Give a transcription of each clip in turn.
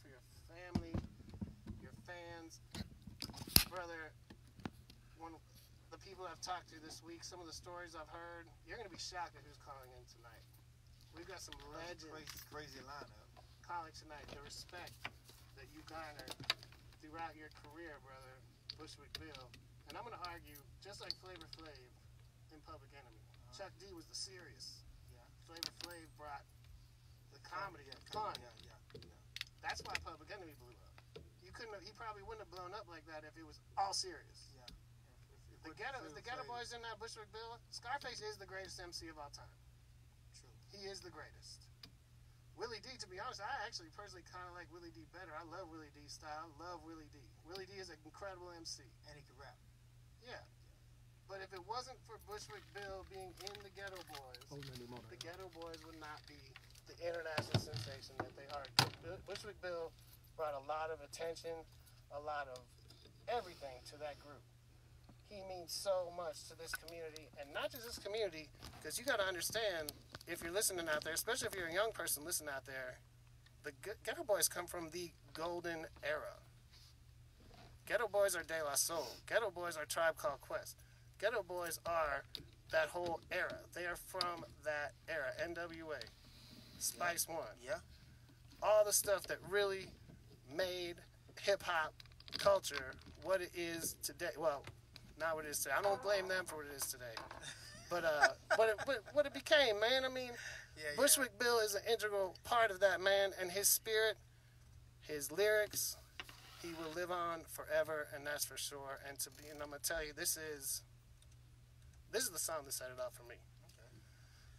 for your family, your fans, brother. One, the people I've talked to this week, some of the stories I've heard, you're gonna be shocked at who's calling in tonight. We've got some legends Crazy, crazy lineup. calling tonight. The respect that you garnered throughout your career, brother, Bushwick Bill. And I'm gonna argue, just like Flavor Flav in Public Enemy, uh-huh. Chuck D was the serious. Yeah. Flavor Flav brought the comedy yeah, and fun. Yeah, yeah, yeah. That's why Public Enemy blew up. You couldn't. Have, he probably wouldn't have blown up like that if it was all serious. yeah. If, if, The ghetto, if the ghetto boys in that Bushwick Bill, Scarface is the greatest MC of all time. True. He is the greatest. Willie D, to be honest, I actually personally kind of like Willie D better. I love Willie D's style. Love Willie D. Willie D is an incredible MC. And he can rap. Yeah. But if it wasn't for Bushwick Bill being in the Ghetto Boys, the Ghetto Boys would not be the international sensation that they are. Bushwick Bill brought a lot of attention, a lot of everything to that group. He means so much to this community, and not just this community, because you got to understand if you're listening out there, especially if you're a young person listening out there, the Ghetto Boys come from the golden era. Ghetto Boys are De La Soul. Ghetto Boys are Tribe Called Quest. Ghetto Boys are that whole era. They are from that era. NWA, Spice One, Yeah. all the stuff that really made hip hop culture what it is today. Well, not what it is today. I don't blame them for what it is today. But uh, but, it, but what it became, man. I mean, Yeah, yeah. Bushwick Bill is an integral part of that man, and his spirit, his lyrics, he will live on forever, and that's for sure. And to be, and I'm gonna tell you, this is, this is the song that set it off for me.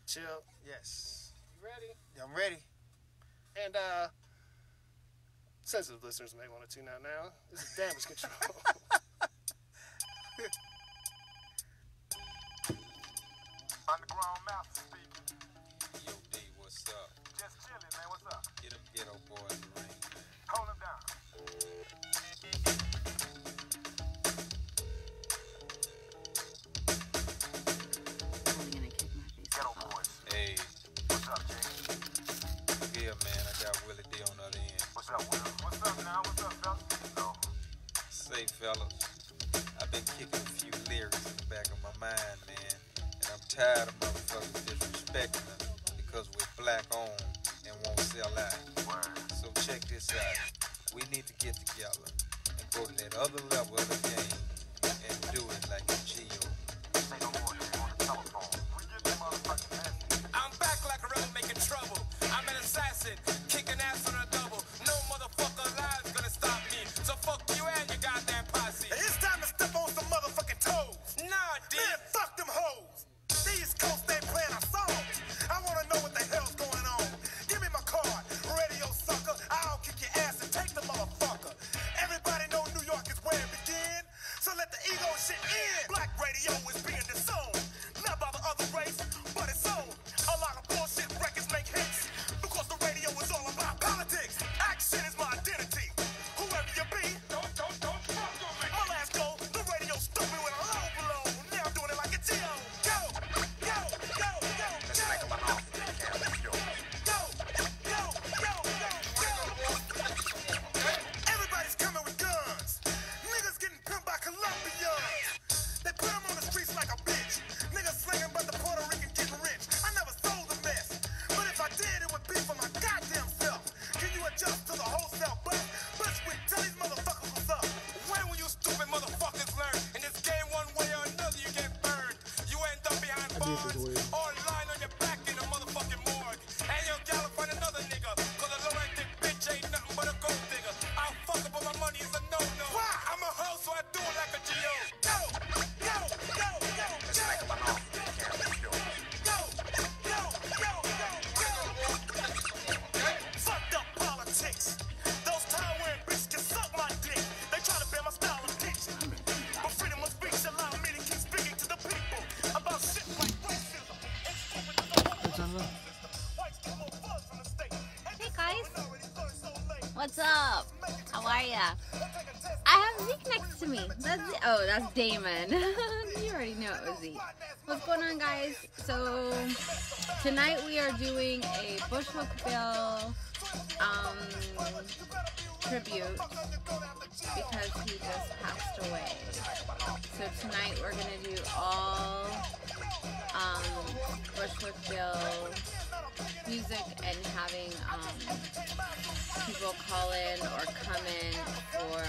Chill. Yes. You ready? I'm ready. And uh, sensitive listeners may want to tune out now. This is damage control. Underground Master speaking. Yo, D, what's up? Just chilling, man. What's up? Get them ghetto boys in the ring, man. Hold him down. Yeah, man, I got Willie D on the other end. What's up, Will? What's up now? What's up, fellas? Say, fellas, I've been kicking a few lyrics in the back of my mind, man. And I'm tired of motherfuckers disrespecting us because we're black owned and won't sell out. Word. So check this out. We need to get together and go to that other level of the game and do it like a G.O. an Damon. you already know it was Zeak. What's going on, guys? So tonight we are doing a Bushwick Bill um, tribute because he just passed away. So tonight we're gonna do all um, Bushwick Bill music and having um, people call in or come in for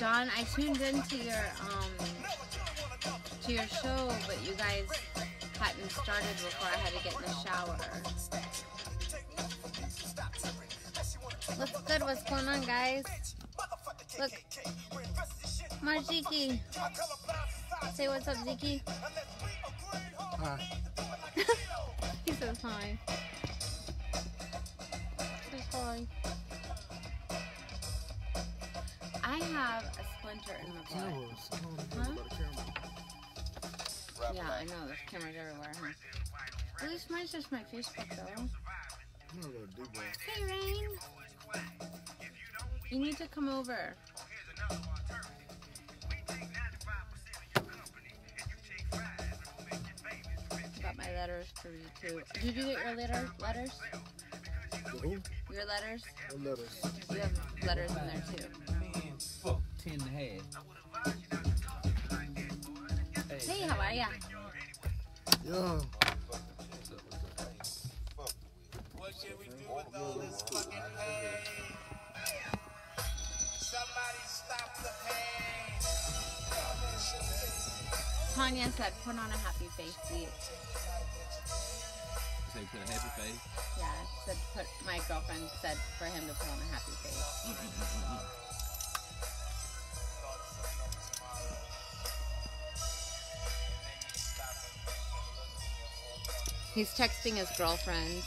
John, I tuned into your um, to your show, but you guys hadn't started before I had to get in the shower. What's good? What's going on, guys? Look, Marjiki. Say what's up, Ziki. Hi. he says hi. Splinter in my butt. Huh? about the camera. Yeah, I know. There's cameras everywhere, huh? At least mine's just my Facebook, though. I'm not gonna do that. Hey, Rain. You need to come over. Got my letters for you too. Did you get your letter, letters? Your letters? Your letters. You have letters in there too. Ten and a half. Hey, how are ya? Yeah. What should we do with all this fucking pain? Somebody stop the pain. Tanya said, put on a happy face. Say put a happy face. Yeah, said, put, my girlfriend said for him to put on a happy face. He's texting his girlfriend,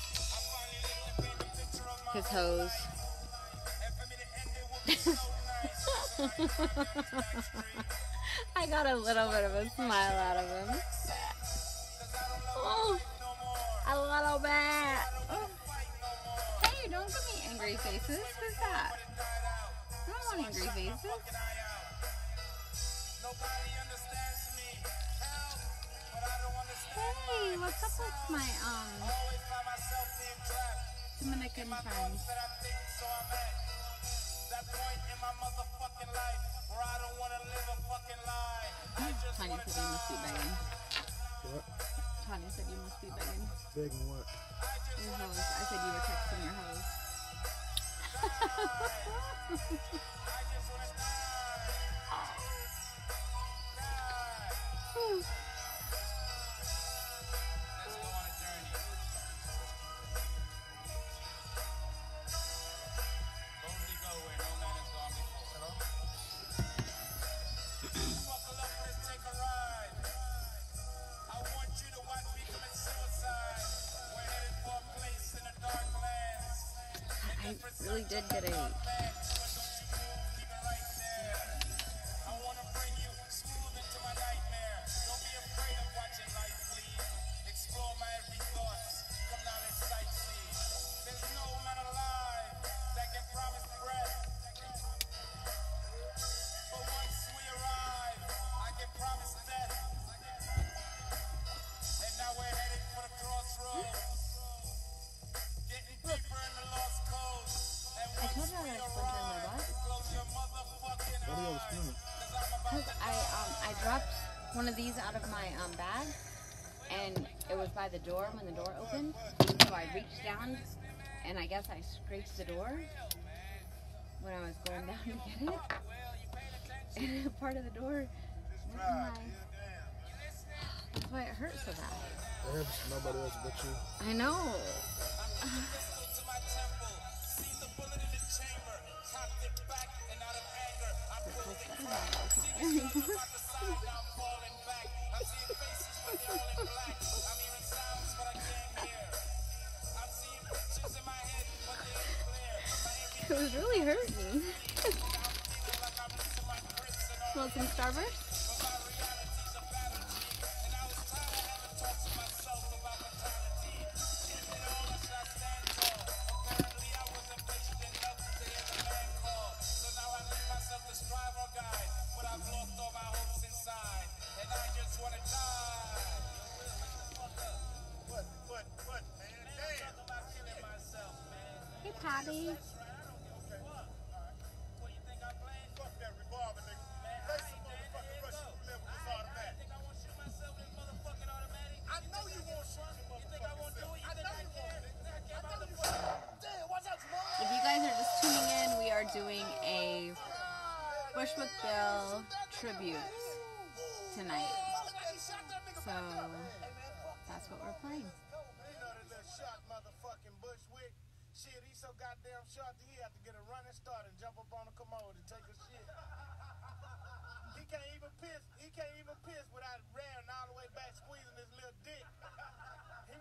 his hose. I got a little bit of a smile out of him. Oh, a little bit. Oh. Hey, don't give me angry faces. Who's that? I don't want angry faces. Hey, what's up with my um Dominican friends? Tanya said you must be begging. What? Tanya said you must be begging. Begging what? Your hose. I said you were texting your hose. I one of these out of my um bag and it was by the door when the door opened. So I reached down and I guess I scraped the door when I was going down to get it. And part of the door went in my That's why it hurt so bad. Nobody else but you. I know. Bushwick Bill tribute tonight. So that's what we're playing. Shit, he's so goddamn that he to get a running start and jump up on the commode and take a shit. He can't even piss. He can't even piss without rearing all the way back, squeezing his little dick.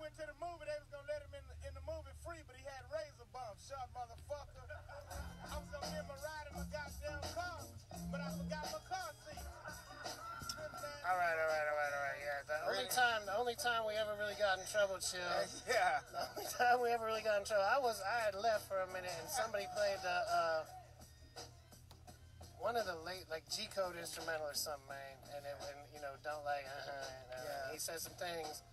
He went to the movie. They was gonna let him in the, in the movie free, but he had razor bumps. Short motherfucker. I was gonna give him a ride in my goddamn car, but I forgot my car seat. All right, all right, all right, all right. Yeah, the only time, the only time we ever really got in trouble, chill. Yeah. The only time we ever really got in trouble, I was, I had left for a minute, and somebody played the, uh, one of the late, like G code instrumental or something, man. And it, and you know, don't like, uh huh. Yeah. He said some things.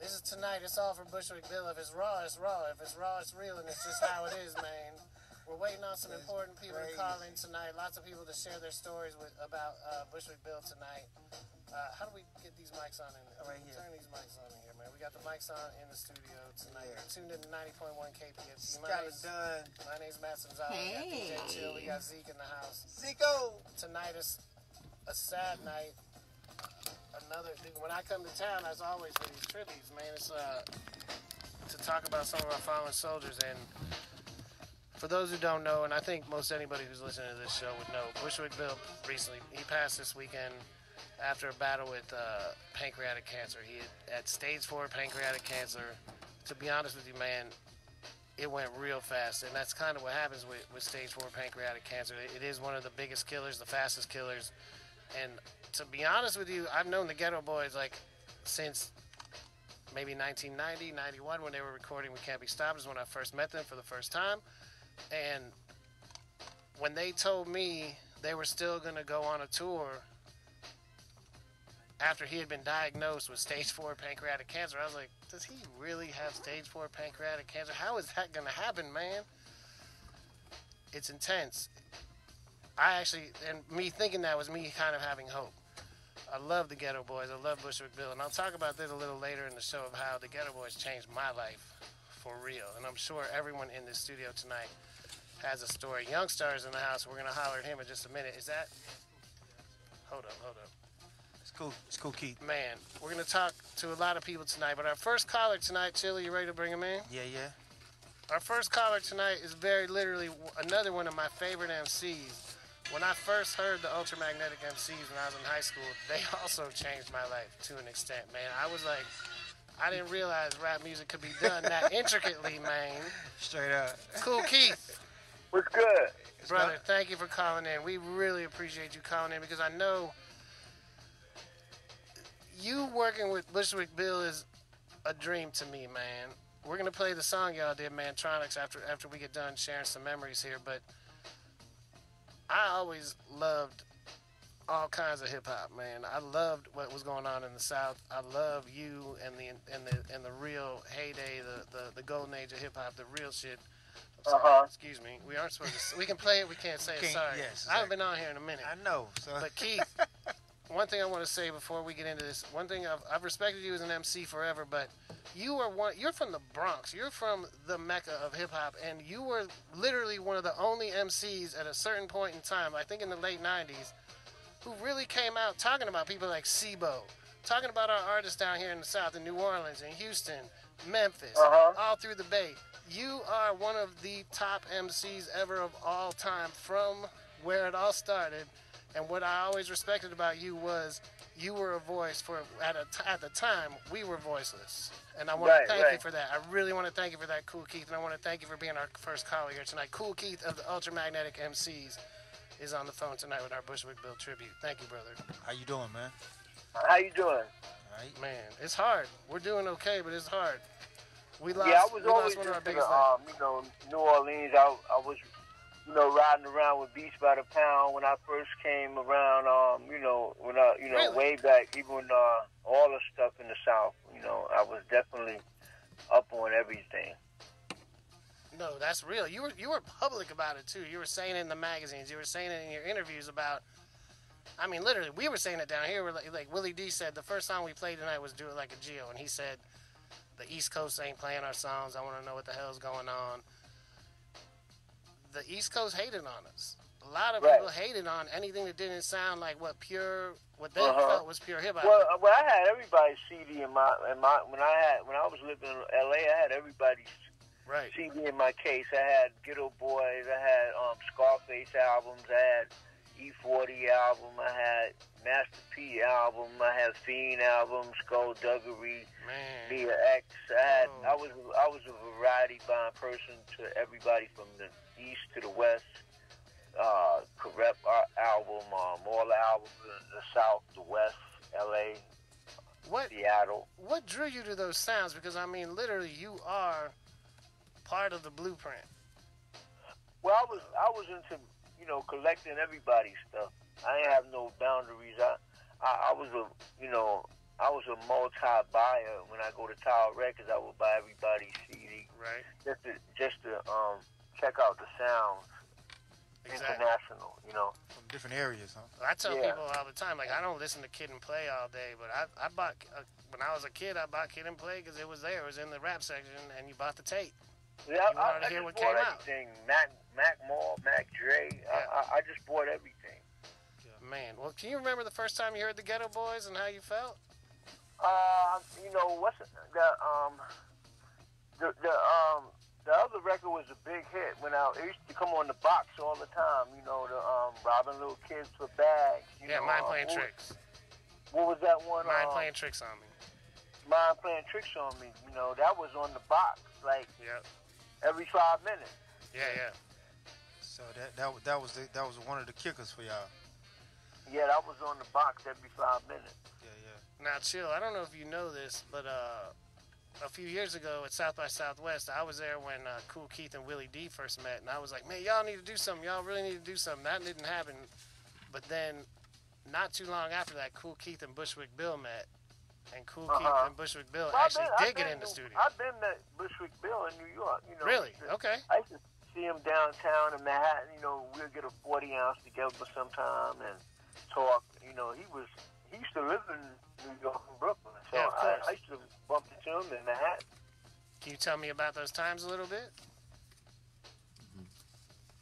This is tonight. It's all for Bushwick Bill. If it's raw, it's raw. If it's raw, it's real, and it's just how it is, man. We're waiting on some important people to call in tonight. Lots of people to share their stories with about uh, Bushwick Bill tonight. Uh, how do we get these mics on in Right here. Turn these mics on in here, man. We got the mics on in the studio tonight. Yeah. Tuned in to 90.1 KPFT. My Got it done. my name's Matt Sonzala. We got DJ Chill. We got Zeak in the house. Zico. Tonight is a sad night. Another thing. when I come to town, as always for these tributes, man, it's uh to talk about some of our fallen soldiers. And for those who don't know, and I think most anybody who's listening to this show would know, Bushwick Bill recently he passed this weekend after a battle with uh, pancreatic cancer. He had, had stage four pancreatic cancer. To be honest with you, man, it went real fast, and that's kind of what happens with, with stage four pancreatic cancer. It, it is one of the biggest killers, the fastest killers, and to be honest with you, I've known the Ghetto Boys like since maybe 1990, 91 when they were recording "We Can't Be Stopped" is when I first met them for the first time, and when they told me they were still going to go on a tour after he had been diagnosed with stage four pancreatic cancer, I was like, does he really have stage four pancreatic cancer? How is that going to happen, man? It's intense. I actually, and me thinking that was me kind of having hope. I love the Ghetto Boys. I love Bushwick Bill. And I'll talk about this a little later in the show of how the Ghetto Boys changed my life for real. And I'm sure everyone in this studio tonight has a story. Yungstar's in the house. We're going to holler at him in just a minute. Is that. Hold up, hold up. It's cool. It's cool, Keith. Man, we're going to talk to a lot of people tonight. But our first caller tonight, Chili, you ready to bring him in? Yeah, yeah. Our first caller tonight is very literally another one of my favorite MCs. When I first heard the Ultramagnetic MCs when I was in high school, they also changed my life to an extent, man. I was like, I didn't realize rap music could be done that intricately, man. Straight up. Kool Keith, What's good? brother, thank you for calling in. We really appreciate you calling in because I know you working with Bushwick Bill is a dream to me, man. We're gonna play the song y'all did, Mantronics, after after we get done sharing some memories here. But I always loved all kinds of hip hop, man. I loved what was going on in the South. I love you and the and the and the real heyday, the the, the golden age of hip hop, the real shit. Sorry, Uh-huh. Excuse me. We aren't supposed to. We can play it. We can't say it. Can't- Sorry. yes, I haven't been on here in a minute. I know. So But Keith, one thing I want to say before we get into this, one thing I've, I've respected you as an MC forever, but you are one. You're from the Bronx. You're from the mecca of hip hop, and you were literally one of the only MCs at a certain point in time. I think in the late '90s, who really came out talking about people like Sibo, talking about our artists down here in the South, in New Orleans, in Houston, Memphis, Uh-huh. all through the Bay. You are one of the top MCs ever of all time from where it all started. And what I always respected about you was you were a voice for at a t- at the time we were voiceless. And I want Right, to thank you for that. I really want to thank you for that, Kool Keith, and I want to thank you for being our first caller here tonight. Kool Keith of the Ultramagnetic MCs is on the phone tonight with our Bushwick Bill tribute. Thank you, brother. how you doing, man? How you doing? All right. Man, it's hard. We're doing okay, but it's hard. We lost. yeah, I was always lost one of our biggest. um, you know, New Orleans. I, I was, you know, riding around with Beats by the Pound when I first came around. Um, you know, when I, you know, Really? way back, even uh, all the stuff in the South. You know, I was definitely up on everything. No, that's real. You were you were public about it too. You were saying it in the magazines. You were saying it in your interviews about. I mean, literally, we were saying it down here. We're like, like Willie D said, the first song we played tonight was "Do It Like a G.O.," and he said, "The East Coast ain't playing our songs. I want to know what the hell's going on." The East Coast hated on us. A lot of Right. people hated on anything that didn't sound like what pure, what they Uh-huh. felt was pure hip hop. Well, uh, well, I had everybody's CD in my in my when I had when I was living in L.A. I had everybody's right. CD in my case. I had Ghetto Boys. I had um, Scarface albums. I had E40 album. I had Master P album. I have Fiend album. Skullduggery. Man. Mia X. I had. Oh. I was. I was a variety bound person to everybody from the east to the west. Uh, Correct our album. Um, all the albums in the south, the west, L.A., What Seattle. what drew you to those sounds? Because I mean, literally, you are part of the blueprint. Well, I was I was into you know collecting everybody's stuff. I didn't have no boundaries. I I, I was a you know I was a multi buyer. When I go to Tower Records, I would buy everybody's CD Right. just to just to um check out the sounds Exactly. international. You know. From different areas, huh? I tell Yeah. people all the time, like I don't listen to Kid and Play all day, but I I bought uh, when I was a kid, I bought Kid and Play because it was there, it was in the rap section, and you bought the tape. Yeah, You I, wanted I, to I hear just what bought came out. everything. Mac Mac Mall, Mac Dre. Yeah. I, I, I just bought everything. Man, well, can you remember the first time you heard the Ghetto Boys and how you felt? Uh, you know what's it- the um the the um the other record was a big hit when I it used to come on the box all the time. You know the um robbing little kids for bags. You Yeah, know, Mind um, Playing what, Tricks. What was that one? Mind um, Playing Tricks on me. Mind playing tricks on me. You know that was on the box like Yep. every five minutes. Yeah, yeah. So that that was- that was the, that was one of the kickers for y'all. Yeah, that was on the box every five minutes. Yeah, yeah. Now, chill. I don't know if you know this, but uh, a few years ago at South by Southwest, I was there when uh, Kool Keith and Willie D first met, and I was like, "Man, y'all need to do something. Y'all really need to do something." That didn't happen, but then, not too long after that, Kool Keith and Bushwick Bill met, and Kool Keith Uh-huh. and Bushwick Bill Well, I've actually been- I've did get in the to- studio. I've been met Bushwick Bill in New York. You know, Really? I Okay. I used to see him downtown in Manhattan. You know, we'll get a forty ounce together sometime and talk. You know, he was he used to live in New York and Brooklyn, so Yeah, of I, course. I used to bump into him in Manhattan. Can you tell me about those times a little bit?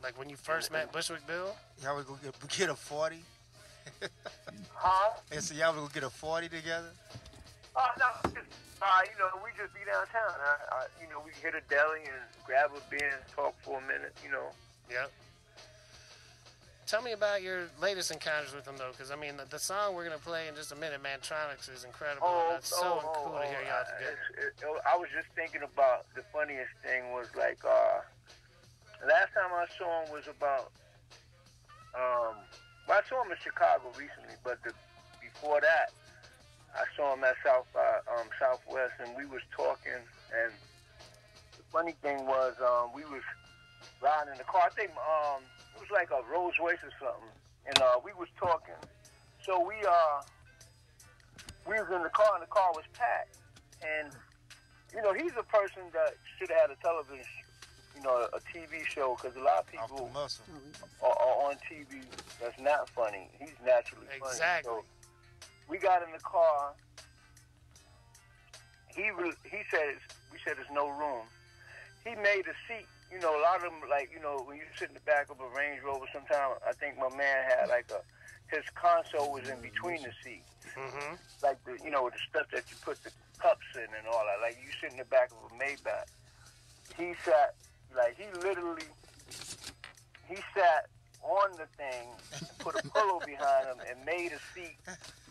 Like when you first met Bushwick Bill? Y'all would go get, get a forty. Huh? And so y'all would go get a forty together. Oh no, just, uh, you know, we just be downtown. I, I, you know, we hit a deli and grab a beer and talk for a minute. You know. Yep. Tell me about your latest encounters with them, though, because I mean, the, the song we're gonna play in just a minute, Mantronics, is incredible. and that's so cool to hear y'all uh, together. it- I was just thinking about the funniest thing was like uh, last time I saw him was about um, well, I saw him in Chicago recently, but the, before that, I saw him at South by um, Southwest, and we was talking. And the funny thing was, um, we was riding in the car. I think um, it was like a Rolls Royce or something, and uh, we was talking. So we uh, we was in the car, and the car was packed. And you know, he's a person that should have had a television, you know, a TV show, because a lot of people are, are on TV that's not funny. He's naturally funny. Exactly. So we got in the car. He re- he said we said there's no room. He made a seat. You know, a lot of them like you know when you sit in the back of a Range Rover. Sometimes I think my man had like a his console was in between the seats Mm-hmm. like the you know the stuff that you put the cups in and all that. Like you sit in the back of a Maybach. He sat like he literally he sat on the thing, put a pillow behind him, and made a seat.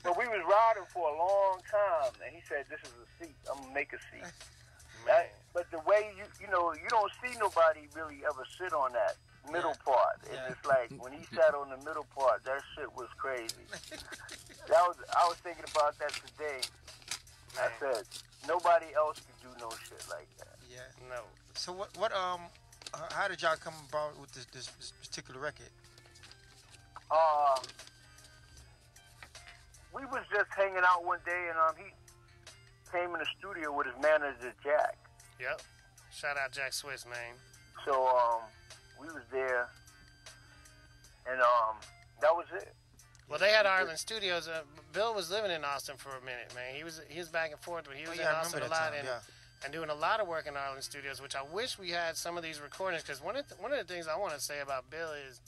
But we was riding for a long time, and he said, "This is a seat. I'm gonna make a seat." That, but the way you you know you don't see nobody really ever sit on that middle part. It's Yeah. just like when he sat on the middle part, that shit was crazy. that was I was thinking about that today. I said nobody else could do no shit like that. Yeah. No. So what what um how did y'all come about with this, this, this particular record? Uh, we was just hanging out one day, and um, he came in the studio with his manager Jack. Yep. Shout out Jack Swiss, man. So um, we was there, and um, that was it. Well, they had Arlyn Studios. Uh, Bill was living in Austin for a minute, man. He was he was back and forth, but he Oh, was yeah, in Austin a lot time, and, yeah. and doing a lot of work in Arlyn Studios, which I wish we had some of these recordings. Because one of the, one of the things I want to say about Bill is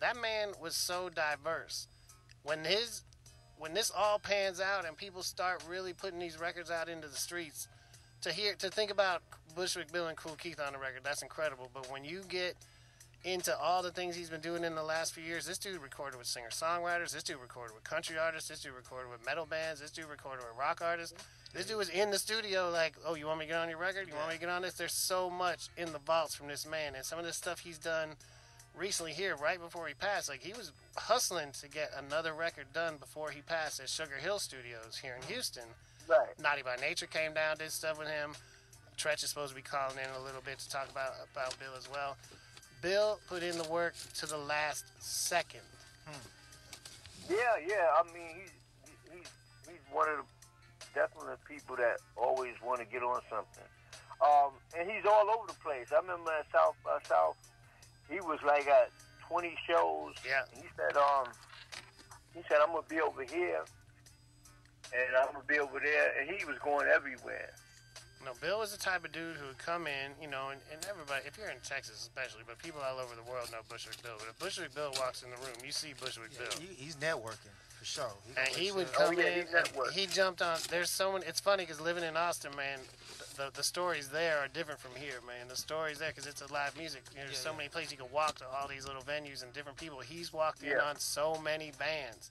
that man was so diverse. When his when this all pans out and people start really putting these records out into the streets, to hear to think about Bushwick Bill and Kool Keith on the record, that's incredible. But when you get into all the things he's been doing in the last few years. This dude recorded with singer songwriters. This dude recorded with country artists. This dude recorded with metal bands. This dude recorded with rock artists. This dude was in the studio like, oh, you want me to get on your record? You want me to get on this? There's so much in the vaults from this man, and some of the stuff he's done recently here, right before he passed. Like he was hustling to get another record done before he passed at Sugar Hill Studios here in Houston. Right. Naughty by Nature came down, did stuff with him. Treach is supposed to be calling in a little bit to talk about about Bill as well. Bill put in the work to the last second. Yeah, yeah. I mean, he's he's he's one of the definitely the people that always want to get on something. Um, and he's all over the place. I remember at South uh, South, he was like at 20 shows. Yeah. He said, um, he said, I'm gonna be over here, and I'm gonna be over there, and he was going everywhere. No, Bill was the type of dude who would come in, you know, and, and everybody, if you're in Texas especially, but people all over the world know Bushwick Bill. But if Bushwick Bill walks in the room, you see Bushwick Bill. He, he's networking for sure. He and he would come Oh, yeah, in. he's and network. he jumped on. There's so many. It's funny because living in Austin, man, the the stories there are different from here, man. The stories there because it's a live music. You know, there's so Yeah, yeah. many places you can walk to all these little venues and different people. He's walked in Yeah. on so many bands.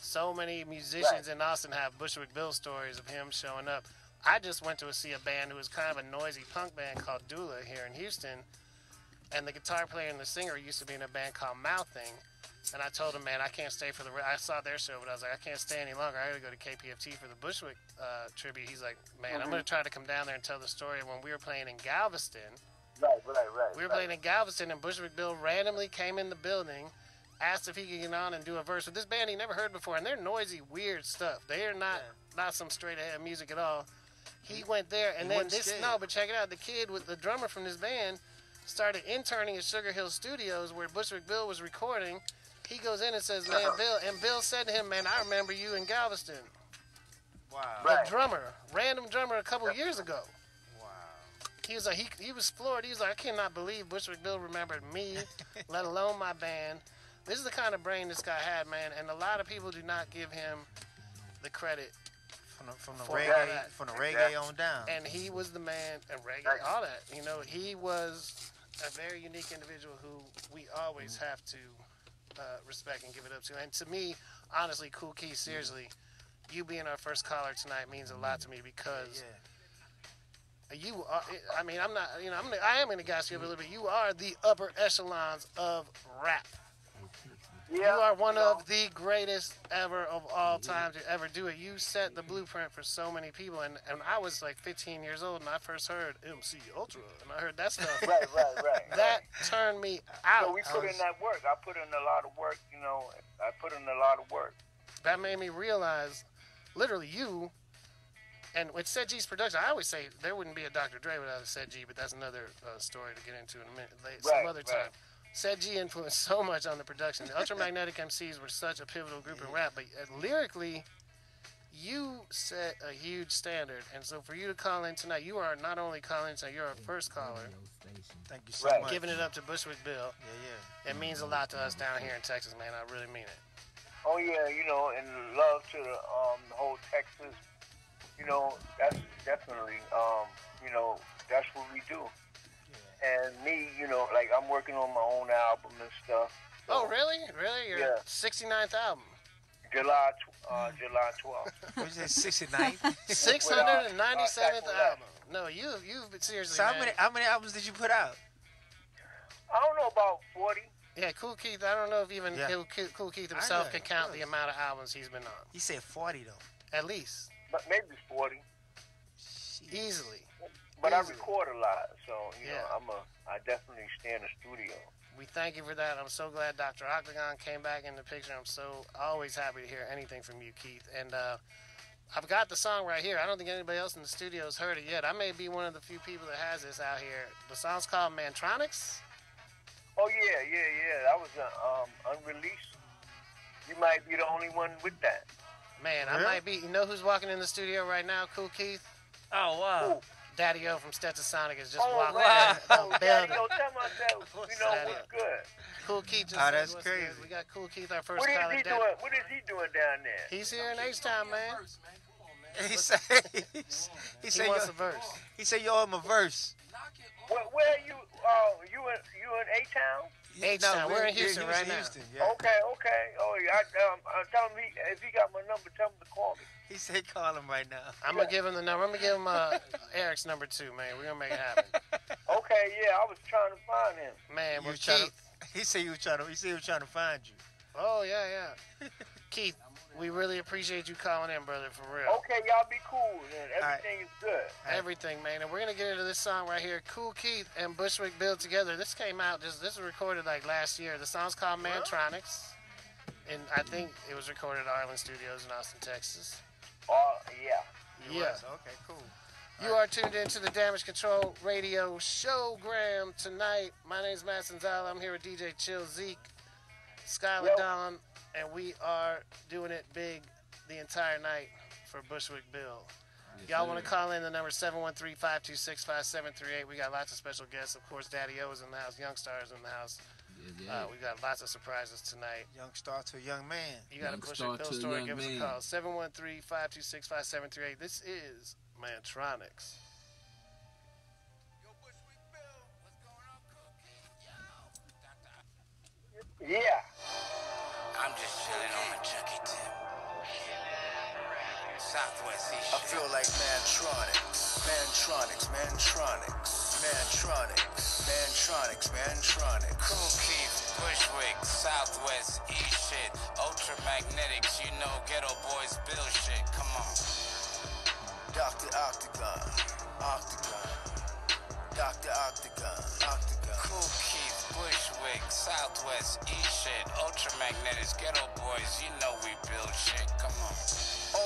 So many musicians in Austin have Bushwick Bill stories of him showing up. I just went to see a band who was kind of a noisy punk band called Dula here in Houston, and the guitar player and the singer used to be in a band called Mouthing. And I told him, man, I can't stay for the. I saw their show, but I was like, I can't stay any longer. I got to go to KPFT for the Bushwick uh, tribute. He's like, man, I'm going to try to come down there and tell the story when we were playing in Galveston. Right, right, right. We were right. playing in Galveston, and Bushwick Bill randomly came in the building, asked if he could get on and do a verse with this band he never heard before, and they're noisy, weird stuff. They are not not some straight ahead music at all. He went there, and He then wasn't this scared. no, but check it out. The kid with the drummer from this band started interning at Sugar Hill Studios where Bushwick Bill was recording. He goes in and says, "Man, uh-huh. Bill," and Bill said to him, "Man, I remember you in Galveston." Wow. Right. The drummer, random drummer, a couple years ago. Wow. He was like, he, he was floored. He was like, I cannot believe Bushwick Bill remembered me, let alone my band. This is the kind of brain this guy had, man, and a lot of people do not give him the credit. From the, from the For reggae, that. from the Exactly. reggae on down. And he was the man, and reggae, Right. all that. You know, he was a very unique individual who we always have to uh, respect and give it up to. And to me, honestly, Cool Key, seriously, you being our first caller tonight means a lot to me because yeah. you are i mean i'm not you know i'm i am going to gas you up a little bit you are the upper echelons of rap Yeah, you are one of the greatest ever of all time to ever do it you set the blueprint for so many people and, and i was like 15 years old and i first heard mc ultra and i heard that stuff Right, right, right. that turned me out So we put in that work. I put in a lot of work. You know, I put in a lot of work. that made me realize literally you and with Ced-Gee's production, I always say there wouldn't be a Dr. Dre without a Sed G, but that's another uh, story to get into in a minute, some Right, other right. Time. Ced-Gee influenced so much on the production. The Ultramagnetic MCs were such a pivotal group in rap, but uh, lyrically, you set a huge standard. And so for you to call in tonight, you are not only calling tonight, you're our first caller, Thank you so Right. much. giving it up to Bushwick Bill. Yeah, yeah. It means a lot to us down here in Texas, man. I really mean it. Oh yeah, you know, and love to the um the whole Texas. You know, that's definitely um you know that's what we do. And me, you know, like I'm working on my own album and stuff. Oh, really? Really? Your Yeah. 69th album. July tw- uh, July 12th. What is that, 69? 697th uh, album. No, you you've been seriously. so how man. many, how many albums did you put out? I don't know about 40. Yeah, Kool Keith. I don't know if even Yeah. Kool Keith- Kool Keith I himself know, can count the amount of albums he's been on. He said 40 though. At least, But maybe it's 40. easily. But I record a lot, so you Yeah. know, I'm a I definitely stay in the studio. We thank you for that. I'm so glad Dr. Octagon came back in the picture. I'm so always happy to hear anything from you, Keith. And uh, I've got the song right here. I don't think anybody else in the studio has heard it yet. I may be one of the few people that has this out here. The song's called Mantronics. Oh yeah, yeah, yeah. That was uh, um, unreleased. You might be the only one with that. Man, I might be. You know who's walking in the studio right now? Kool Keith. Oh wow. Daddy O from Stetsasonic is just oh walking wow. in the Oh, Daddy, building. yo, tell myself, you know Daddy. what's good. Kool Keith just Oh, said that's what's good. crazy. We got Kool Keith, our first What is caller. he Daddy. doing? What is he doing down there? He's here in H Town, man. He say he He say wants yo, a verse. he say yo him a verse. Where, where are you? Oh, you in you in A Town? H-Town. We're in Houston right now. Houston, yeah. Okay, okay. Oh yeah. I, um, I tell him he, if he got my number, tell him to call me. He said call him right now. I'm gonna give him the number. I'm gonna give him uh, Eric's number too, man. We're gonna make it happen. Okay, yeah. I was trying to find him. Man, we're was trying Keith. to, he said he was trying to he said he was trying to find you. Oh yeah, yeah. Keith, we really appreciate you calling in, brother, for real. Okay, y'all be cool. Then All right. everything is good. Everything, man. And we're gonna get into this song right here. Kool Keith and Bushwick Bill together. This came out just this was recorded like last year. The song's called Mantronics. And I think it was recorded at Arlyn Studios in Austin, Texas. Oh yeah. Yeah. Okay, cool. You are tuned into the Damage Control Radio Showgram tonight. My name is Matt Sonzala. I'm here with DJ Chill Zeak, Skyla Yo. Dawn, and we are doing it big the entire night for Bushwick Bill. Y'all want to call in the number 713-526-5738. We got lots of special guests. Of course, Daddy O is in the house. Yungstar is in the house. Yeah, yeah. Uh, we got lots of surprises tonight. Young star to a young man. You got a Young Bushwick star Bill to story, young give us a call. 713-526-5738. This is Mantronics. Yeah. I'm just chilling on the Chucky tip. Southwest East I feel like Mantronics, Mantronics, Mantronics, Mantronics, Mantronics, Mantronics. Kool Keith, Bushwick, Southwest East shit. Ultramagnetics, you know ghetto boys build shit. Come on. Dr. Octagon, Octagon, Dr. Octagon, Octagon. Kool Keith, Bushwick, Southwest East shit. Ultramagnetics, ghetto boys, you know we build shit. Come on.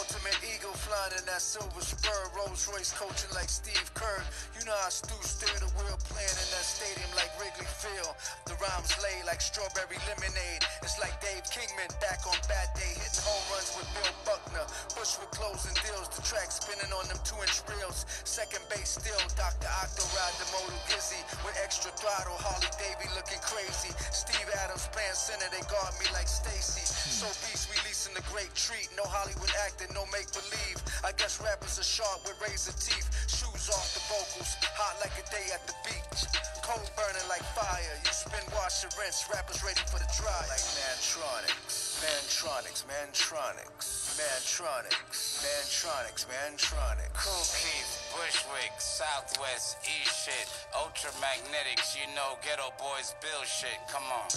Ultimate eagle flying in that silver spur. Rolls Royce coaching like Steve Kerr. You know how Stu steer the wheel playing in that stadium like Wrigley Field. The rhymes lay like strawberry lemonade. It's like Dave Kingman back on bad day hitting home runs with Bill Buckner. Bushwick closing deals. The track spinning on them two inch reels. Second base still. Dr. Octo ride the Moto Gizzy with extra throttle. Holly Davy looking crazy. Steve Adams playing center. They guard me like Stacy. So beast releasing the great treat. No Hollywood acting, make believe. I guess rappers are sharp with razor teeth. Shoes off the vocals, hot like a day at the beach. Cold burning like fire. You spin, wash, and rinse. Rappers ready for the dry. Like Mantronics, Mantronics, Mantronics, Mantronics, Mantronics, Mantronics. Kool Keith, Bushwick, Southwest East shit. Ultramagnetics, you know ghetto boys build shit. Come on.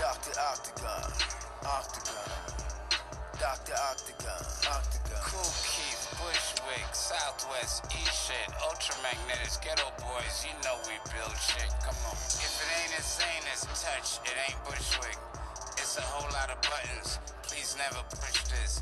Dr. Octagon, Octagon, Dr. Octagon, Octagon. Kool Keith, Bushwick, Southwest East shit. Ultramagnetics, ghetto boys, you know we build shit. Come on. If it ain't insane as touch, it ain't Bushwick. It's a whole lot of buttons. Please never push this.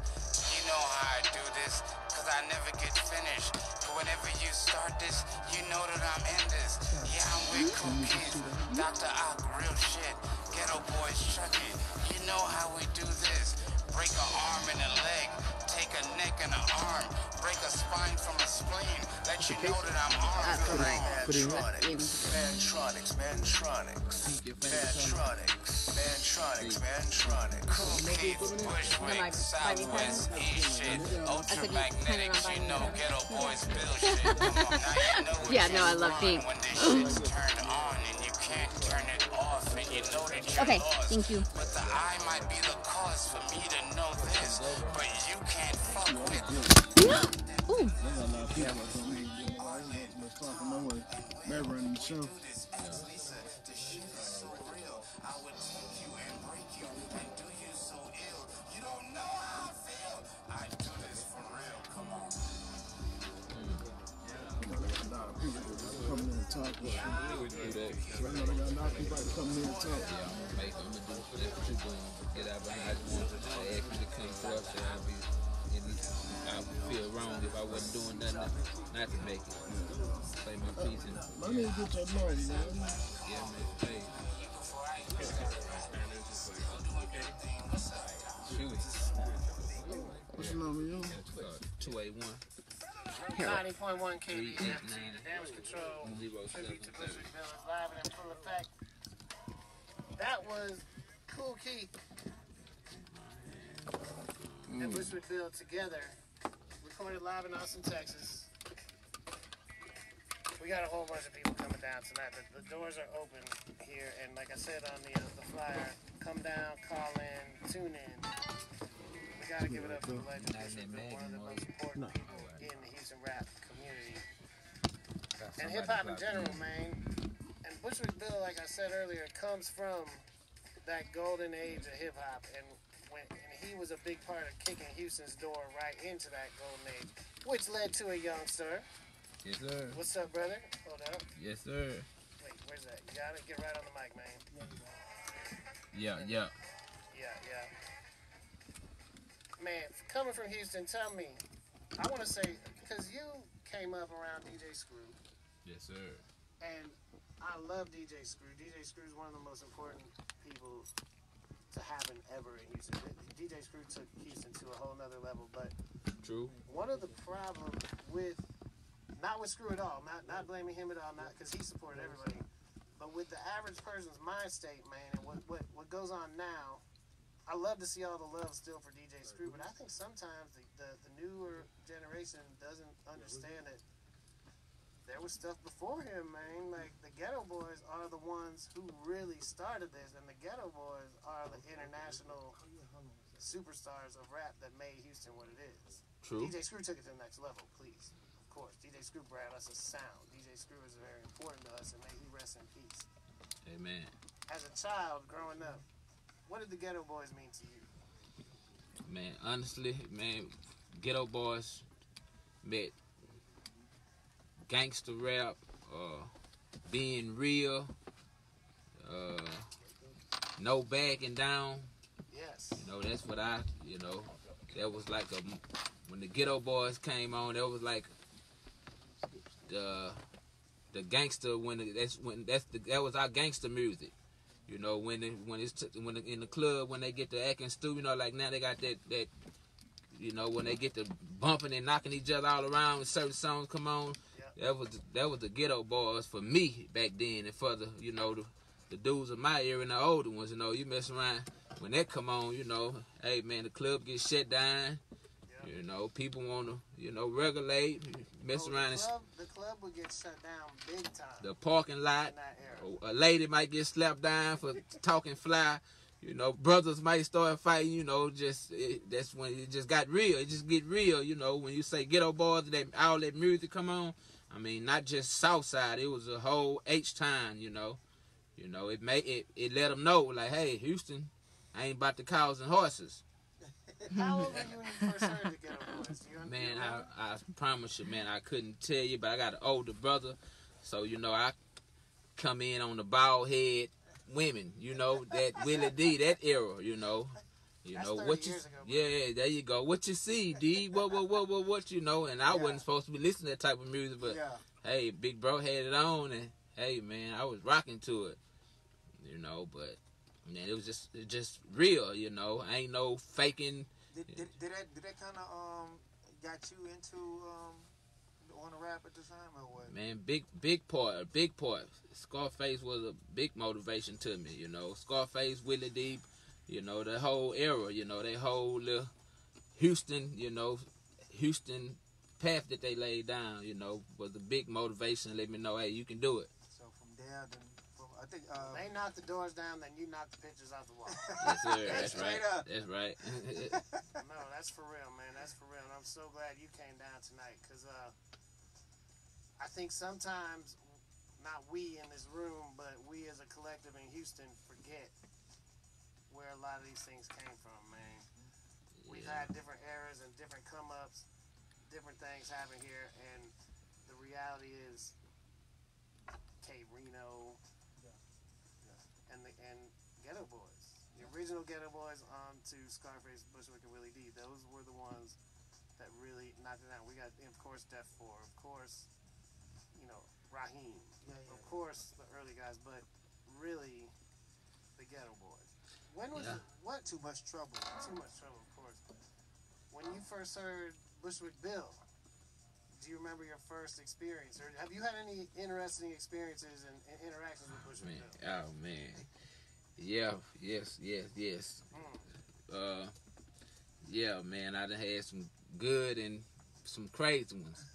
You know how I do this, cause I never get finished. But whenever you start this, you know that I'm in this. Yeah, I'm with Kool Keith, Dr. Ock, real shit. Ghetto boys, Chucky. You know how we do this. Break an arm and a leg, take a neck and an arm, break a spine from a spleen. Let you know that I'm armed. Mantronics, Mantronics, Mantronics, Mantronics, Mantronics, Mantronics. Keith, Bushwick, Southwest East shit. Ultramagnetics, you know ghetto boys build shit. On, now you know what Yeah, no, I love being- When this shit's turned on and you can't turn it off and you know that you're Okay, lost. thank you. But the eye might be the cause for me to know this, but you can't fuck with Ooh. Man running the show. Talk with you. We do that. So, you know, got a lot of people like coming in and talk. Yeah, I'm gonna make, I'm gonna do what you doing. Get out behind. Want to ask you to come to us and I'll be I would feel wrong if I wasn't doing nothing not to make it. Play my piece and Let me get your number, man. yeah, man. Hey. Shoot. What's your number, yo? Two eight one 90.1 three KBF. eight nine Damage Control. zero seven Tribute to seven. Bushwick Bill is live and in full effect. That was Kool Keith and Bushwick Bill together. Recorded live in Austin, Texas. We got a whole bunch of people coming down tonight. The, the doors are open here, and like I said on the uh, the flyer, come down, call in, tune in. We gotta give it up for the legend one of the most important people Houston rap community and hip hop in general, man. And Bushwick Bill, like I said earlier, comes from that golden age of hip hop, and when and he was a big part of kicking Houston's door right into that golden age, which led to a Yungstar. Yes, sir. What's up, brother? Hold up. Yes, sir. Wait, where's that? You got it. Get right on the mic, man. Yeah, yeah. Yeah, yeah. Man, coming from Houston, tell me. I want to say because you came up around DJ Screw. Yes, sir. And I love DJ Screw. DJ Screw is one of the most important people to happen ever in Houston. DJ Screw took Houston to a whole nother level. But True. one of the problems with, not with Screw at all, not not blaming him at all, not because he supported everybody, but with the average person's mind state, man, and what, what, what goes on now, I love to see all the love still for DJ Screw, but I think sometimes the, the, the newer generation doesn't understand that there was stuff before him, man. Like the Ghetto Boys are the ones who really started this, and the Ghetto Boys are the international superstars of rap that made Houston what it is. True. DJ Screw took it to the next level, please. Of course, DJ Screw brought us a sound. DJ Screw is very important to us, and may he rest in peace. Amen. As a child growing up, what did the Ghetto Boys mean to you? Man, honestly, man, Ghetto Boys met gangster rap, uh, being real, uh, no backing down. Yes. You know, that's what I, you know, that was like a, when the Ghetto Boys came on, that was like the, the gangster when the, that's when that's the that was our gangster music. You know when it, when it's t- when in the club when they get to acting stupid, you know like now they got that that you know when they get to bumping and knocking each other all around when certain songs come on. That was that was the ghetto boys for me back then, and for the you know the, the dudes of my era and the older ones. You know you mess around when that come on. You know, hey man, the club gets shut down. You know, people want to you know regulate, mess Oh, around The club, the club would get shut down big time the parking lot. in that era. Oh, a lady might get slapped down for talking fly. You know, brothers might start fighting. You know, just it, that's when it just got real. It just get real. You know, when you say ghetto boys, that all that music come on. I mean, not just Southside. It was a whole H time. You know, you know, it made it. It let them know like, hey, Houston, I ain't about the cows and horses. How old were you when you first heard the Ghetto Boys? Do you Man. I, I promise you, man, I couldn't tell you, but I got an older brother, so you know I come in on the bald head women, you know that Willie D, that era, you know, you That's know what you, years ago, yeah, there you go. What you see, D, what, what, what, what, what, you know, and I Yeah. wasn't supposed to be listening to that type of music, but yeah. hey, big bro had it on, and hey, man, I was rocking to it, you know, but. Man, it was just it just real, you know. Ain't no faking. Did, did, did that did that kind of um got you into um on the rap at the time or what? Man, big big part, a big part. Scarface was a big motivation to me, you know. Scarface, Willie D, you know, the whole era, you know, that whole little Houston, you know, Houston path that they laid down, you know, was a big motivation to let me know, hey, you can do it. So from there, then I think uh, They knocked the doors down, then you knocked the pictures off the wall. Yes, sir. That's Straight right. up. That's right. no, that's for real, man. That's for real. And I'm so glad you came down tonight because uh, I think sometimes, not we in this room, but we as a collective in Houston forget where a lot of these things came from, man. We've had different eras and different come ups, different things happen here, and the reality is K-Rino and the and Ghetto Boys. The original Ghetto Boys on to Scarface, Bushwick, and Willie D. Those were the ones that really knocked it down. We got, of course, Def Four, of course, you know, Raheem, Yeah, of yeah. course, the early guys, but really, the Ghetto Boys. When was Yeah. it, what? Too much trouble. Too much trouble, of course. When you first heard Bushwick Bill, do you remember your first experience, or have you had any interesting experiences and, and interactions with Bushwick Man, Bill? oh man, yeah, yes, yes, yes. Uh, yeah, man, I done had some good and some crazy ones.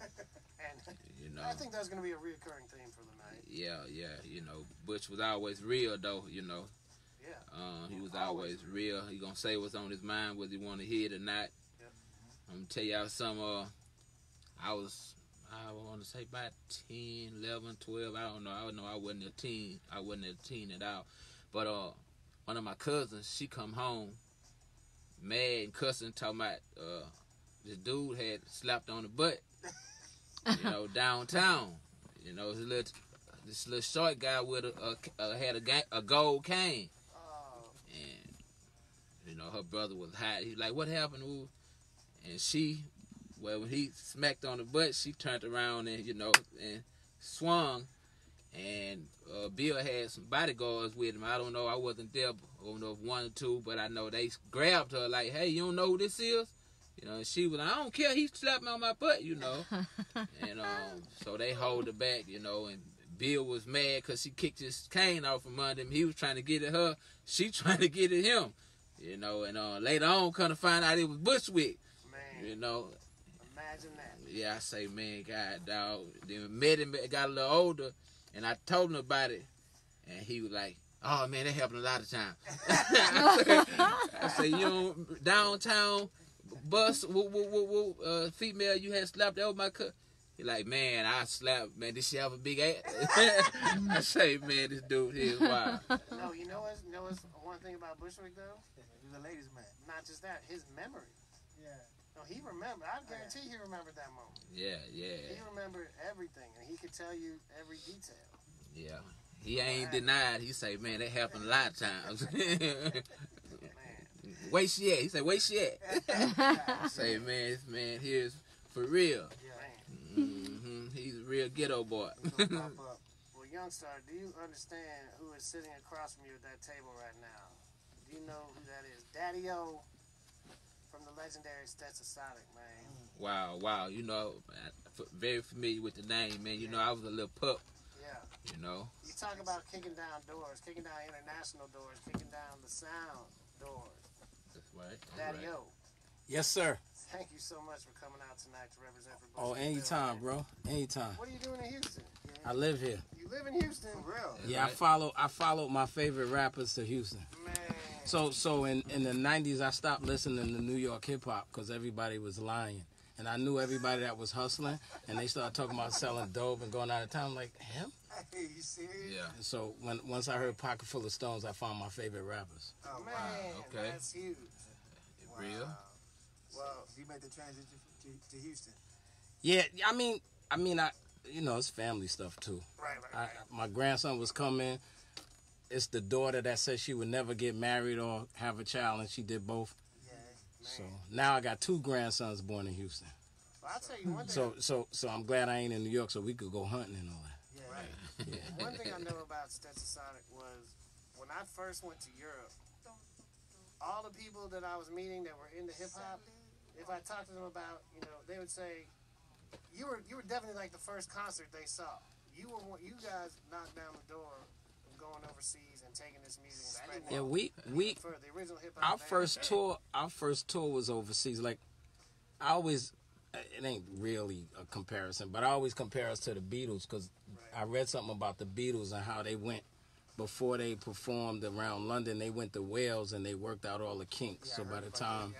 And You know, I think that's going to be a reoccurring theme for the night. yeah, yeah. You know, Butch was always real though. You know, Yeah. uh, he was Always always real. He gonna say what's on his mind, whether you want to hear it or not. Yep. I'm gonna tell y'all some. Uh, I was, I want to say about 10, 11, 12. I don't know. I don't know. I wasn't a teen. I wasn't a teen at all. But uh, one of my cousins, she come home mad and cussing, talking about uh, this dude had slapped on the butt. you know, downtown. You know, this little, this little short guy with a, a, a had a, ga- a gold cane, Oh, and you know her brother was hot. He's like, "What happened?" Ooh? And she, well, when he smacked on the butt, she turned around and you know and swung. And uh, Bill had some bodyguards with him. I don't know. I wasn't there. I don't know if one or two, but I know they grabbed her like, "Hey, you don't know who this is?" You know, and she was like, "I don't care. He slapped me on my butt." You know. and um, so they hold her back, you know, and Bill was mad because she kicked his cane off from under him. He was trying to get at her. She trying to get at him, you know. And uh, later on, come to find out it was Bushwick, man. you know. Imagine that. Yeah, I say, man, God, dog. Then met him, got a little older, and I told him about it, and he was like, "Oh man, that happened a lot of times." I say, I say, you know, downtown bus, woo, woo, woo, woo, uh, female, you had slapped over my cut. He like, man, I slapped, man. Did she have a big ass? I say, man, this dude here is wild. No, you know what's, you know what's one thing about Bushwick though? He's a ladies' man. Not just that, his memory. Yeah. No, he remembered. I guarantee he remembered that moment. Yeah, yeah, He remembered everything, and he could tell you every detail. yeah. He ain't denied. He say, man, that happened a lot of times. Man, Where she at? He said, where she at? I say, man, this man here's for real. Yeah. man. hmm He's a real ghetto boy. He's gonna. Well, Yungstar, do you understand who is sitting across from you at that table right now? Do you know who that is? Daddy O from the legendary Stetsasonic, man. wow, wow. You know, I- f- very familiar with the name, man. You know, I was a little pup. Yeah. You know, You talk about kicking down doors, kicking down international doors, kicking down the sound doors. that's right. That's Daddy right. O, Yes, sir. Thank you so much for coming out tonight to represent for Oh, Bushwick anytime, Bill, man. bro. Anytime. What are you doing in Houston? I live here. You live in Houston? For real. That's Yeah, I follow. I followed my favorite rappers to Houston. Man. So, so in in the '90s, I stopped listening to New York hip hop because everybody was lying, and I knew everybody that was hustling, and they started talking about selling dope and going out of town. I'm like him. Hey, you serious? Yeah. And so when once I heard Pocket Full of Stones, I found my favorite rappers. Oh, Man, wow. okay. that's huge. Real. Well, you made the transition to, to Houston. Yeah, I mean, I mean, I you know, it's family stuff too. Right, right, I, right. my grandson was coming. It's the daughter that said she would never get married or have a child, and she did both. Yeah. So now I got two grandsons born in Houston. Well, I'll tell you one thing. So so so I'm glad I ain't in New York, so we could go hunting and all that. Yeah. Right. One thing I know about Sonic was when I first went to Europe, all the people that I was meeting that were into hip hop, if I talked to them about, you know, they would say, "You were you were definitely like the first concert they saw. You were you guys knocked down the door going overseas and taking this music and spreading Yeah, we we for the original hip hop. our first tour our first tour was overseas. Like I always, it ain't really a comparison, but I always compare us to the Beatles because I read something about the Beatles and how they went before they performed around London. They went to Wales and they worked out all the kinks. so by the time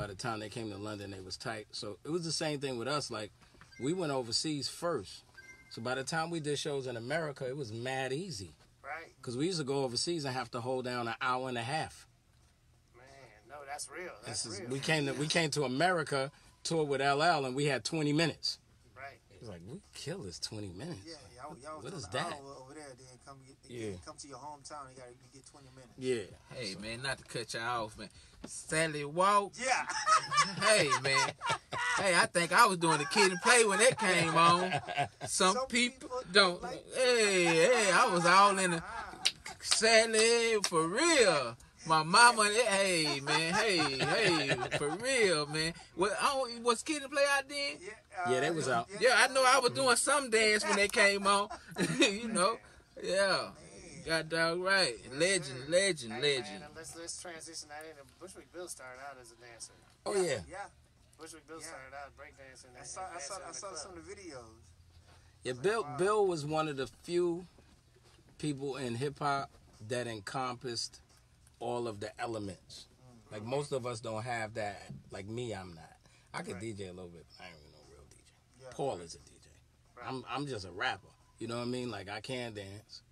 by the time they came to London, they was tight. So it was the same thing with us. Like we went overseas first. So by the time we did shows in America, it was mad easy right, because we used to go overseas and have to hold down an hour and a half. man. No, that's real. That's is, real. we came to we came to America, toured with LL, and we had 20 minutes. right. It's like we kill this twenty minutes. Yeah, y'all, y'all What is that? over there. Then come get, Yeah. come to your hometown. You gotta get twenty minutes. Yeah. Hey man, not to cut you off, man. Sally Walk. Yeah. Hey man. Hey, I think I was doing the kid and play when that came on. Some, Some people, people don't. like- hey, hey, I was all in the ah. Sally for real. My mama, hey man, hey, hey, for real, man. What? I was kid and play out then? Yeah, uh, Yeah, they was out. Yeah, I know I was doing some dance when they came on. you know, yeah. God dog right. Legend, legend, Hey, legend. man, let's let's transition that into Bushwick Bill started out as a dancer. Oh yeah. Yeah. Bushwick Bill Yeah. started out breakdancing. I and- saw and I saw I saw club. some of the videos. Yeah, Bill Bill was one of the few people in hip hop that encompassed all of the elements. Like most of us don't have that. Like me, I'm not. I could Right. DJ a little bit. but I ain't really no real DJ. Yeah. Paul is a DJ. I'm I'm just a rapper. You know what I mean? Like I can dance.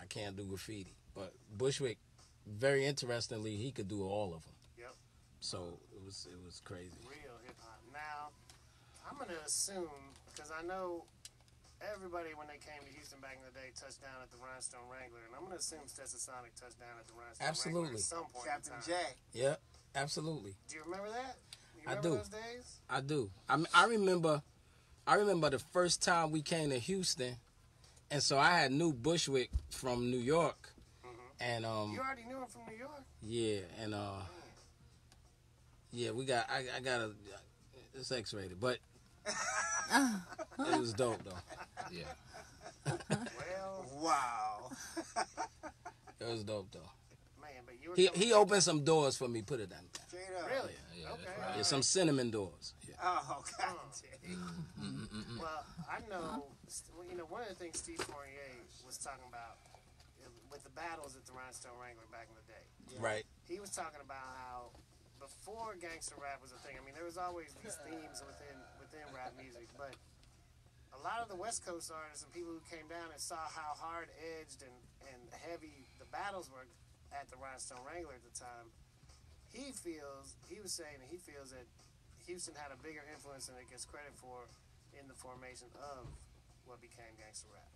I can't do graffiti. But Bushwick, very interestingly, he could do all of them. Yep. So it was it was crazy. real hip hop. Now, I'm gonna assume because I know everybody when they came to Houston back in the day touched down at the Rhinestone Wrangler, and I'm gonna assume Stetsasonic touched down at the Rhinestone Wrangler Absolutely. at some point Captain in time. Jack. Yeah, absolutely. Do you remember that? You I do. those days? I do. I I remember, I remember the first time we came to Houston, and so I had knew Bushwick from New York, and um You already knew him from New York. yeah, and uh yeah, we got I, I got a it's X rated, but it was dope though. Yeah. Well, Wow. It was dope though. man, but you were He he opened some doors for me. Put it down. Straight up. really. Yeah, that's okay. right. Yeah, some cinnamon doors. Yeah. Oh God. Mm, mm, mm, well, I know. well, You know, one of the things Steve Fournier was talking about uh, with the battles at the Rhinestone Wrangler back in the day. Right. he was talking about how before gangster rap was a thing. I mean, there was always these themes within within rap music, but a lot of the West Coast artists and people who came down and saw how hard edged and, and heavy the battles were at the Rhinestone Wrangler at the time. He feels he was saying he feels that Houston had a bigger influence than it gets credit for in the formation of what became gangster rap.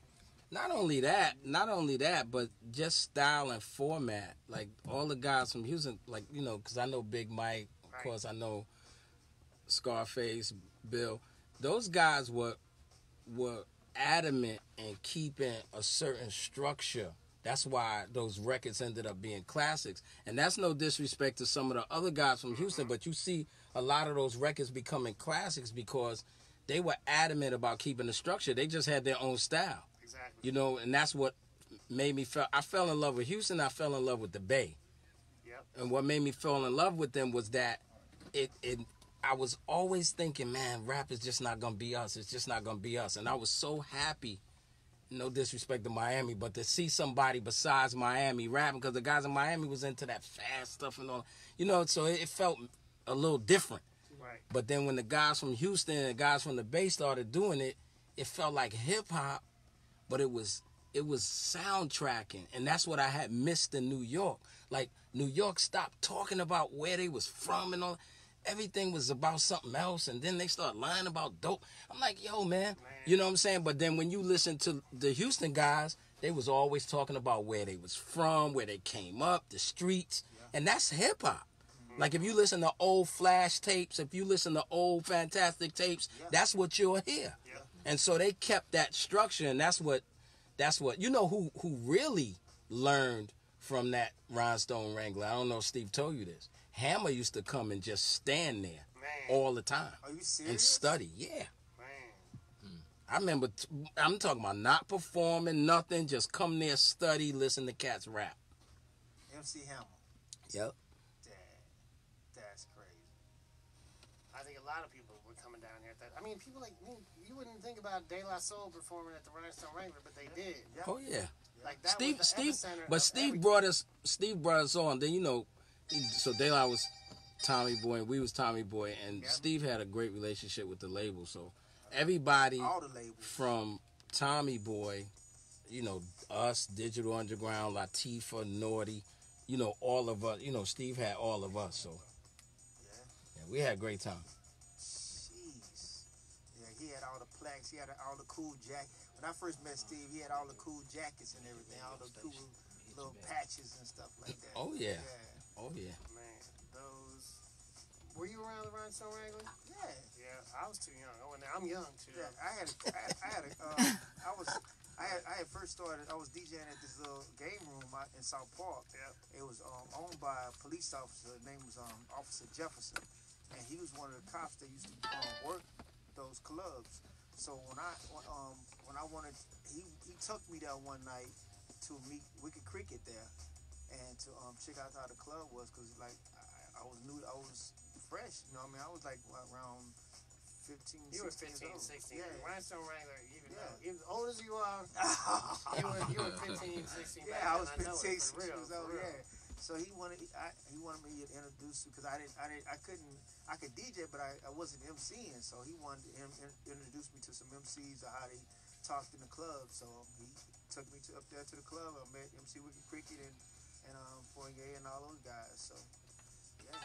Not only that, not only that, but just style and format. Like all the guys from Houston, like you know, because I know Big Mike, of Right. course, I know Scarface, Bill. Those guys were were adamant in keeping a certain structure. That's why those records ended up being classics. And that's no disrespect to some of the other guys from Houston, mm-hmm. but you see a lot of those records becoming classics because they were adamant about keeping the structure. They just had their own style Exactly. you know, and that's what made me feel. I fell in love with Houston. I fell in love with the Bay, Yep. and what made me fall in love with them was that it. it I was always thinking, man, rap is just not gonna be us. It's just not gonna be us. And I was so happy. No disrespect to Miami, but to see somebody besides Miami rapping, because the guys in Miami was into that fast stuff and all, you know, so it, felt a little different. Right. But then when the guys from Houston and the guys from the Bay started doing it, it felt like hip hop, but it was it was soundtracking, and that's what I had missed in New York. Like New York stopped talking about where they was from and all. Everything was about something else, and then they start lying about dope. I'm like, yo, man, you know what I'm saying? But then when you listen to the Houston guys, they was always talking about where they was from, where they came up, the streets, and that's hip hop. Like if you listen to old flash tapes, if you listen to old fantastic tapes, that's what you'll hear. And so they kept that structure, and that's what, that's what you know who who really learned from that Rhinestone Wrangler. I don't know if Steve told you this. Hammer used to come and just stand there Man. all the time Are you and study. Yeah, Man. Hmm. I remember. T- I'm talking about not performing nothing, just come there, study, listen to cats rap. MC Hammer. Yep. Dang. That's crazy. I think a lot of people were coming down here at that. I mean, people like me, you wouldn't think about De La Soul performing at the Rhinestone Wrangler, but they did. Yeah. Oh yeah. Like that Steve, was the Steve, but Steve everything. brought us. Steve brought us on. Then you know, he- so Daylight was Tommy Boy, and we was Tommy Boy, and Yep. Steve had a great relationship with the label. So everybody All the labels. from Tommy Boy, you know, us, Digital Underground, Latifah, Naughty, you know, all of us. You know, Steve had all of us. So Yeah. yeah, we had a great time. Jeez. He had all the slacks. He had all the cool jack. When I first met Steve, he had all the cool jackets and everything, all the cool little patches and stuff like that. Oh yeah. Yeah. Oh yeah. Man, those. Were you around the Rhinestone Wrangler? Yeah. Yeah, I was too young. Oh, and I'm young too. Yeah, I had, a, I, I had, a, uh, I was, I had, I had first started. I was DJing at this little game room out in South Park. Yeah. It was um, owned by a police officer. His name was um, Officer Jefferson, and he was one of the cops that used to um, work those clubs. So when I um, when I wanted, he he took me there one night to meet Wicked Cricket there, and to um, check out how the club was, cause like I, I was new, I was fresh. You know, what I mean, I was like what, around 15, You were 16 15, old. 16. Yeah. Rhinestone Wrangler, even Yeah. though, even old as you are, you were, you were 15, 16. back Yeah, I was know it, 15, for real, 16 years old. Yeah. So he wanted, I, he wanted me to introduce because I didn't, I didn't, I couldn't, I could DJ, but I, I wasn't MCing. So he wanted to in, in, introduce me to some MCs or how they talked in the club. So he took me to up there to the club. I met MC Wicked Cricket and and um, Fournier and all those guys. So yeah,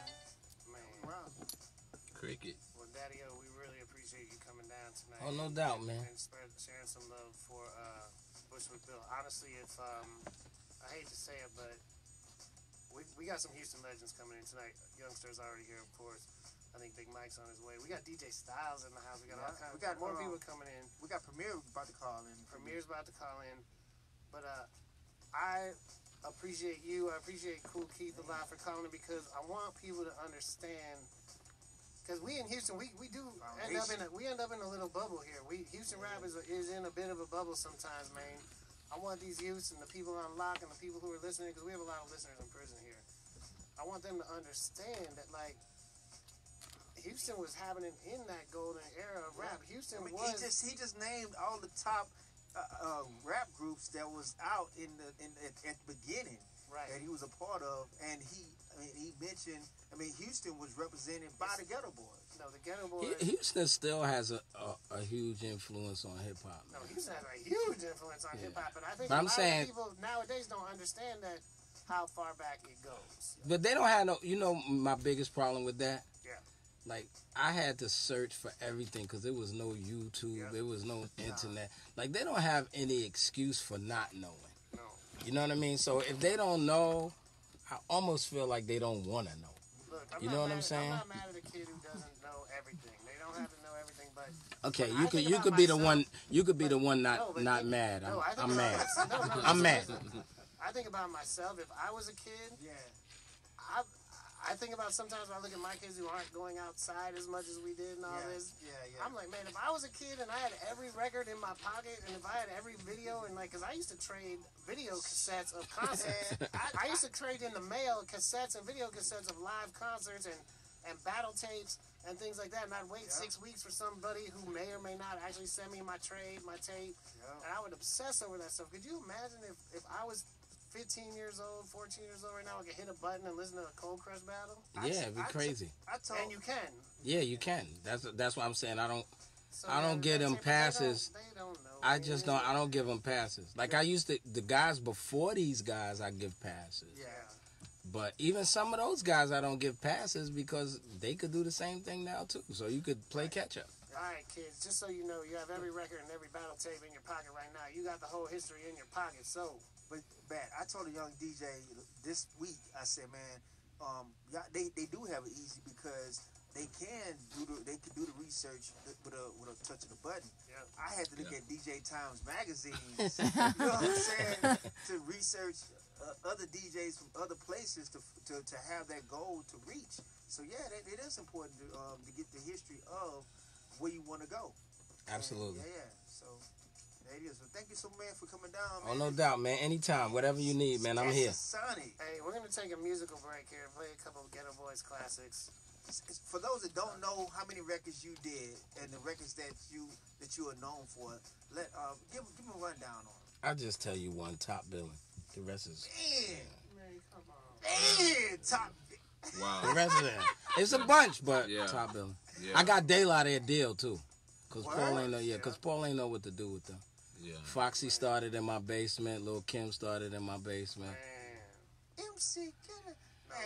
man, Man, around. Cricket. well, Daddy O, we really appreciate you coming down tonight. Oh, no and- doubt, and, man. And spread, sharing some love for uh, Bushwick Bill. Honestly, if um, I hate to say it, but we, we got some Houston legends coming in tonight. Yungstar's already here, of course. I think Big Mike's on his way. We got DJ Styles in the house. We got all kinds. we got, more people coming in. We got Premier about to call in. Premier's about to call in. But uh, I appreciate you. I appreciate Kool Keith a lot for calling because I want people to understand. Because we in Houston, we, we do end up in a, we end up in a little bubble here. We Houston rap is, is in a bit of a bubble sometimes, man. I want these youths and the people on lock and the people who are listening, because we have a lot of listeners in prison here. I want them to understand that like Houston was happening in that golden era of rap. Houston I mean, was he just he just named all the top uh, uh, rap groups that was out in the in at, at the beginning right. that he was a part of, and he I mean he mentioned I mean Houston was represented by the Ghetto Boys. No, the Ghetto Boys. Houston still has a, a, a huge influence on hip hop. No, Houston has a huge influence on Yeah. hip hop, and I think But a I'm lot saying- of people nowadays don't understand that how far back it goes. But they don't have no. You know my biggest problem with that. Yeah. Like I had to search for everything because there was no YouTube, Yeah. there was no internet. Like they don't have any excuse for not knowing. No. You know what I mean? So if they don't know, I almost feel like they don't want to know. Look, You know what I'm at- saying? I'm not mad at a kid who doesn't know everything. They don't have to know everything, but Okay, you I could you could be the one you could be the one not but not think- mad. I'm, no, I think I'm mad. myself- no, no, I'm mad. I think about myself. If I was a kid, Yeah, I I think about sometimes when I look at my kids who aren't going outside as much as we did and all yeah, this. yeah, yeah. I'm like, man, if I was a kid and I had every record in my pocket, and if I had every video, and like, cause I used to trade video cassettes of concerts. I, I used to trade in the mail cassettes and video cassettes of live concerts and and battle tapes and things like that. And I'd wait six weeks for somebody who may or may not actually send me my trade, my tape, Yeah. and I would obsess over that stuff. Could you imagine if if I was 15 years old, 14 years old right now, I could hit a button and listen to a Cold Crush battle? Yeah, it'd be I- crazy. I told And you can. Yeah, you can. That's that's what I'm saying. I don't. So I don't then get them it, but they don't- passes. They don't know. I just don't. I don't give them passes. Like I used to. The guys before these guys, I give passes. yeah. But even some of those guys, I don't give passes because they could do the same thing now too. So you could play catch up. All right, kids. Just so you know, you have every record and every battle tape in your pocket right now. You got the whole history in your pocket. So But bad. I told a young DJ this week. I said, man, um, yeah, they they do have it easy because they can do the they can do the research with a with a touch of the button. Yeah. I had to look Yeah. at DJ Times magazines. you know what I'm saying? to research uh, other DJs from other places to, to to have that goal to reach. So yeah, that, it is important to um, to get the history of where you want to go. Absolutely. Yeah, yeah. So there it is. So thank you so man for coming down. Oh no doubt, man. Anytime, whatever you need, man. I'm here. Sonic. hey, we're gonna take a musical break here. And play a couple of Ghetto Boys classics. For those that don't know how many records you did and the records that you that you are known for, let uh, give give them a rundown on. I just tell you one top billing. The rest is Man, Man, come on. man, top. the Wow. rest of that. It's a bunch, but Yeah. top billing. Yeah. I got Daylight at deal too, cause Paul ain't know. Yeah, cause Paul ain't know what to do with them. Yeah. Foxy started in my basement. Lil Kim started in my basement. Man, MC, get it, man.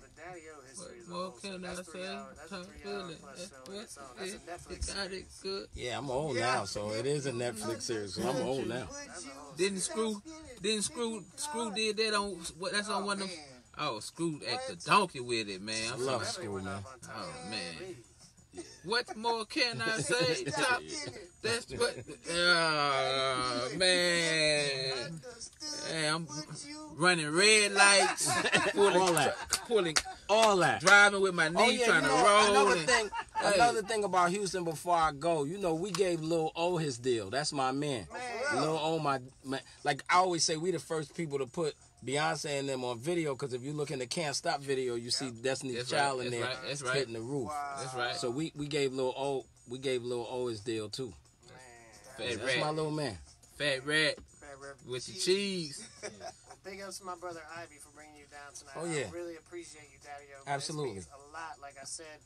the Daddy-O history is a What can I that's three say? hour- That's a Top feeling. plus show. what That's, on, that's a Netflix it got it series. good. Yeah, I'm old now, so it is a Netflix series. So I'm old now. That's a whole Didn't Screw, didn't Screw, Screw did that on what? That's on oh, one of them. man. Oh, Screw at the donkey with it, man. I'm Love sorry. Screw, went man. off. Oh man, Please. what more can I say? Top, that's what. Uh, man, Hey, I'm running red lights, pulling, All that. pulling, All that. driving with my knee Oh yeah, trying you to know, roll. another and- thing, Hey. another thing about Houston before I go, you know, we gave Lil O his deal. That's my man. Lil O, my man. Like I always say, we the first people to put Beyonce and them on video because if you look in the Can't Stop video, you see Destiny's That's Child right, in that's there right, that's right. hitting the roof. That's right. So we we gave little O we gave little O his deal too. Fat That's my little man. fat rat Fat Rat with the Cheese. cheese. Big ups to my brother Ivy for bringing you down tonight. Oh, yeah. I really appreciate you, Daddy O. Absolutely. This means a lot. Like I said,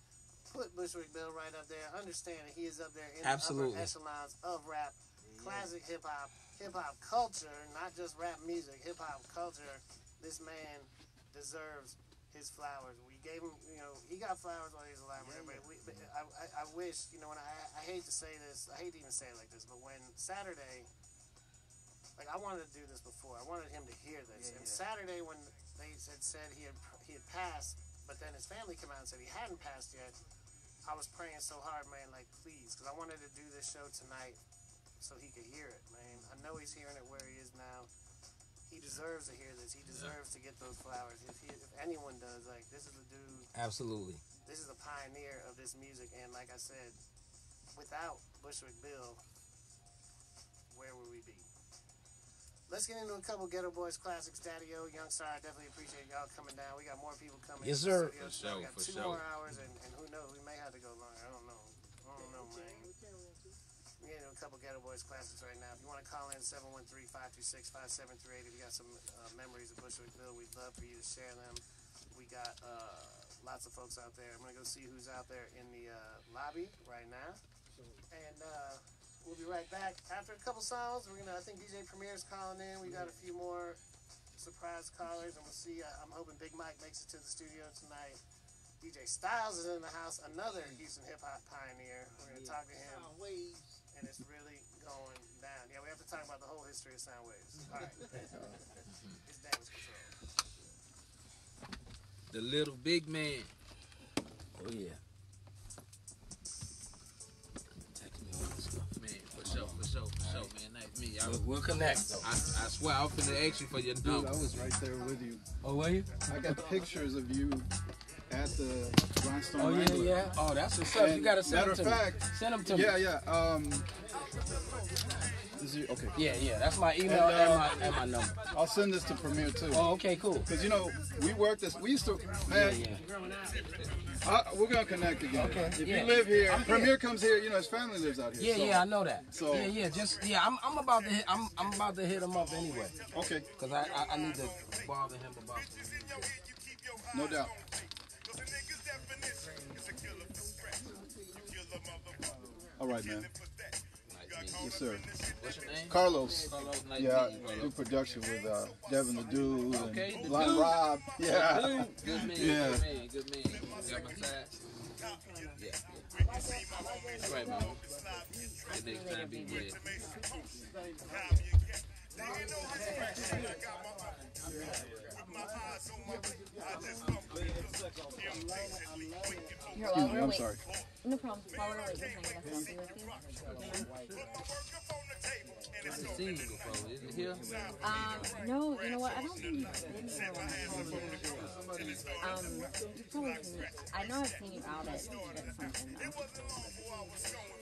put Bushwick Bill right up there. Understand that he is up there in Absolutely. the upper echelons of rap, classic hip hop, hip hop culture, not just rap music, hip hop culture. This man deserves his flowers. We gave him, you know, he got flowers while he was alive. But we, but I, I, I wish, you know, and I, I hate to say this, I hate to even say it like this, but when Saturday like I wanted to do this before. I wanted him to hear this. and Saturday when they had said he had he had passed, but then his family came out and said he hadn't passed yet. I was praying so hard, man, like please, because I wanted to do this show tonight so he could hear it, man. I know he's hearing it where he is now. He deserves to hear this. He deserves to get those flowers. If he, if anyone does, like this is the dude Absolutely. this is a pioneer of this music, and like I said, without Bushwick Bill, where would we be? Let's get into a couple Ghetto Boys classics. Daddy O, Yungstar, I definitely appreciate y'all coming down. We got more people coming. Yes, sir. For sure, We got for two sure. more hours, and, and who knows, we may have to go longer. Couple Ghetto Boys classics right now. If you want to call in, 713-526-5738. If you got some uh, memories of Bushwick Bill, we'd love for you to share them. We got uh, lots of folks out there. I'm going to go see who's out there in the uh, lobby right now. And uh, we'll be right back after a couple songs. We're gonna. I think DJ Premier's calling in. We got a few more surprise callers, and we'll see. Uh, I'm hoping Big Mike makes it to the studio tonight. DJ Styles is in the house, another Houston hip hop pioneer. We're gonna talk to him, and it's really going down. Yeah, we have to talk about the whole history of sound waves. All right, it's damage control. The little big man. Oh yeah. Text me all. Man, for sure, for sure, for sure, man. Nice me. I, We'll, we'll connect though. I, I swear, I'll finna ask you for your Dude, I was right there with you. Oh, were you? I got pictures of you at the Rhinestone Oh yeah, Wrangler. yeah. Oh, that's what's up. You gotta send matter them of to me. fact, Send them to Yeah, me. yeah. Um, this okay. Yeah, yeah. That's my email And, and, uh, my and my number. I'll send this to Premier too. Oh, okay, cool. Cause you know we worked this. We used to, Yeah, man. yeah. I, we're gonna connect again. Okay, If yeah. you live here, I'm Premier here. comes here. You know his family lives out here. Yeah, so- yeah, I know that. So- yeah, yeah, just yeah, I'm, I'm about to hit, I'm I'm about to hit him up anyway, Okay, cause I, I I need to bother him about music. no doubt. All right, man. Yes, sir. What's your name? Carlos. Carlos, nice Yeah, meeting you, do production with uh, Devin the Dude Okay, and the Blind Dude. Rob. Yeah. Good man, Yeah. good man, good man. Got my side? Yeah, yeah. All right, man. The next time be with Here, Excuse while me, we're I'm wait- sorry. No problem. While we're waiting, can I get a with you? I've seen you before. Is it here? Um, no, you know what? I don't think you've been here when I called you. Um, you probably can, I know I've seen you out at, at something. Though.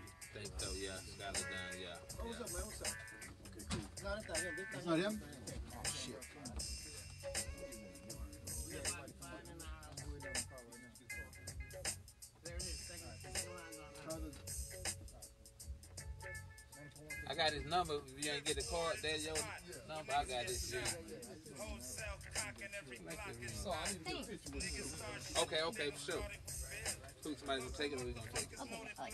Think so, yeah. Skyla Dawn, yeah. yeah. That's not him. Oh shit. I got his number. If you ain't get the card, there's your number. I got his. shit. Okay, okay, for sure. Who somebody gonna take it or we gonna take it? Okay, I like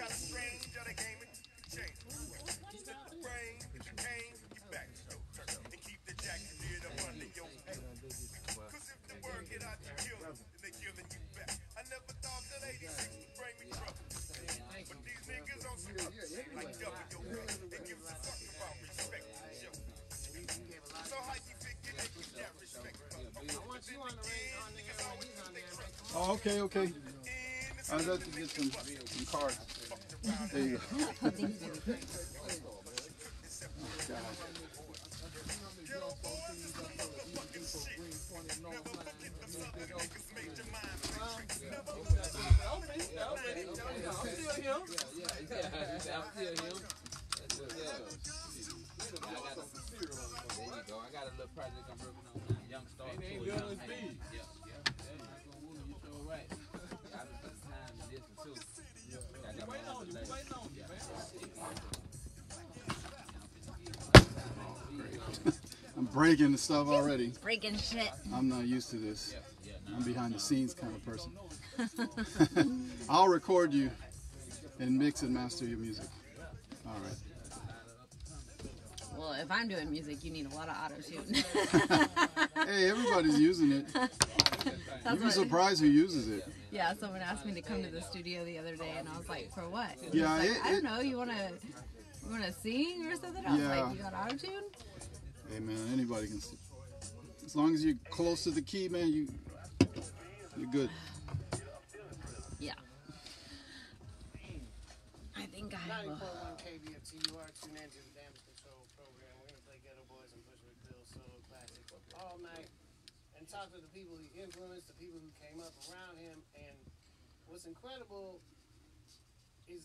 Got a strange of the game and change. Keep the brain, get the cane, get back to your turn. And keep the jacket near the under your belt. Cause if the word get out, you kill them. Then they killing you back. I never thought that 86 would bring me trouble. But these niggas on some other like double your rate. They give a fuck about respect. So how you figure they get that respect? I want you on the radio, on there, when he's on there, man. Come Oh, okay, okay. I was about to get some, some cards. I got a, there you go. I got a little project I'm working on now. Yungstar. Ain't ain't doing his breaking the stuff already. Breaking shit. I'm not used to this. I'm behind the scenes kind of person. I'll record you and mix and master your music. All right. Well, if I'm doing music, you need a lot of auto tune. Hey, everybody's using it. You'd be surprised who uses it. Yeah, someone asked me to come to the studio the other day, and I was like, "For what?" And Yeah, like, it- I don't it- know. You wanna, you wanna sing or something? I was Yeah. like, "You got auto tune?" Hey man, anybody can. s- As long as you're close to the key, man, you you're good. Yeah. I think I will. 90.1 KPFT, you are tuned into the Damage Control program. We're going to play Ghetto Boys and Bushwick Bill solo classic all night and talk to the people he influenced, the people who came up around him. And what's incredible is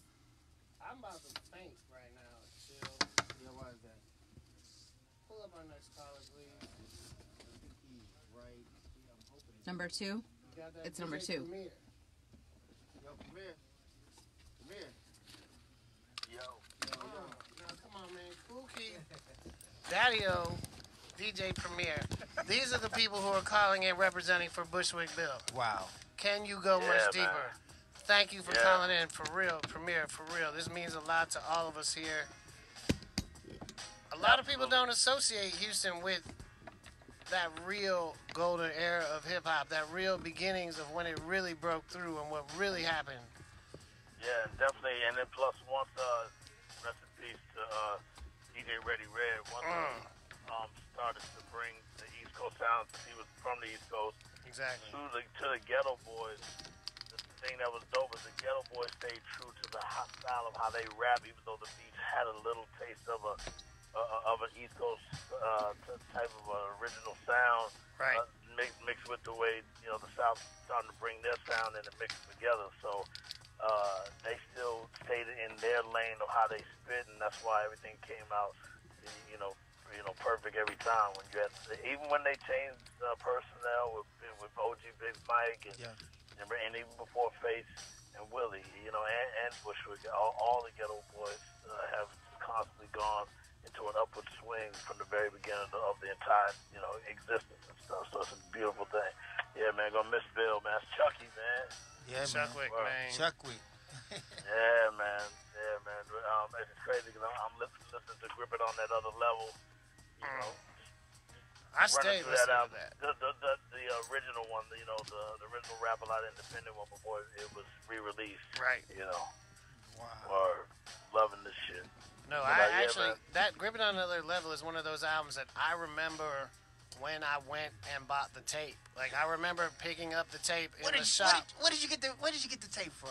I'm about to faint right now. Chill. Yeah, why is that? Pull up our next caller, please. Right. Number two. You got that It's number DJ two. Premier. Yo, come here. Come here. Come on. Now, come on, man. Kool Keith. Daddy-O, DJ Premier. These are the people who are calling in representing for Bushwick Bill. Wow. Can you go Yeah, much man. deeper? Thank you for Yeah. calling in for real, Premier, for real. This means a lot to all of us here. A lot of people don't associate Houston with that real golden era of hip hop, that real beginnings of when it really broke through and what really happened. Yeah, definitely. And then plus, once uh, rest in peace to uh, DJ Ready Red. Once Mm. um, started to bring the East Coast sound, he was from the East Coast. Exactly. To the to the Ghetto Boys. The thing that was dope is the Ghetto Boys stayed true to the hot style of how they rap, even though the beats had a little taste of a uh, of an East Coast uh, type of uh, original sound. Right. Uh, mixed, mixed with the way you know the South starting to bring their sound in and mix it together. So uh, they still stayed in their lane of how they spit, and that's why everything came out, you know, you know, perfect every time. When you had, even when they changed uh, personnel with with OG Big Mike and, Yeah. and and even before Face, and Willie, you know, and, and Bushwick, all, all the ghetto boys uh, have constantly gone into an upward swing from the very beginning of the entire, you know, existence and stuff. So it's a beautiful thing. Yeah, man, gonna miss Bill, man. It's Chucky, man. Yeah, Chuckwick, Word. man. Chuckwick. Yeah, man. Yeah, man. Um, it's crazy because I'm, I'm listening, listening to Grip It on that other level. You know, I running stayed through listening that to album. that. The, the, the, the original one, you know, the, the original Rap A Lot Independent one before it was re-released. Right. You know, Wow. or loving this shit. No, I actually man. that Grip It on Another Level is one of those albums that I remember when I went and bought the tape. Like I remember picking up the tape in What the did, shop. what, did, what did you get the Where did you get the tape from?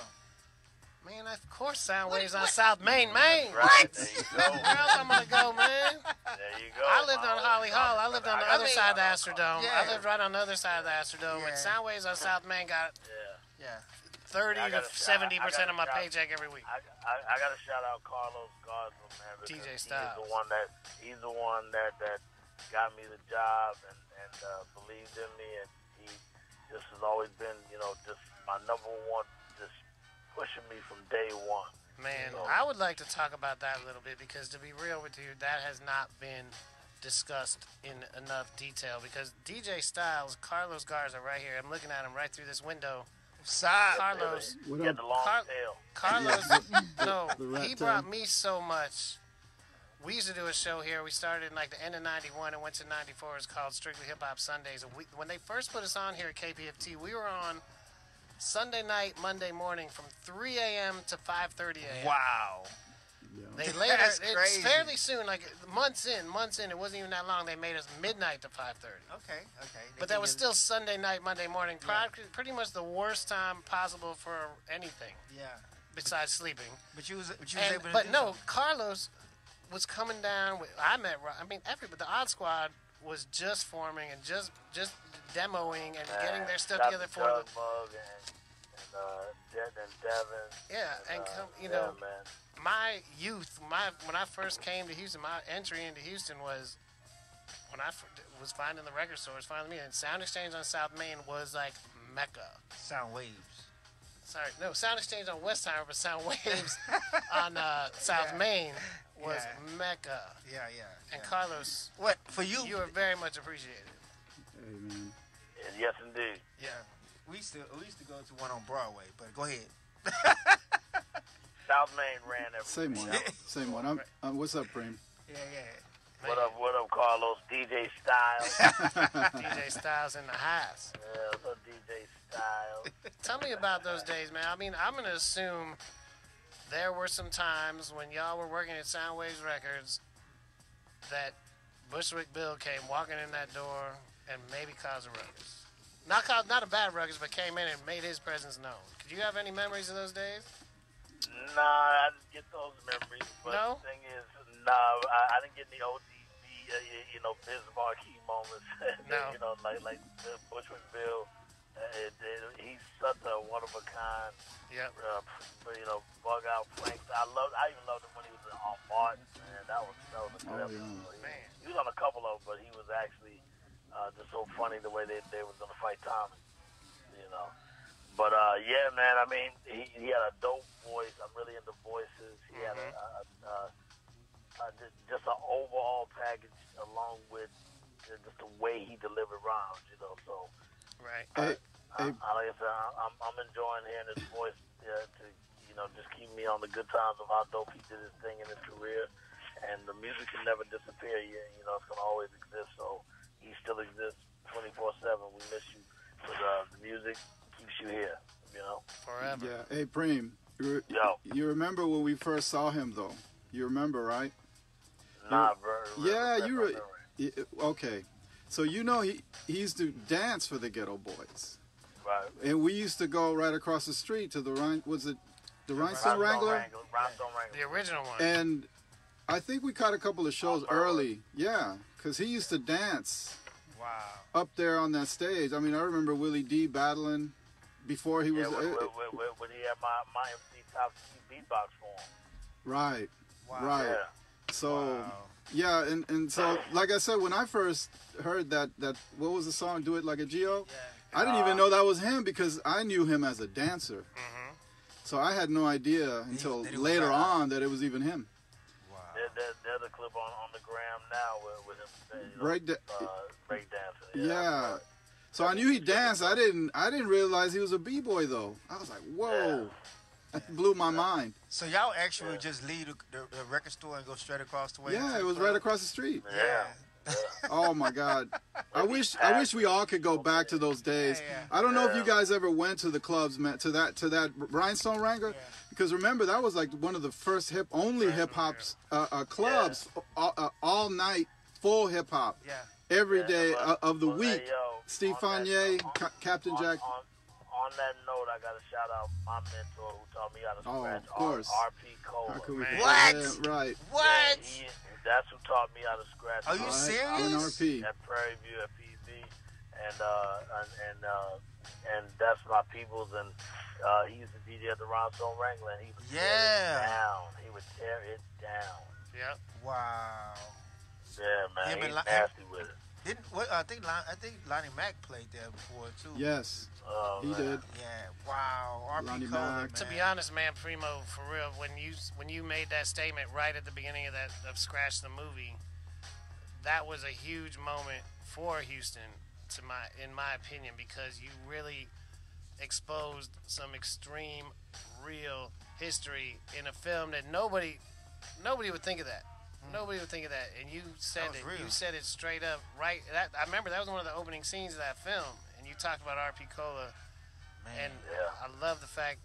Man, of course Soundwaves What- on what- South Main, Maine. Right. There you go. Where else I'm gonna go, man? There you go. I lived on Holly Hall. I lived on the I other mean, side of the Astrodome. I lived right on the other side of the Astrodome. And Yeah. Soundwaves on South Main got Yeah. Yeah. 30 I to 70 percent of my gotta- paycheck every week. I, I, I got to shout out Carlos Garza, man. because DJ He's Styles. the one that he's the one that that got me the job and and uh, believed in me, and he just has always been, you know, just my number one, just pushing me from day one. Man, I would like to talk about that a little bit because, to be real with you, that has not been discussed in enough detail. Because DJ Styles, Carlos Garza, right here, I'm looking at him right through this window. Side. Carlos, What He had the long Car- tail. Carlos, no, he brought me so much. We used to do a show here. We started in like the end of '91 and went to '94. It's called Strictly Hip Hop Sundays. And we, when they first put us on here at KPFT, we were on Sunday night, Monday morning from 3 a.m. to 5:30 a.m. Wow. They later, That's it's fairly soon, like months in, months in. It wasn't even that long. They made us midnight to 5:30. Okay. Okay. But that was still Sunday night, Monday morning. Pro- Pretty much the worst time possible for anything Yeah. besides sleeping. But you was but you was And, able to but do no, something. Carlos was coming down. With, I met. Ro- I mean, everybody. The Odd Squad was just forming and just just demoing and getting their stuff together to for Doug the. Mug and, and uh, and Devin. Yeah, and uh, come, you yeah, know, man. My youth, my when I first came to Houston, my entry into Houston was when I was finding the record stores, finding me, and Sound Exchange on South Main was like mecca. Sound waves. Sorry, no, Sound Exchange on Westheimer, but Sound Waves on uh, South Yeah. Main was Yeah. mecca. Yeah. Yeah. And yeah. Carlos, What for you? you are very much appreciated. Hey, man. Yes, indeed. Yeah. We used to we used to go to one on Broadway, but go ahead. South Main ran everything. Same one. Same one. I'm, I'm, what's up, Preem? Yeah, yeah. What up, what up, Carlos? DJ Styles. DJ Styles in the house. yeah, what's up, DJ Styles? Tell me about those days, man. I mean, I'm gonna assume there were some times when y'all were working at Soundwaves Records that Bushwick Bill came walking in that door and maybe caused a ruckus. Not caused, not a bad ruckus, but came in and made his presence known. Could you have any memories of those days? Nah, I didn't get those memories. But No? the thing is, nah, I, I didn't get any ODB, uh, you know, Biz Markie moments. No. you know, like like the Bushwick Uh, it, it, he's such a one of a kind, Yep. uh, you know, bug out Frank. I loved. I even loved him when he was on Martin. Man, that was that was a good Oh, yeah. He, Man. he was on a couple of them, but he was actually uh, just so funny the way they they was gonna fight Tommy. You know. But uh, yeah, man. I mean, he, he had a dope voice. I'm really into voices. He had a, a, a, a just, just an overall package, along with just just the way he delivered rhymes. You know, so Right. Hey, I, hey, I, like I said, I- I'm, I'm enjoying hearing his voice uh, to you know just keep me on the good times of how dope he did his thing in his career. And the music can never disappear. You, you know, it's gonna always exist. So he still exists 24/7. We miss you, but uh, the music keeps you here. You know. Forever. yeah. Hey, Preem. You, Yo. you remember when we first saw him, though? You remember, right? Nah, bro. Yeah, you were. y- Okay. So you know he, he used to dance for the Ghetto Boys, Right. and we used to go right across the street to the Rhine. Was it the Rhinestone Rhinestone Wrangler? Wrangler. Wrangler. The original one. And I think we caught a couple of shows Oh, early. Yeah, because he used to dance Wow. up there on that stage. I mean, I remember Willie D battling before he was. yeah, when, uh, when, when, when, when he had my, my MC Top C beatbox for him. right, Wow. right. Yeah. So Wow. yeah, and, and so like I said, when I first heard that that what was the song "Do It Like a G.O," I didn't even know that was him because I knew him as a dancer. So I had no idea until that he later on that it was even him. There, there, there's a clip on, on the gram now with, with him saying, you know, Break da- uh, break dancing. Yeah. So I knew he danced. I didn't. I didn't realize he was a b boy though. I was like, whoa, that blew my mind. So y'all actually would just leave the, the, the record store and go straight across the way. Yeah, it was right across the street. Yeah. Oh my God. I wish I wish we all could go back to those days. I don't know if you guys ever went to the clubs, man, to that to that Rhinestone Wrangler, because remember that was like one of the first hip only hip hops uh, uh, clubs, all, uh, all night full hip hop. Yeah. Every Yeah, day but- uh, of the but, hey, week. Yo, Steve on Fournier, Ca- Captain on, Jack. On, on that note, I got to shout out my mentor who taught me how to Oh, scratch. of course. RP Cola. How could we Man. What? Yeah, right. What? He, that's who taught me how to scratch. Are you All right, serious? NRP. At Prairie View at PV, and uh, and and, uh, and that's my people's. And uh, he used to DJ at the Rhinestone Wrangler, and he would tear it down. He would tear it down. Yep. Wow. Yeah, man, Him and he's Li- nasty with it. Didn't what? I think Lon, I think Lonnie Mac played there before too. Yes, Oh, he man. did. Yeah. Wow. RP Lonnie Coleman, Mac. To be honest, man, Primo, for real, when you when you made that statement right at the beginning of that of Scratch the movie, that was a huge moment for Houston, to my in my opinion, because you really exposed some extreme, real history in a film that nobody nobody would think of that. Nobody would think of that, and you said was it. real. You said it straight up, right? That I remember that was one of the opening scenes of that film, and you talked about R.P. Cola Man, and I love the fact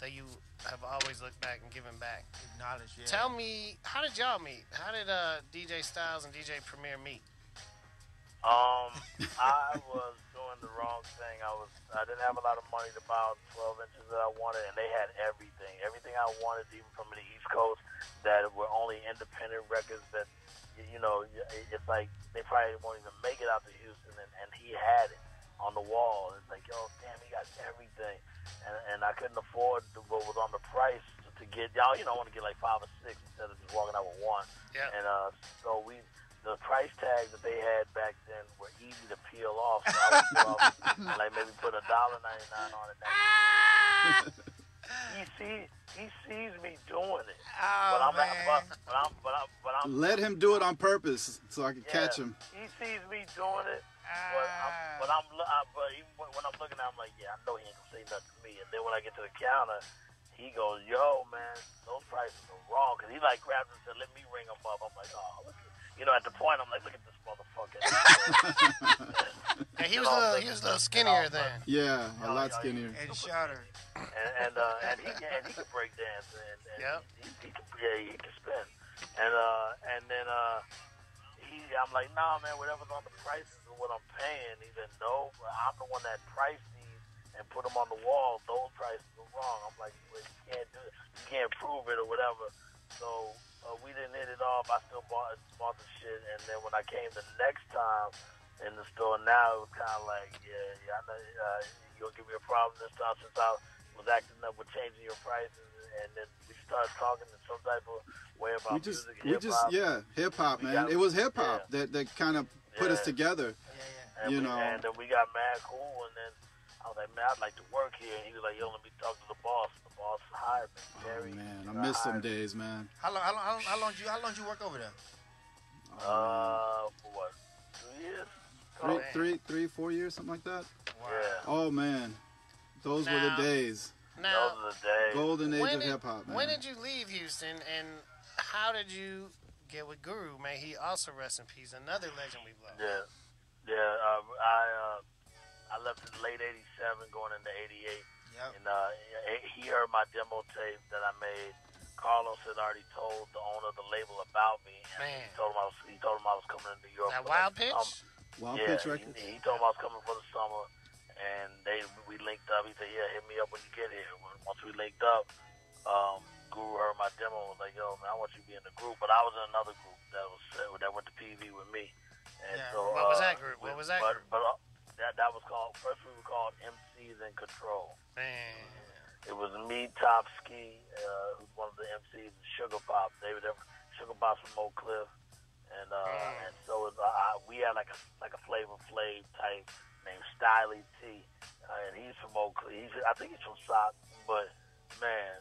that you have always looked back and given back. acknowledge. Yeah. Tell me, how did y'all meet? How did uh, DJ Styles and DJ Premier meet? Um, I was doing the wrong thing. I was I didn't have a lot of money to buy all the 12 inches that I wanted, and they had everything, everything I wanted, even from the East Coast, that were only independent records. That you know, it's like they probably won't even make it out to Houston, and, and he had it on the wall. It's like, yo, damn, he got everything, and and I couldn't afford what was on the price to get. Y'all, you know, I want to get like five or six instead of just walking out with one. Yeah. And uh, so we, the price tags that they had back then were easy to peel off. So I would probably, like maybe put a dollar ninety nine on it. Ah! he sees he sees me doing it, Oh, but I'm not. man. But, but I'm but I'm but I'm. Let him do it on purpose so I can yeah, catch him. He sees me doing it, but I'm, ah. but I'm, I, but even when when I'm looking at him, I'm like, yeah, I know he ain't gonna say nothing to me. And then when I get to the counter, he goes, yo, man, those prices are wrong. Cause he like grabs and said, let me ring him up. I'm like, oh, look at, you know, at the point, I'm like, look at this motherfucker. And he was a little, he was a little skinnier then. Yeah, a lot skinnier. And Shouter. and and, uh, and he and he can break dance and, and Yep. he, he can yeah he can spin and uh and then uh he I'm like nah man whatever's on the prices of what I'm paying he said no I'm the one that priced these and put them on the wall those prices are wrong I'm like well, you can't do it you can't prove it or whatever so uh, we didn't hit it off I still bought bought the shit and then when I came the next time in the store now it was kind of like yeah yeah I know uh, you gonna give me a problem this time since I was acting up with changing your prices, and then we started talking in some type of way about We just, music, we just, hip-hop. yeah, hip hop, man. got- It was hip hop that that kind of put us Yeah. together. and you we, know. and then we got mad cool, and then I was like, man, I'd like to work here, and he was like, yo, let me talk to the boss. The boss hired me, Jerry. Man, I miss some days, man. How long? How long? How long, how long you? How long you work over there? Uh, for what? Two years? Three, Oh, three, three, four years, something like that. Yeah. Oh man, those were the days. Now, Those are the days. Golden age when of hip hop, man. when did you leave Houston, and how did you get with Guru? May he also rest in peace. Another legend we've lost. Yeah, yeah. Uh, I uh, I left in late '87, going into '88, and uh, he heard my demo tape that I made. Carlos had already told the owner of the label about me. And Man. he told him I was he told him I was coming to New York. That Wild Pitch? summer. Wild yeah, Pitch he- Records? He, told him I was coming for the summer, and they we linked up. He said, "Yeah, hit me up when you get here." When, once we linked up, um, Guru heard my demo and was like, "Yo, man, I want you to be in the group." But I was in another group that was that went to PV with me. And Yeah. so, What was uh, that group? What was that but, group? But uh, that that was called first. We were called MCs in Control. Man. It was me, Topski, uh, who's one of the MCs, and Sugar Pop. They were there- Sugar Pop's from Oak Cliff, and uh, and so was, uh, I, we had like a like a Flavor Flav type named Styly T, uh, and he's from Oak Cliff. He's, I think he's from Sock, but man,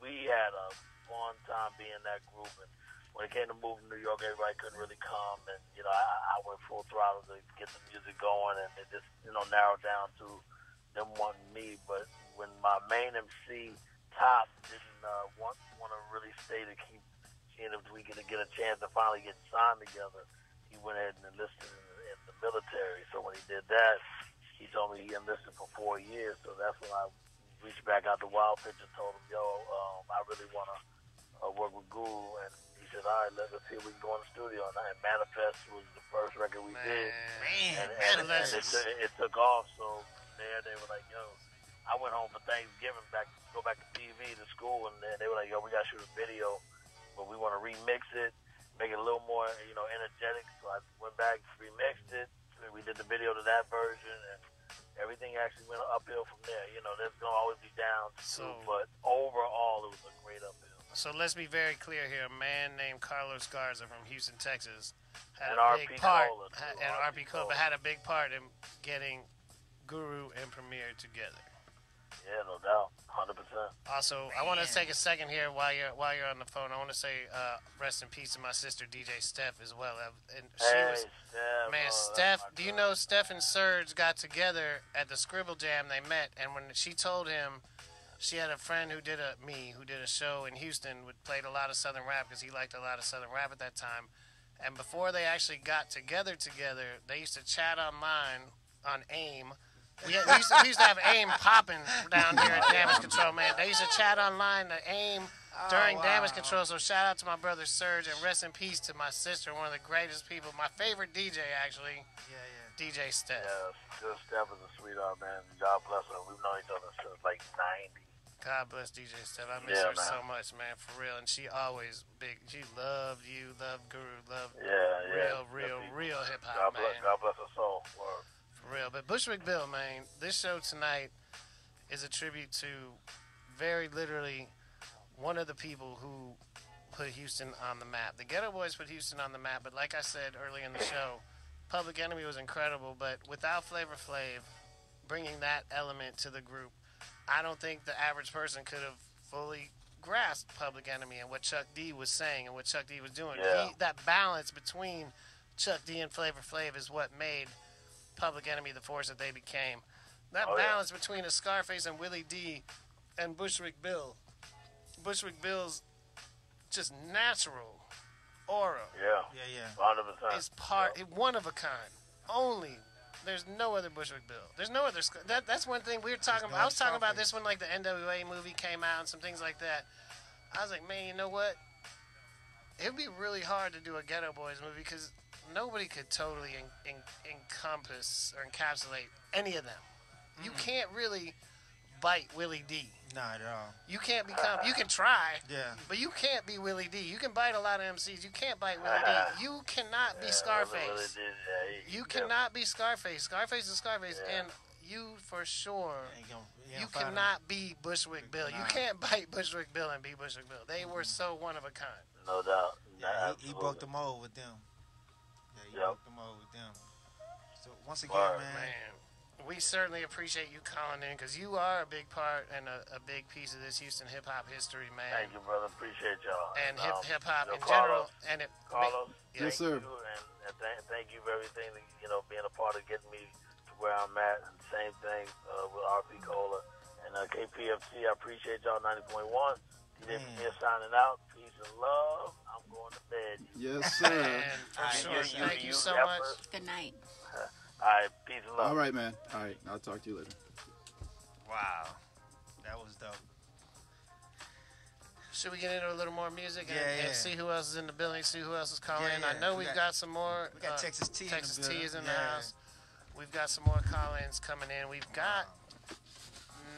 we had a fun time being that group. And when it came to moving to New York, everybody couldn't really come. And, you know, I, I went full throttle to get the music going. And it just, you know, narrowed down to them wanting me. But when my main MC, Top, didn't uh, want, want to really stay to keep seeing if we could get a chance to finally get signed together, he went ahead and enlisted in, in the military. So when he did that, he told me he enlisted for four years. So that's when I reached back out to Wild Pitch and told him, yo, um, I really want to uh, work with Guru. And said, all right, let's see if we can go in the studio. And, and Manifest was the first record we did. Man, and, and, and it, it took off. So there they were like, yo, I went home for Thanksgiving, back go back to PV to school, and then they were like, yo, we got to shoot a video, but we want to remix it, make it a little more, you know, energetic. So I went back, remixed it. We did the video to that version, and everything actually went uphill from there. You know, there's gonna always be down, too, So- but overall, it was a great uphill. So let's be very clear here. A man named Carlos Garza from Houston, Texas, had And a RP big part, Cola, too, and RP RP Cola Cola. had a big part in getting Guru and Premier together. Yeah, no doubt, hundred percent. Also, I want to take a second here while you're while you're on the phone. I want to say uh, rest in peace to my sister DJ Steph as well. Uh, And she Hey, was Steph, man, oh, Steph. Do you know Steph and Serge got together at the Scribble Jam? They met, and when she told him she had a friend who did a me who did a show in Houston, would played a lot of Southern rap because he liked a lot of Southern rap at that time. And before they actually got together together, they used to chat online on AIM. We, had, we, used, to, we used to have AIM popping down here at Damage Control, man. They used to chat online at AIM oh, during Damage Control. So shout out to my brother Serge and rest in peace to my sister, one of the greatest people, my favorite DJ actually, Yeah, yeah. DJ Steph. Yeah, Steph is a sweetheart, man. God bless her. We've known each other since like '90. God bless DJ Steph. I miss Yeah, her man. so much, man, for real. And she always big. She loved you, loved Guru, loved Yeah, yeah. real, real, real hip hop, bless, man. God bless her soul. Word. For real. But Bushwick Bill, man, this show tonight is a tribute to very literally one of the people who put Houston on the map. The Ghetto Boys put Houston on the map, but like I said early in the show, Public Enemy was incredible, but without Flavor Flav bringing that element to the group, I don't think the average person could have fully grasped Public Enemy and what Chuck D was saying and what Chuck D was doing. Yeah. He, that balance between Chuck D and Flavor Flav is what made Public Enemy the force that they became. That Oh, yeah. balance between a Scarface and Willie D and Bushwick Bill. Bushwick Bill's just natural aura Yeah, Yeah, yeah. hundred percent. is part one of a kind. Only there's no other Bushwick Bill. There's no other. That that's one thing we were talking no about. I was talking about this when like the NWA movie came out and some things like that. I was like, man, you know what? It'd be really hard to do a Ghetto Boys movie because nobody could totally en- en- encompass or encapsulate any of them. You can't really bite Willie D. Not at all. You can't become. You can try. Yeah. But you can't be Willie D. You can bite a lot of MCs. You can't bite Willie D. Ah. You cannot be Yeah, Scarface. Really did, yeah, he- You cannot be Scarface. Scarface is Scarface, Yeah. and you for sure. Gonna, You ain't find 'em. cannot be Bushwick Bill. You can't bite Bushwick Bill and be Bushwick Bill. They were mm-hmm. so one of a kind. No doubt. Yeah, he, he broke the mold with them. Yeah, he Yep. broke the mold with them. So once again, Word. man, Man, we certainly appreciate you calling in because you are a big part and a, a big piece of this Houston hip hop history, man. Thank you, brother. Appreciate y'all. And hip um, hip hop in Carlos, general, and it. Carlos, Yeah. Yes, sir. You and, and th- thank you for everything. that, You know, being a part of getting me to where I'm at. And same thing uh, with RP Cola and uh, KPFT. I appreciate y'all. Ninety point one. DJ Man. Premier signing out. Peace and love. I'm going to bed. Yes, sir. And for sure, you- you- thank you you so effort. much. Good night. All right. Peace and love. All right, man. All right. I'll talk to you later. wow, that was dope. Should we get into a little more music and, Yeah, and see who else is in the building, see who else is calling Yeah, in? I know We we've got- got, some more. We got uh, Texas T. Texas T is in the Yeah. house. We've got some more call-ins coming in. We've got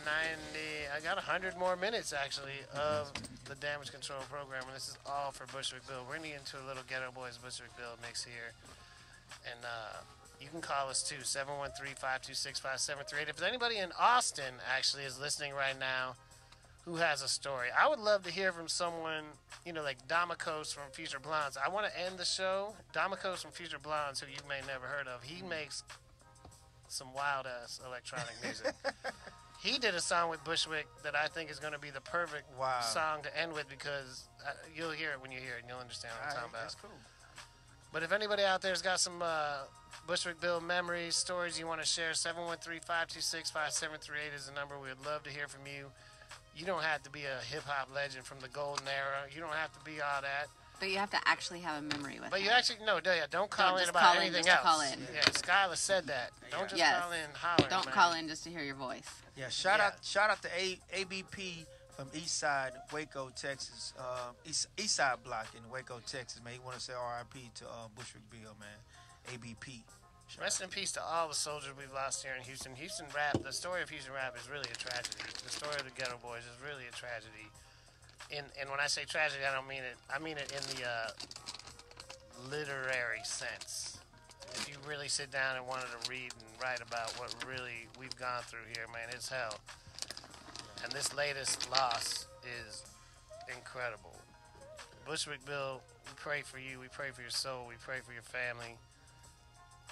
90, I got 100 more minutes actually of the damage control program, and this is all for Bushwick Bill. We're going to get into a little Ghetto Boys Bushwick Bill mix here. And uh, you can call us too, 713 526 5738. If anybody in Austin actually is listening right now who has a story, I would love to hear from someone, you know, like Damacos from Future Blondes. I want to end the show. Damacos from Future Blondes, who you may never heard of, he makes some wild ass electronic music. he did a song with Bushwick that I think is going to be the perfect Wow. song to end with because uh, you'll hear it when you hear it and you'll understand what I'm All talking right, about. that's cool. But if anybody out there's got some uh, Bushwick Bill memories, stories you want to share, 713-526-5738 is the number. We'd love to hear from you. You don't have to be a hip hop legend from the golden era. You don't have to be all that. But you have to actually have a memory with But him. you actually no, yeah, don't call Don't in just about call in anything just to else. call in. Yeah, Skyla said that. Don't just Yes. call in holler. Don't man. call in just to hear your voice. Yeah, shout Yeah. out shout out to A, ABP from East Side, Waco, Texas. Uh, East, East Side Block in Waco, Texas, man. He want to say RIP to uh, Bushwick Bill, man. ABP. Shout Rest in peace to all the soldiers we've lost here in Houston. Houston rap, the story of Houston rap is really a tragedy. The story of the Ghetto Boys is really a tragedy. And and when I say tragedy, I don't mean it. I mean it in the uh, literary sense. If you really sit down and wanted to read and write about what really we've gone through here, man, it's hell. And this latest loss is incredible. Bushwick Bill, we pray for you. We pray for your soul. We pray for your family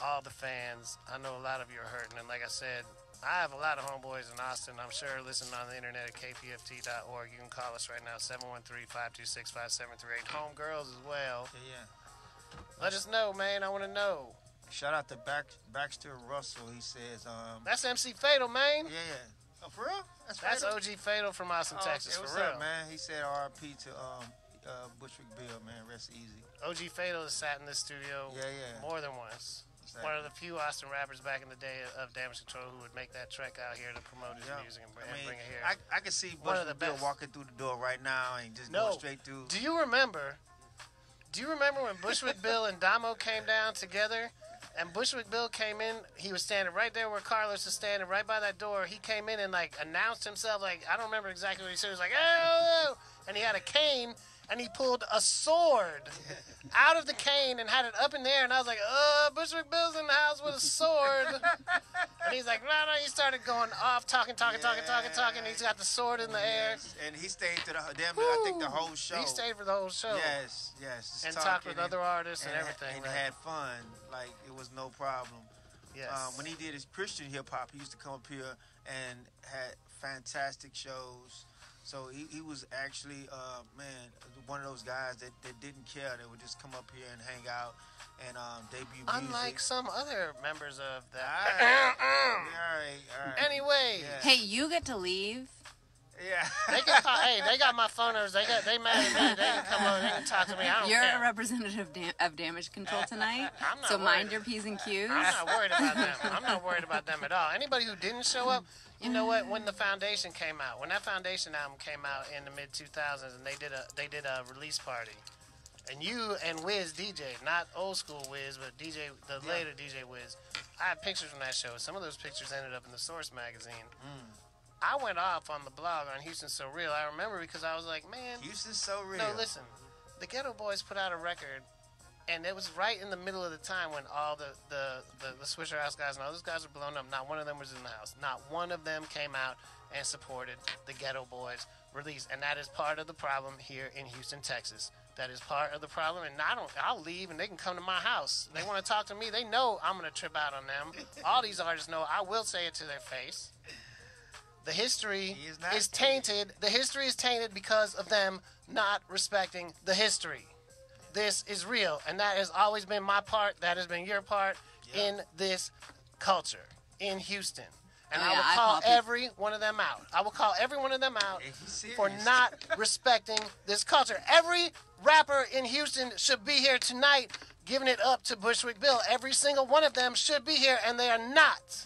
all the fans. I know a lot of you are hurting, and like I said, I have a lot of homeboys in Austin. I'm sure listening on the internet at kpft.org. You can call us right now, 713-526-5738. Homegirls as well. Yeah, yeah. Let us know, man. I want to know. Shout out to Back, Baxter Russell. He says, um, That's MC Fatal, man. yeah, yeah. Oh, for real? That's, That's Fatal? OG Fatal from Austin, Oh, Texas, okay, for real. up, man? He said R.P. to um, uh, Bushwick Bill, man. Rest easy. OG Fatal has sat in this studio Yeah, yeah. more than once. Exactly. One of the few Austin rappers back in the day of Damage Control who would make that trek out here to promote his Yeah. music and bring, I mean, bring it here. I, I can see Bushwick Bill best. walking through the door right now and just No. going straight through. Do you remember? Do you remember when Bushwick Bill and Damo came down together? And Bushwick Bill came in. He was standing right there where Carlos was standing, right by that door. He came in and like announced himself. Like I don't remember exactly what he said. He was like, "Oh!" oh, oh. and he had a cane and he pulled a sword out of the cane and had it up in the air. And I was like, "Uh, Bushwick Bill's in the house with a sword." and he's like, "No, no." He started going off, talking, talking, talking, talking, talking. He's got the sword in the air. And he stayed to the damn near, I think the whole show. He stayed for the whole show. Yes, yes. And talked with other artists and everything, And right. had fun. Like it was no problem. Yes. Um, when he did his Christian hip hop, he used to come up here and had fantastic shows. So he, he was actually, uh, man, one of those guys that, that didn't care. They would just come up here and hang out and um, debut music. Unlike some other members of All that. right, all right, all right. Anyway, Yeah. Hey, you get to leave. Yeah. they can call, hey, they got my phone numbers. They got they mad at me. They can come over. They can talk to me. I don't You're care. a representative dam- of damage control tonight. I'm not so mind your P's and Q's. I'm not worried about them. I'm not worried about them at all. Anybody who didn't show up, you know what? When the Foundation came out, when that Foundation album came out in the mid 2000s, and they did a they did a release party, and you and Wiz DJ, not old school Wiz, but DJ the Yeah. later DJ Wiz, I had pictures from that show. Some of those pictures ended up in the Source magazine. Mm. I went off on the blog on Houston So Real. I remember because I was like, man, Houston's so real. no, listen. The Ghetto Boys put out a record, and it was right in the middle of the time when all the the, the, the Swishahouse guys and all those guys were blown up. Not one of them was in the house. Not one of them came out and supported the Ghetto Boys release, and that is part of the problem here in Houston, Texas. That is part of the problem, and I don't. I'll leave, and they can come to my house. They want to talk to me. They know I'm gonna trip out on them. All these artists know. I will say it to their face. The history is is tainted. The history is tainted because of them not respecting the history. This is real, and that has always been my part. That has been your part in this culture in Houston. And Oh, I will call people- every one of them out. I will call every one of them out Hey, he's serious. for not respecting this culture. Every rapper in Houston should be here tonight giving it up to Bushwick Bill. Every single one of them should be here, and they are not.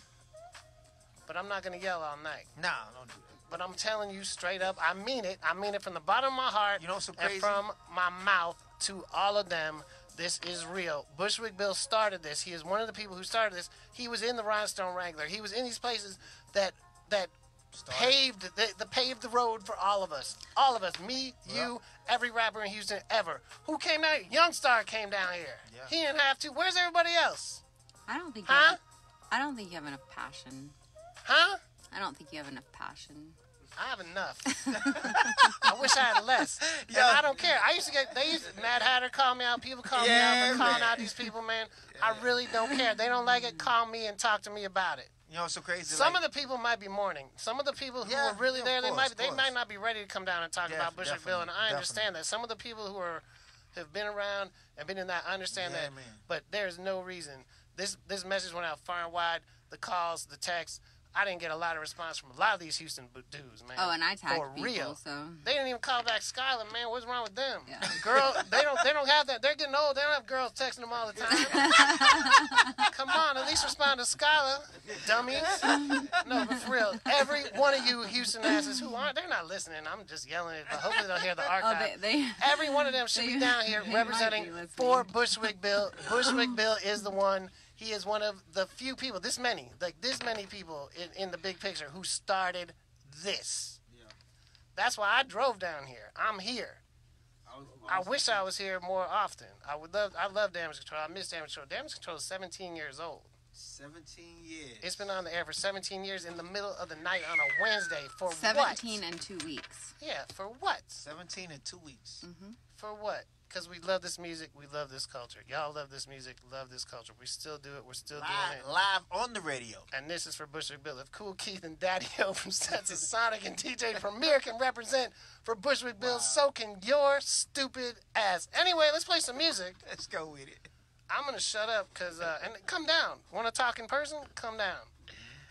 But I'm not going to yell all night. No, don't do that. But I'm telling you straight up, I mean it. I mean it from the bottom of my heart You know so and from my mouth to all of them. This is real. Bushwick Bill started this. He is one of the people who started this. He was in the Rhinestone Wrangler. He was in these places that that paved the, the paved the road for all of us. All of us. Me, you, every rapper in Houston ever. Who came down Yungstar came down here. Yeah. He didn't have to. Where's everybody else? I don't think. You Huh? have, I don't think you have enough passion. Huh? I don't think you have enough passion. I have enough. I wish I had less. And I don't care. I used to get they used to, Mad Hatter call me out. People call me out Yeah, for calling out these people, man. I really don't care. They don't like it. Call me and talk to me about it. You know what's so crazy? Some like, of the people might be mourning. Some of the people who Yeah, are really yeah, there, of they might of they might not be ready to come down and talk Def- about Bushwick Bill, and I definitely, understand that. Some of the people who are have been around and been in that I understand Yeah, that. man. But there's no reason. This this message went out far and wide. The calls, the texts. I didn't get a lot of response from a lot of these Houston dudes, man. Oh, and I tagged For people, real. so They didn't even call back Skyla, man. What's wrong with them? Yeah. Girl, they don't they don't have that. They're getting old. They don't have girls texting them all the time. Come on, at least respond to Skyla, dummies. No, but for real, every one of you Houston asses who aren't, they're not listening. I'm just yelling it, but hopefully they'll hear the oh, archive. they, they Every one of them should be down here representing for Bushwick Bill. Bushwick Bill is the one. He is one of the few people, this many, like this many people in, in the big picture who started this. Yeah. That's why I drove down here. I'm here. I wish I was here more often. I would love. I love Damage Control. I miss Damage Control. Damage Control is 17 years old. 17 years. It's been on the air for 17 years in the middle of the night on a Wednesday. For what? 17 and two weeks. Yeah, for what? 17 and two weeks. Mm-hmm. For what? Because we love this music. We love this culture. Y'all love this music. Love this culture. We still do it. We're still doing it. live on the radio. And this is for Bushwick Bill. If Kool Keith and Daddy O from Stetsasonic and DJ Premier can represent for Bushwick Bill, so can your stupid ass. Anyway, let's play some music. Let's go with it. I'm gonna shut up because uh, and come down. Want to talk in person? Come down.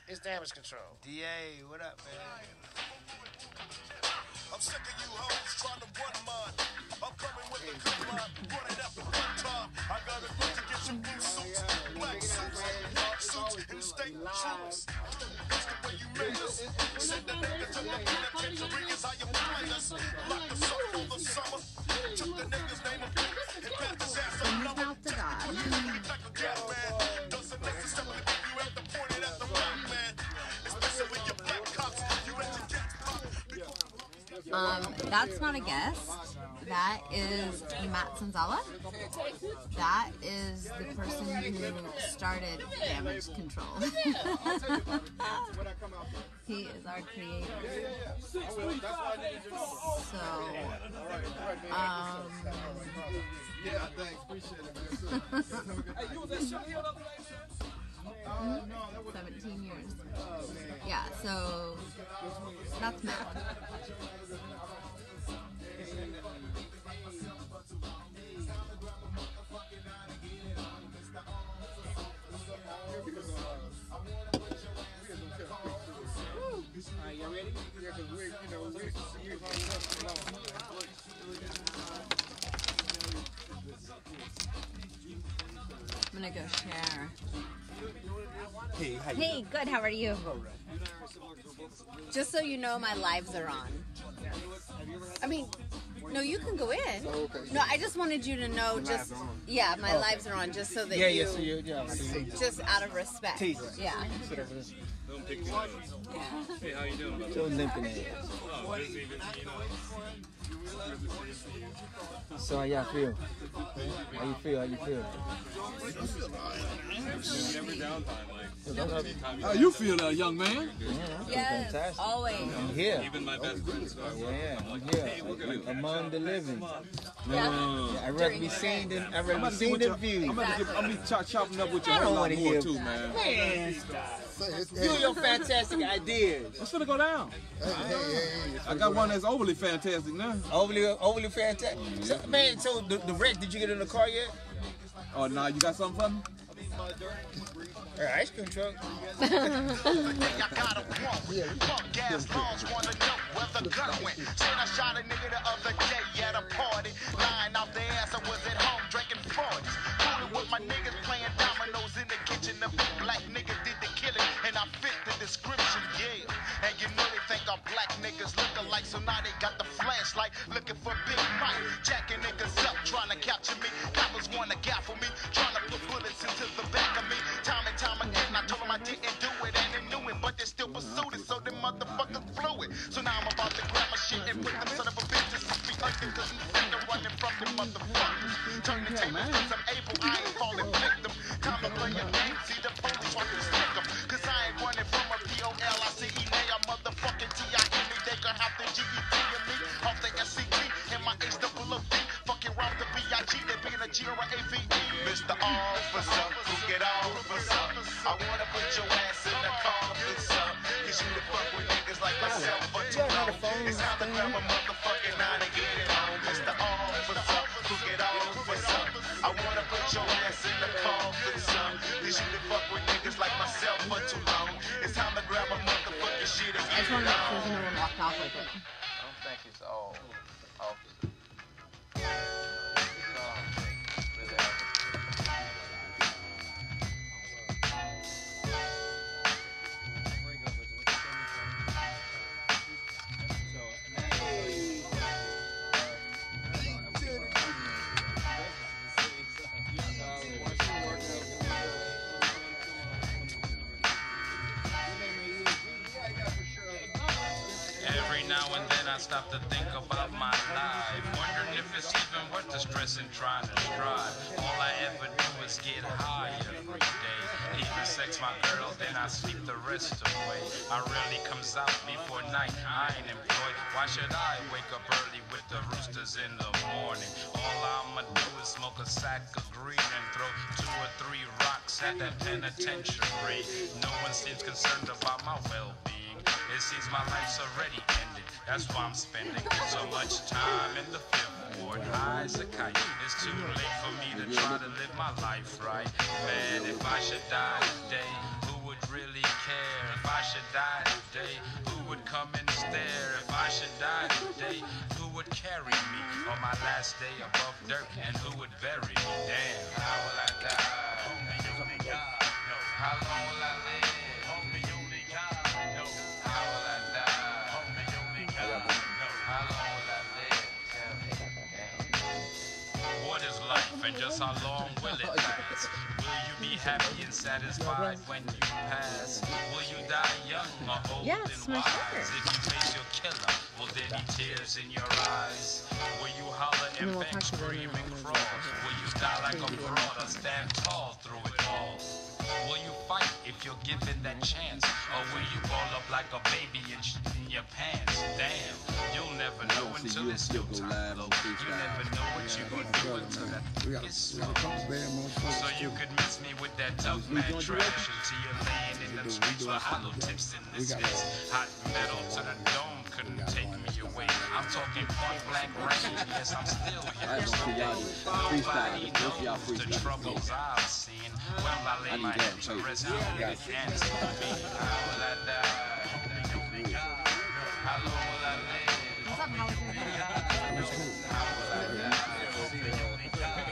It's damage control. DA, what up, man? I'm sick of you hoes trying to run mine. I'm coming with the good line, running up the one time. I got a look to get your blue suits, black suits, white suits, and state troops. That's the way you made us. Send the niggas to the penitentiary is how you play us. Lock us up for the summer. Took the niggas' name and pat his ass on the number. Um, that's not a guess. That is Matt Sonzala. That is the person who started Damage Control. he is our creator. So, um, 17 years. Yeah, so that's Matt. Hey, how Hey, good. How are you? Just so you know, my lives are on. I mean, no, you can go in. No, I just wanted you to know. Just yeah, my lives are on. Just so that Yeah, you, yeah, so you, yeah, so you, just out of respect. Tease. Yeah. so limping it. So how y'all feel? How you feel? How you feel? How you feel, uh, young man? Yes. Fantastic. Always. I'm here. Even my best friend started Yeah, I'm here. Among the living. Yeah. I'd rather be seen than I'd rather be seen than viewed. I'm gonna, get, I'm gonna be chop, chopping up with you I a don't whole lot more hear- too, man. Man, stop. You and your fantastic ideas. It's gonna go down. I got one that's overly fantastic now. Overly, overly fantastic. So, man, so the, the wreck, did you get in the car yet? Oh, nah, you got something for me? Or ice cream truck. I got a quote. Gas laws, wanna know where the gun went. I shot a nigga the other day at a party. Lying off the ass, I was at home drinking 40s. Fooling with my niggas playing I'm black niggas look alike, so now they got the flashlight looking for Big Mike. Jacking niggas up, trying to capture me. Coppers wanna gaffle me, trying to put bullets into the back of me. Time and time again, I told them I didn't do it, and they knew it, but they still pursued it, so them motherfuckers blew it. So now I'm about to grab my shit and put them son of a bitches to be under, cause I'm running from them motherfuckers. Turn the tables, Mr. Officer, crooked officer. I wanna put your ass in the coffin, sir. Cause you the fuck with niggas like myself for too long. It's time to grab a motherfucking nine and get it on. Mr. Officer, crooked officer. I wanna put your ass in the coffin, sir. Cause you the fuck with niggas like myself for too long. It's time to grab a motherfucking shit and get it on. I just wanna make sure no walked off with it. I don't think it's all officer. Before night. I ain't employed. Why should I wake up early with the roosters in the morning? All I'ma do is smoke a sack of green and throw two or three rocks at that penitentiary. No one seems concerned about my well-being. It seems my life's already ended. That's why I'm spending so much time in the fifth ward. High as a kite. It's too late for me to try to live my life right. Man, if I should die today, who would really I should die today, who would come and stare? If I should die today, who would carry me on my last day above dirt? And who would bury me? Damn, how will I die? Happy and satisfied when you pass? Will you die young or old Yes, and my wise? sugar. If you face your killer, will there be tears in your eyes? Will you holler And and we'll beg, talk to them scream and crawl? Will you die like a fraud or stand tall through it all? Will you fight if you're given that chance? Or will you ball up like a baby and sh- in your pants? Damn, you'll never know until it's your time. Low. You never know what you're gonna do until that is slow. So you could miss me with that tough man trash until you're laying in the streets with hollow tips in this fist. Hot metal to the dome couldn't take me away. I'm talking point blank range. Yes, I'm still here. Nobody knows the troubles I've seen. Well, I lay my die?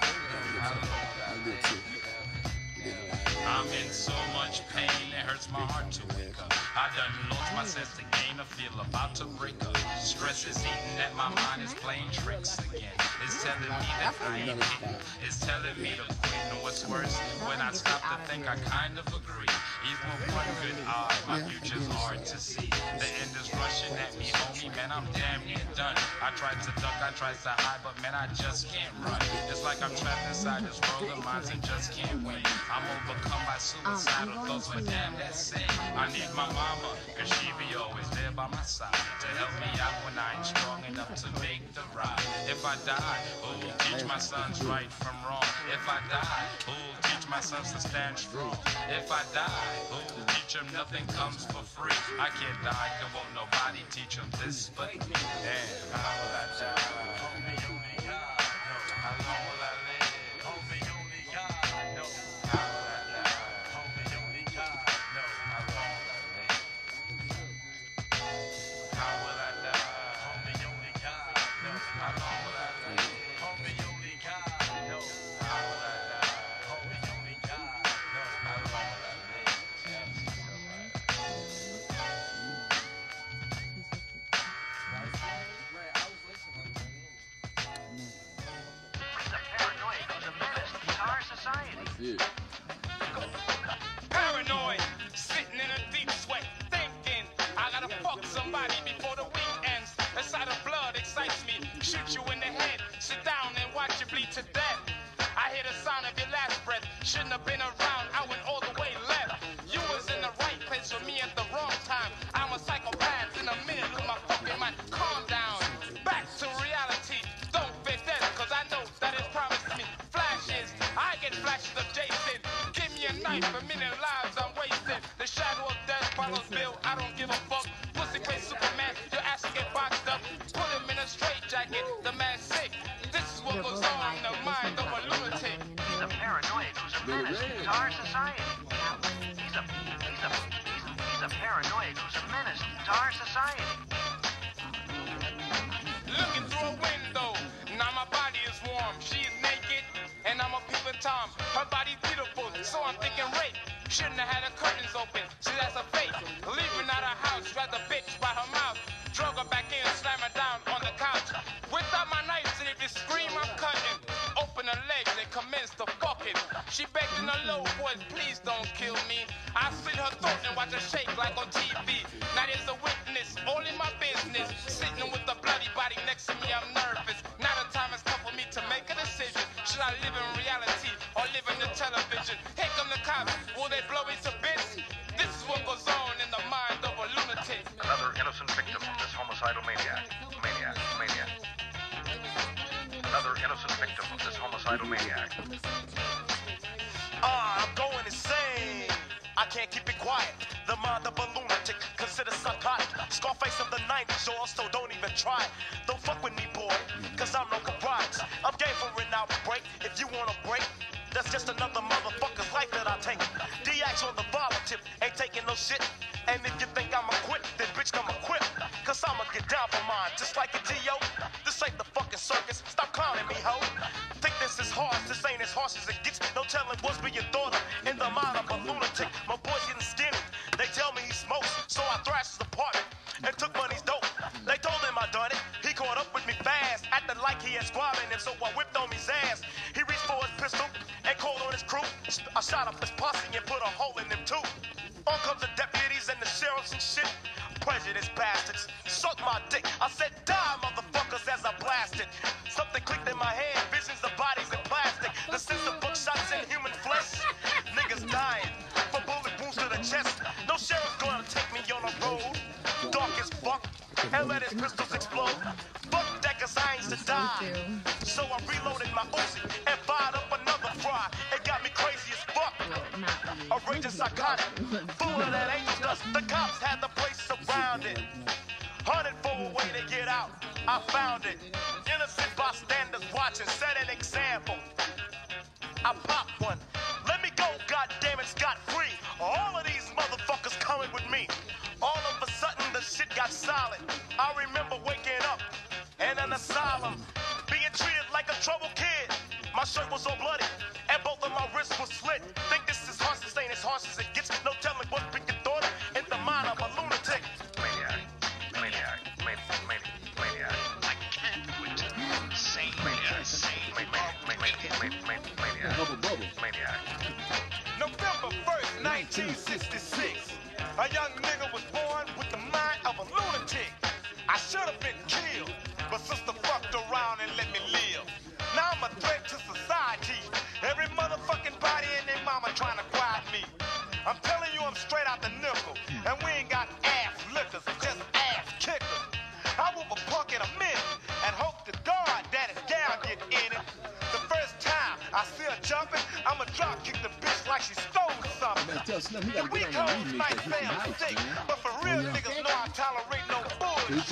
I'm in so much pain, it hurts my heart to wake up. I done lost my sense of gain, I feel about to break up. Stress is eating at my mind, is playing tricks again. It's telling me that I ain't hitting. It's telling me to quit. And what's worse, when I stop to think, I kind of agree. Even with one good eye, my future's hard to see. The end is rushing at me, homie, man, I'm damn near done. I tried to duck, I tried to hide, but man, I just can't run. It's like I'm trapped inside this world of mine and just can't win. I'm overcome by suicidal thoughts, but damn, that's sin. I need my mama, cause she be always there by my side to help me out when I ain't strong enough to make the ride. If I die, who'll teach my sons right from wrong? If I die, who'll teach my sons to stand strong? If I die, who'll teach them nothing comes for free? I can't die, cause won't nobody teach them this but me. Damn, how will I die? How will I sight for minute lives I'm wasting. The shadow of death follows Bill. I don't give a fuck. Pussy face Superman, your ass will get boxed up. Put him in a straight jacket. The man's sick. This is what goes on in the mind of a lunatic. He's a paranoid who's a menace to our society. He's a he's a he's a, he's a paranoid who's a menace to our society. I'm a Tom. Her body beautiful, so I'm thinking rape. Shouldn't have had the curtains open.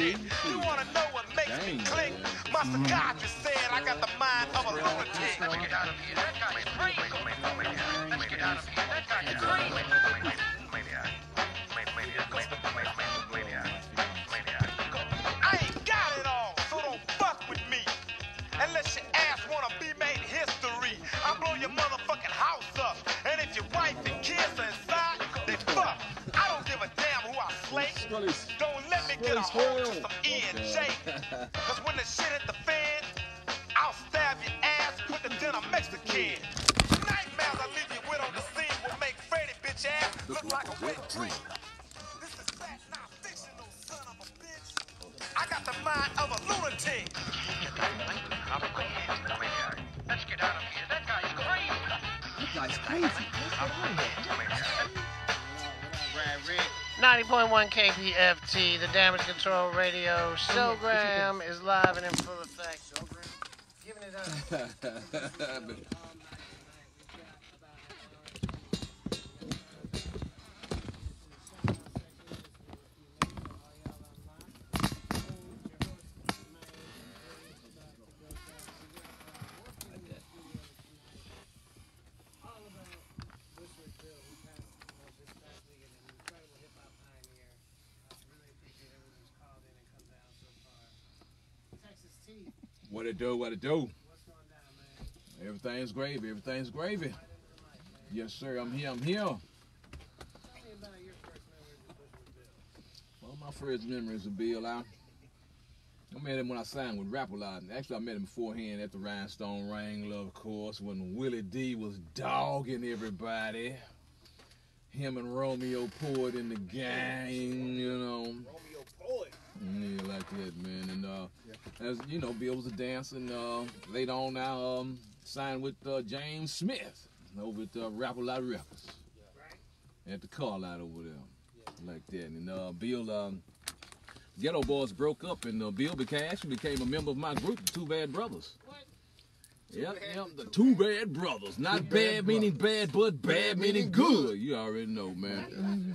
You wanna know what makes me click? My psychiatrist said I got the mind of a lunatic. Let me get out of here. That guy is crazy. Let me get out of here. That guy is crazy. I ain't got it all, so don't fuck with me. Unless your ass wanna be made history. I blow your motherfucking house up. And if your wife and kids are inside, they fuck. I don't give a damn who I slay. Don't let me get a hold This is not fictional, son of a bitch. I got the mind of a lunatic. Let's get out of here. That guy's crazy. That guy's crazy. 90.1 KPFT, the Damage Control Radio. Showgram is live and in full effect. Giving it up. What it do? What it do? Everything's gravy. Everything's gravy. Yes, sir. I'm here. I'm here. Well, my first memories of Bill, I, I met him when I signed with Rap. Actually, I met him beforehand at the Rhinestone Wrangler, of course, when Willie D was dogging everybody. Him and Romeo Poet in the gang, you know. Romeo Poet. Yeah, like that, man. And uh, as you know, Bill was a dancer, and uh, later on now um, signed with uh, James Smith over at uh, Rap a Lot Records at the car lot over there, like that. And uh, Bill, um, Ghetto Boys broke up, and uh, Bill became actually became a member of my group, the Two Bad Brothers. Yep, yep, the two bad brothers. Not bad, Bad meaning bad, but bad meaning good. You already know, man.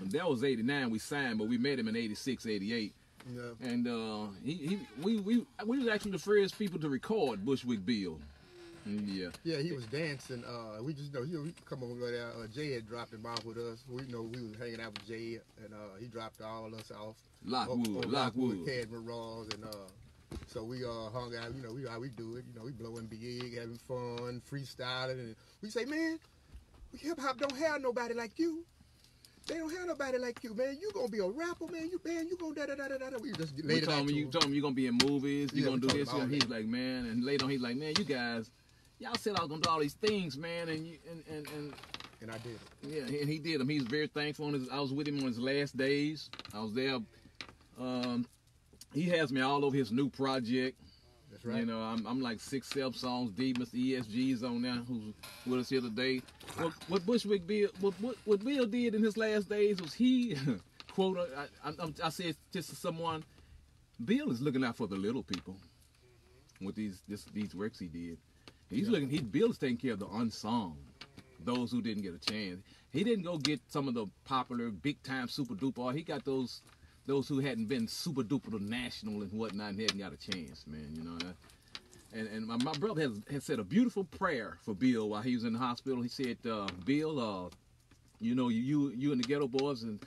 That was 89 we signed, but we met him in 86, 88. Yeah. And uh, he, he we, we we was actually the first people to record Bushwick Bill. Mm, Yeah. Yeah, he was dancing. Uh, we just know he would come over there. Uh, Jay had dropped him off with us. We know we was hanging out with Jay, and uh, he dropped all of us off. Lockwood, on- on Lockwood. Cadman Ross, and uh, so we uh hung out. You know, we how we do it. You know, we blowing big, having fun, freestyling, and we say, man, hip hop don't have nobody like you. They don't have nobody like you, man. You gonna be a rapper, man. You man, you gonna da da da da da. We just We laid it told out to you him. told him you gonna be in movies, you Yeah, gonna do this, him all and he's like, man, and later on he's like, man, you guys, y'all said I was gonna do all these things, man, and you and and and, and I did it. Yeah, and he did them. He's very thankful. On his, I was with him on his last days. I was there. Um, he has me all over his new project. That's right. You know, I'm, I'm like six, seven songs deep. Mr. ESG's on there, who's with us here today. What, what Bushwick Bill, what, what, what Bill did in his last days was he, quote, I, I, I said just to someone, Bill is looking out for the little people with these this, these works he did. He's looking. He Bill's taking care of the unsung, those who didn't get a chance. He didn't go get some of the popular, big time, super duper. He got those those who hadn't been super duper national and whatnot and hadn't got a chance, man. You know. That, and and my, my brother has, has said a beautiful prayer for Bill while he was in the hospital. He said, uh, Bill, uh, you know, you you you and the Ghetto Boys and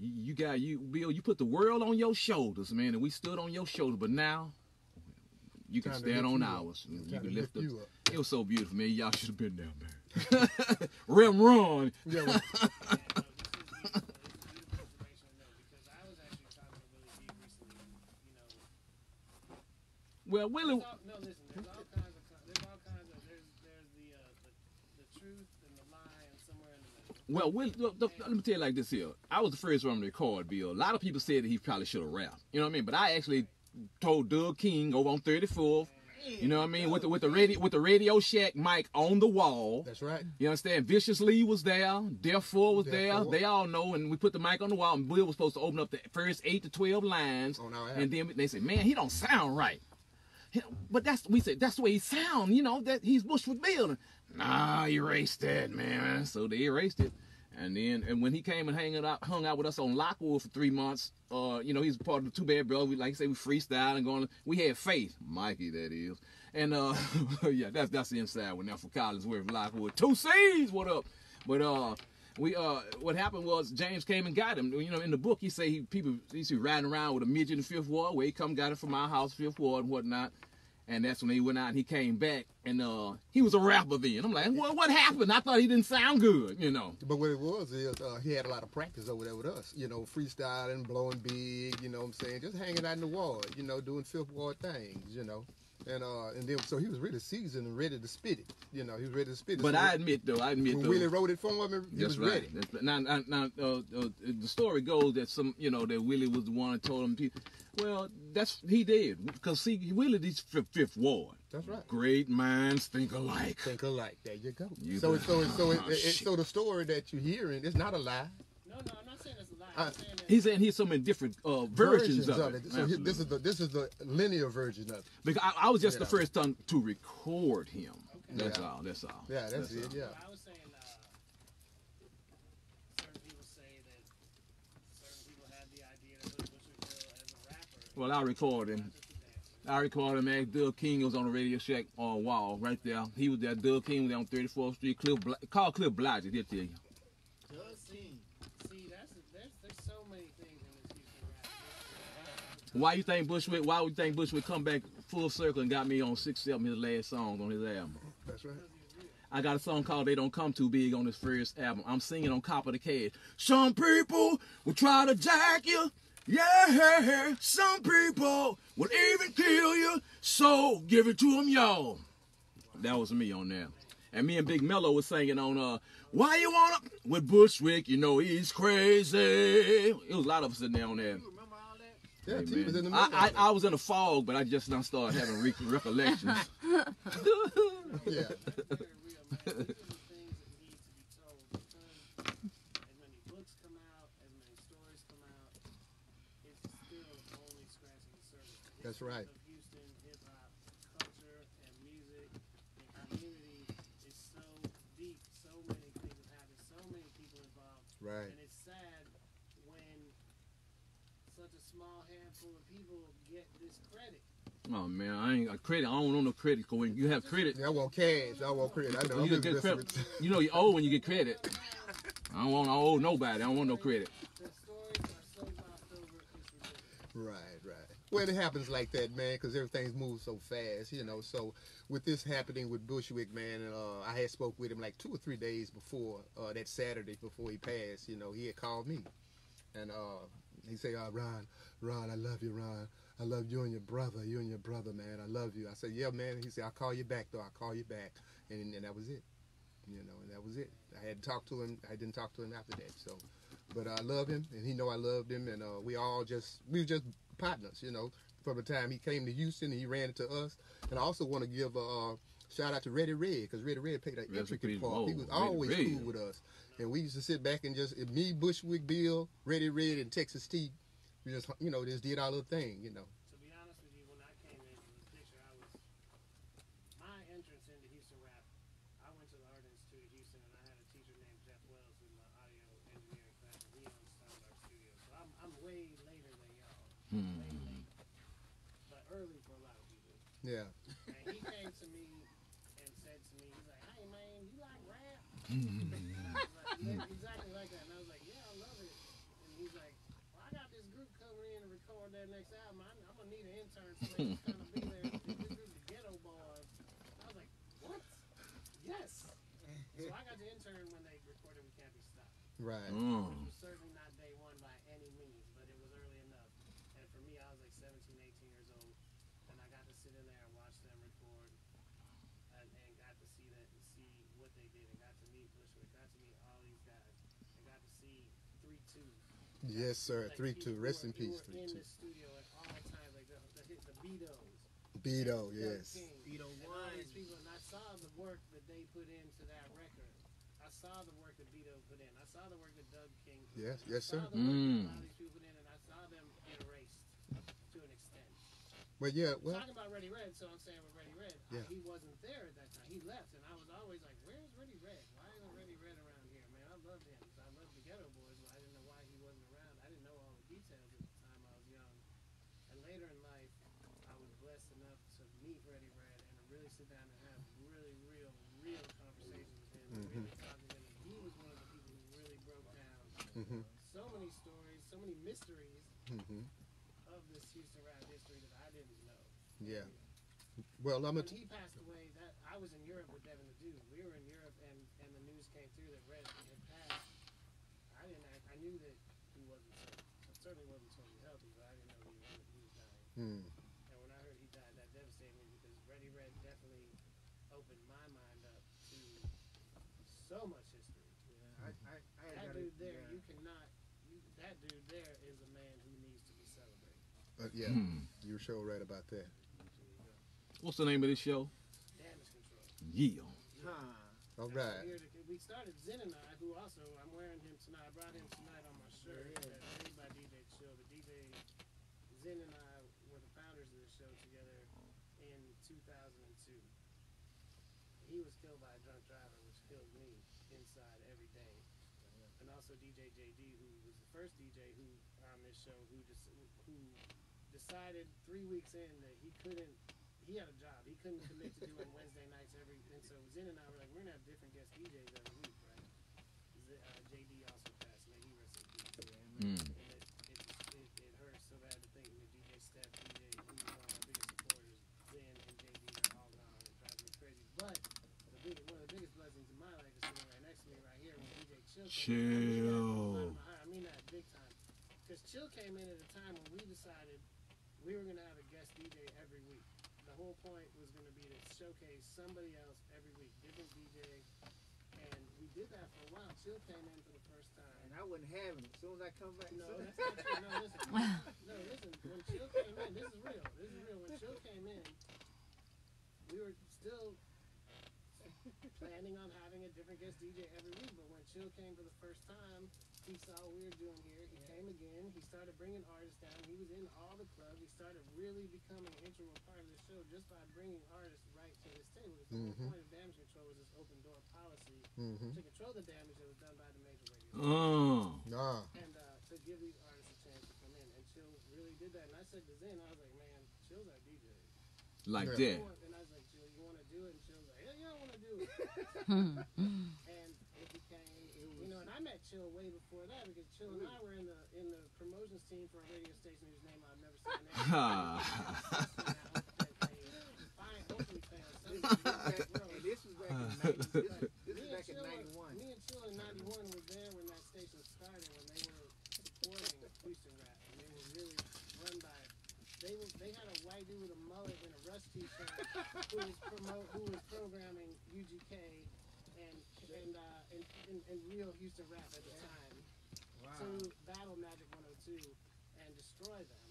you, you got you Bill, you put the world on your shoulders, man, and we stood on your shoulders. But now you can stand on you ours. and You can lift lift you up. It was so beautiful, man. Y'all should have been there, man. Rim run. Yeah, well- Well, Willie. There's all, no, listen. There's all kinds of. con- There's all kinds of. There's there's the uh, the, the truth and the lie and somewhere in the middle. Well, Will, look, look, let me tell you like this here. I was the first one to record Bill. A lot of people said that he probably should have rapped. You know what I mean? But I actually told Doug King over on 34th. You know what I mean? With the with the radio with the Radio Shack mic on the wall. That's right. You understand? Vicious Lee was there. Def Four was Def there. Four. They all know. And we put the mic on the wall. And Bill was supposed to open up the first eight to twelve lines. our and then they said, "Man, he don't sound right." But that's we said that's the way he sound. You know that he's Bushwick Bill. Nah, erase that, man. So they erased it. And then, and when he came and hanging out, hung out with us on Lockwood for three months, uh, you know, he's part of the Two Bad Brothers. We, like I say, we freestyle and going. We had faith, Mikey, that is. And uh, yeah, that's that's the inside one now for Collinsworth, Lockwood. Two C's, what up? But uh, we uh, what happened was James came and got him. You know, in the book he say he people he see riding around with a midget in the Fifth Ward. Where he come got it from our house, Fifth Ward, and whatnot. And that's when he went out and he came back and uh, he was a rapper then. I'm like, well, what happened? I thought he didn't sound good, you know. But what it was is uh, he had a lot of practice over there with us, you know, freestyling, blowing big, you know what I'm saying, just hanging out in the ward, you know, doing fifth ward things, you know. And uh and then so he was really seasoned and ready to spit it. You know, he was ready to spit it. But So I admit though, I admit when though. Willie wrote it for him, he That's was right. ready. That's, now, now, now uh, uh, the story goes that some, you know, that Willie was the one that told him. People, well, that's he did because see, Willie is fifth, fifth ward. That's right. Great minds think alike. Think alike. There you go. You so bet. so it, so it, Oh, it, so the story that you're hearing is not a lie. No, no, I'm not saying it's a lie. Uh, I'm saying that He's saying he's so many different uh, versions, of it. So he- this is the this is the linear version of it. Because I, I was just You the know. first time to record him. That's Yeah. all. That's all. Yeah, that's, it. all. Yeah. I was saying uh, certain people say that certain people had the idea to put Bushwick Bill as a rapper. Well, I recorded him. I recorded him. Man, Doug King was on the Radio Shack on wall right there. He was there. Doug King was there on 34th Street. Cliff, Bla- call Cliff Blige. He'll tell you. Does seem. See, that's there's there's so many things in this Houston rap. Why you think Bushwick? Why would you think Bushwick come back full circle and got me on six, seven his last songs on his album? That's right. I got a song called "They Don't Come Too Big" on his first album. I'm singing on Cop of the Cash. Some people will try to jack you, yeah. Some people will even kill you. So give it to them, y'all. That was me on there. And me and Big Mello was singing on uh Why You Wanna with Bushwick, you know he's crazy. It was a lot of us in there on there. Yeah, Hey, T was in the I, middle. I, I was in a fog, but I just now started having re- recollections. yeah. books come out, as many stories come out, it's still only scratching the surface. The That's right. Of Houston hip hop culture and music and community is so deep. So many things have happened. So many people involved. Right. And it's sad when such a small handful of people get this credit. Oh man, I ain't got credit. I don't want no credit. 'cause when you have credit, I want cash. I want credit. I know. when I'm you get credit, you know you owe when you get credit. I don't want I owe nobody. I don't want no credit. Right, right. Well, it happens like that, man, because everything's moving so fast, you know. So, with this happening with Bushwick, man, uh, I had spoke with him like two or three days before uh, that Saturday before he passed. You know, he had called me, and uh, he said, uh, "Ron, Ron, I love you, Ron. I love you and your brother. You and your brother, man. I love you." I said, "Yeah, man." He said, "I'll call you back, though. I'll call you back," and, and that was it. You know, and that was it. I had talked to him. I didn't talk to him after that. So, but I love him, and he know I loved him, and uh, we all just we were just partners. You know, from the time he came to Houston, and he ran into us. And I also want to give a uh, shout out to Ready Red because Ready Red played an intricate part. he was always Red. cool with us, and we used to sit back and just me, Bushwick Bill, Ready Red, and Texas T. We just you know just did our little thing. You know. To be honest with you, when I came into the picture, I was my entrance into Houston rap. I went to the Art Institute of Houston, and I had a teacher named Jeff Wells, who's my audio engineering class, and he owns Sound Art Studio. So I'm, I'm way later than y'all, Hmm. way late, but early for a lot of people. Yeah. And he came to me and said to me, he's like, "Hey man, you like rap?" I was like, yeah, exactly like that. And I was like, "Yeah, I love it." And he's like, "Well, I got this group coming in to record that next album. I, I'm gonna Ghetto Boys." I was like, "What? Yes." So I got the intern when they recorded "We Can't Be Stopped." Right. Mm. Which was certainly not day one by any means, but it was early enough. And for me, I was like 17, 18 years old, and I got to sit in there and watch them record, and, and got to see that, see what they did, and got to meet Bushwick, got to meet all these guys, and got to see three two. Yes, sir. Three two. Rest in peace. Three two. the studio at all times, like the the, hit the Beatos. Beto, yes. Beto and all One. these people, and I saw the work that they put into that record. I saw the work that Beto put in. I saw the work that Doug King put Yes, in. yes, I saw sir. the work that Mm. a lot of these people put in, and I saw them erased to an extent. Well, yeah. Well, Talking about Ready Red, so I'm saying with Ready Red, I- he wasn't there at that time. He left, and I was always like, "Where's Ready Red? Why isn't Ready Red around here, man? I loved him. I loved the Ghetto Boys, but I didn't know why he wasn't around. I didn't know all the details at the time I was young. And later in life, I was blessed enough to meet Ready Red and to really sit down and have really, real, real conversations with him. Mhm. really talk to him. He was one of the people who really broke down Mhm. so many stories, so many mysteries Mhm. of this Houston rap history that I didn't know. Yeah. Well, I'm When he passed away, that I was in Europe with Devin the Dude. We were in Europe, and, and the news came through that Red had passed. I didn't. Act, I knew that he wasn't. I certainly wasn't totally healthy, but I didn't know he was, he was dying. Hmm. And when I heard he died, that devastated me because Ready Red definitely opened my mind up to so much history. I, I, I that got dude there, yeah. you cannot. You, that dude there is a man who needs to be celebrated. Uh, yeah. Hmm. You're sure right about that. What's the name of this show? Damage control. Yeah. All And right. To, we started Zen and I, who also I'm wearing him tonight. I brought him tonight on my shirt. Yeah. Made by DJ Chill, but DJ Zen and I were the founders of the show together in 2002. He was killed by a drunk driver, which killed me inside every day. And also DJ JD, who was the first DJ who on this show who just who decided three weeks in that he couldn't. He had a job. He couldn't commit to doing Wednesday nights every. And so Zen and I were like, we're gonna have different guest DJs every week, right? Uh, JD also passed. May he rest in peace. Mm. And it, it, just, it, it hurts so bad to think that DJ Chill. I mean that big time. Because Chill came in at a time when we decided we were gonna have a guest DJ every week. The whole point was gonna be to showcase somebody else every week, different DJ, and we did that for a while. Chill came in for the first time. And I wasn't having it. As soon as I come back, No, that's not true. No, listen. no, listen. When Chill came in, this is real. This is real. When Chill came in, we were still planning on having a different guest DJ every week. But when Chill came for the first time, he saw what we were doing here. He came again. He started bringing artists down. He was in all the clubs. He started really becoming an integral part of the show just by bringing artists right to this table. The whole Mhm. point of damage control was this open door policy Mhm. to control the damage that was done by the major radio Oh. Nah. and uh, to give these artists a chance to come in. And Chill really did that. And I said to Zen, I was like, man, Chill's our DJ. Like You that. And I was like, Chill, you want to do it? And Chill's like, hell yeah, I want to do it. and it became, you know, and I met Chill way before that because Chill and I were in the in the promotions team for a radio station whose name I've never. Fine. And this was back in 90, this, this was back in 91. Me and Chill in 91 was there when that station started, when they were supporting Houston rap. And they were really run by, they were, they had a white dude with a mullet and a Rush t-shirt who was promote, who was programming UGK and, and, uh, and, and, and real Houston rap at the time. Wow. To battle Magic 102 and destroy them.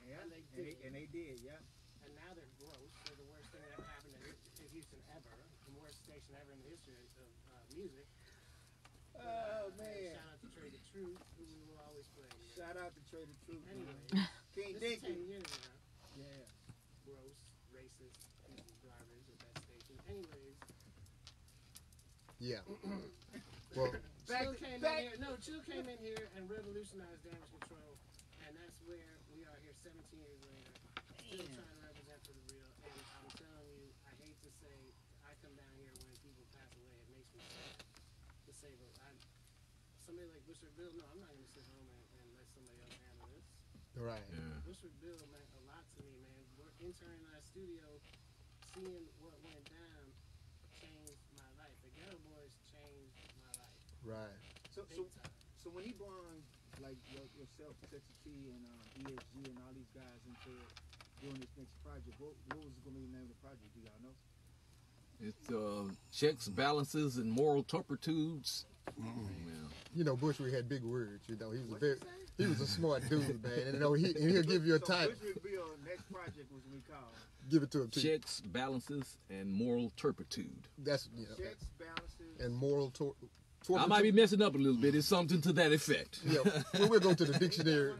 Yeah, And they and they, did. and they did, yeah. And now they're gross. They're the worst thing that ever happened in, in Houston ever. The worst station ever in the history of uh, music. But, Oh, uh, man. Shout out to Trae the Truth, who we will always play. Shout out to Trae the Truth. Anyway, King this is Dinky. 10 years now. Yeah. Gross, racist, piece of garbage at that station. Anyways, Yeah. Well, Chill came back- in here. No, Chill came in here and revolutionized damage control, and that's where we are here 17 years later, still Damn. trying to represent for the real. And I'm telling you, I hate to say, I come down here when people pass away. It makes me sad to say, but I, somebody like Bushwick Bill. No, I'm not going to sit home and, and let somebody else handle this. right. Yeah. Bushwick Bill meant a lot to me, man. We're interning in our studio, seeing what went down changed my life. The Ghetto Boys changed my life. Right. So, Big so, time. so when he brought like your, yourself, Texas T, and uh, ESG, and all these guys into doing this next project, what, what was going to be the name of the project? Do y'all know? It's uh, checks, balances, and moral turpitudes. Yeah. You know, Bushwick had big words. You know, he was a very, he was a smart dude, man. And you know, he and he'll give you a so title. Bushwick Bill next project was we call Give it to him. Too. Checks, balances, and moral turpitude. That's you know, checks, balances. and moral tor- I might be messing up a little bit. It's something to that effect. Yeah, well, we'll go to the dictionary.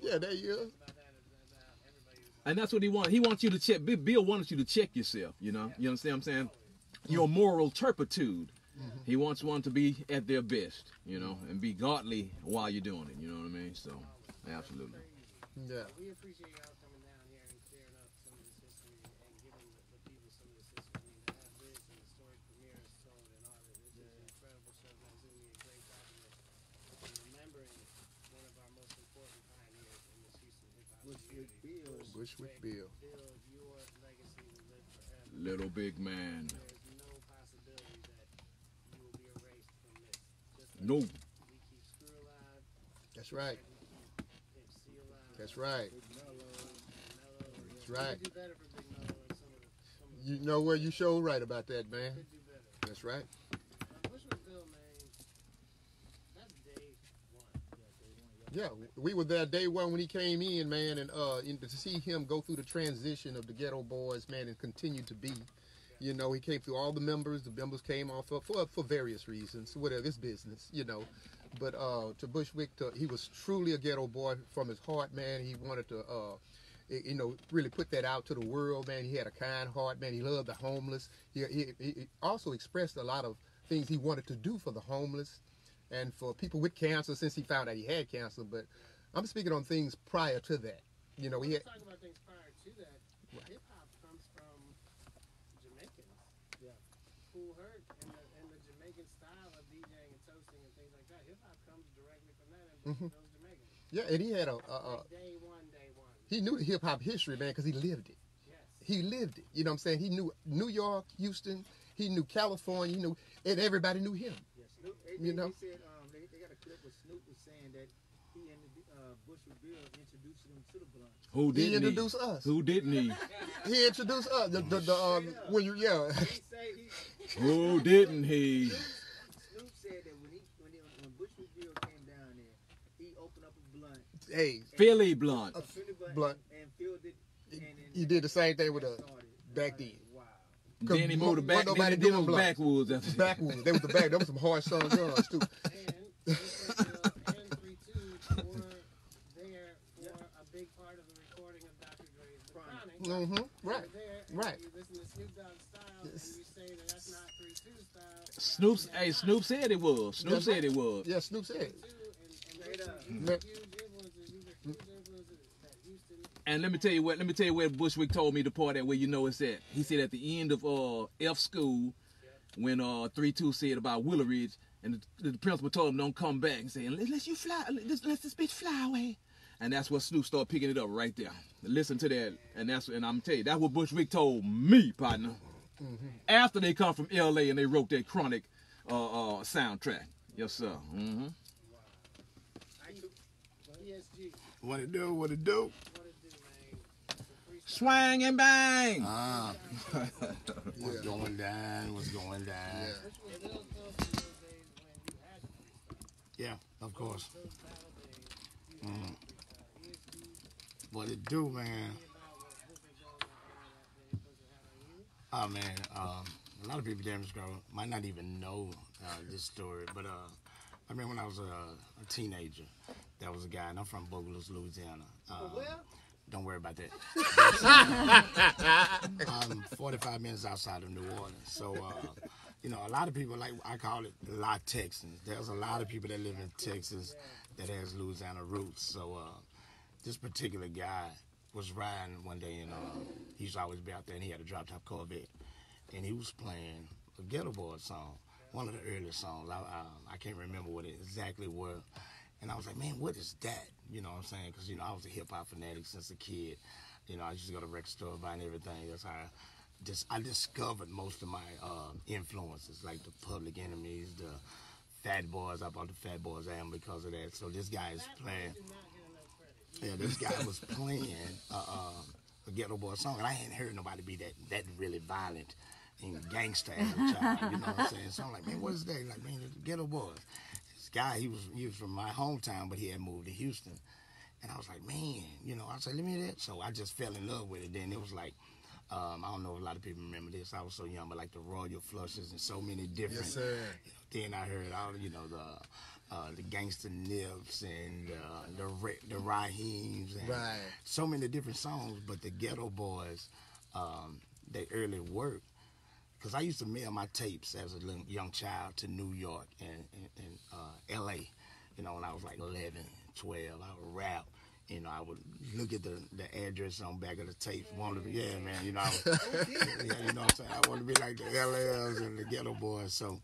yeah, there you go. And that's what he wants. He wants you to check. Bill- Bill wants you to check yourself. You know. You understand what I'm saying? Your moral turpitude. Mm-hmm. He wants one to be at their best. You know, and be godly while you're doing it. You know what I mean? So, absolutely. Yeah. We appreciate y'all coming down here and clearing up some of this history and giving the, the people some of this history. I mean, to have this and the story premiere is told and all that. This is an incredible show. That's going to be a great document. And remembering one of our most important pioneers in this Houston hip hop Bushwick community. Bill. Bushwick Bill. Bill, your legacy will live forever. Little big man. There's no possibility that you will be erased from this. Just like No. we keep Screw alive. That's right. MC alive. That's right. That's right. We do better for Big Mello and some of the some You know where you show right about that, man. could do better. That's right. Uh, Bushwick Bill, man, that's day one. Yeah, we were there day one when he came in, man, and uh, to see him go through the transition of the Ghetto Boys, man, and continue to be. You know, he came through all the members. The members came off for for, for various reasons, whatever it's business, you know. But uh, to Bushwick, to, he was truly a ghetto boy from his heart, man. He wanted to, uh, you know, really put that out to the world, man. He had a kind heart, man. He loved the homeless. He, he, he also expressed a lot of things he wanted to do for the homeless and for people with cancer since he found out he had cancer. But I'm speaking on things prior to that. You know, he We're had, talking about things prior to that. Hip hop comes from Jamaicans. Yeah. Who heard and the, and the Jamaican style of DJing and toasting and things like that. Hip hop comes directly from that and Mhm. those Jamaicans. yeah, and he had a, a, a day one, day one. he knew the hip hop history, man, because he lived it. Yes. He lived it. You know what I'm saying? He knew New York, Houston, He knew California. He knew, and everybody knew him. Snoop, they, You know? they said um, they, they got a clip where Snoop was saying that he and uh, Bushwick Bill introduced him to the blunt. Who didn't introduced us. Who didn't he? He introduced us. The, the, the um, when you yeah. Who didn't he? Snoop said that when he when, he, when Bushwick Bill came down there, he opened up a blunt. hey, Philly blunt. A Philly blunt, Blunt. and filled it. And, and He did the same thing with us back then. Then he moved it back. Wasn't Then he nobody did doing it backwards after that. They was the back. There was some hard song guns too. there for a big part of the recording of Dr. Dre's The Chronic. Mhm, right, You're there, right. You listen to Snoop Dogg style, and you say that that's not 3 2 style. Snoop, hey, Snoop said it was. Snoop That's said right. it was. Yeah, Snoop said. it. Man. And let me tell you what. Let me tell you where Bushwick told me the part at where you know it's at. He said at the end of uh F school, when uh three two said about Willowridge, and the, the principal told him don't come back and saying let, let you fly, let, let this bitch fly away. And that's what Snoop started picking it up right there. Listen to that, and that's and I'm tell you that's what Bushwick told me, partner. After they come from L.A. and they wrote that Chronic uh, uh soundtrack. Yes sir. Mm-hmm. What it do? What it do? Swang and bang. Ah. What's going down? What's going down? Yeah, of course. Mm. What it do, man? Oh man, um, a lot of people damn this girl might not even know uh, this story, but uh, I mean when I was a, a teenager, that was a guy, and I'm from Bogalusa, Louisiana. Um, don't worry about that. I'm 45 minutes outside of New Orleans, so uh, you know a lot of people like I call it a lot Texans. There's a lot of people that live in Texas that has Louisiana roots. So uh, this particular guy was riding one day, and uh, he used to always be out there, and he had a drop top Corvette, and he was playing a Ghetto Boy song, one of the earliest songs. I, I, I can't remember what it exactly was. And I was like, man, what is that? You know what I'm saying? Because, you know, I was a hip hop fanatic since a kid. You know, I used to go to record store buying everything. That's how I, just, I discovered most of my uh, influences, like the Public Enemies, the Fat Boys. I bought the Fat Boys album because of that. So this guy is playing. Yeah, this guy was playing uh, uh, a Ghetto Boy song, and I hadn't heard nobody be that that really violent and gangster as a child. You know what I'm saying? So I'm like, man, what is that? Like, man, the Ghetto Boys. Guy, he was he was from my hometown, but he had moved to Houston, and I was like, man, you know, I said, let me hear that. So I just fell in love with it. Then it was like. Um, I don't know if a lot of people remember this. I was so young, but like the Royal Flushes and so many different. Yes, sir. Then I heard all you know the uh, the gangster nips and uh, the the Raheems and Right. so many different songs. But the Ghetto Boys, um, they early work because I used to mail my tapes as a little young child to New York and, and, and uh, L.A. You know, when I was like 11, 12, I would rap. You know, I would look at the, the address on back of the tape. Wanted to be, yeah, man. You know, I was, yeah, you know what I'm saying. I want to be like the LLs and the Ghetto Boys. So,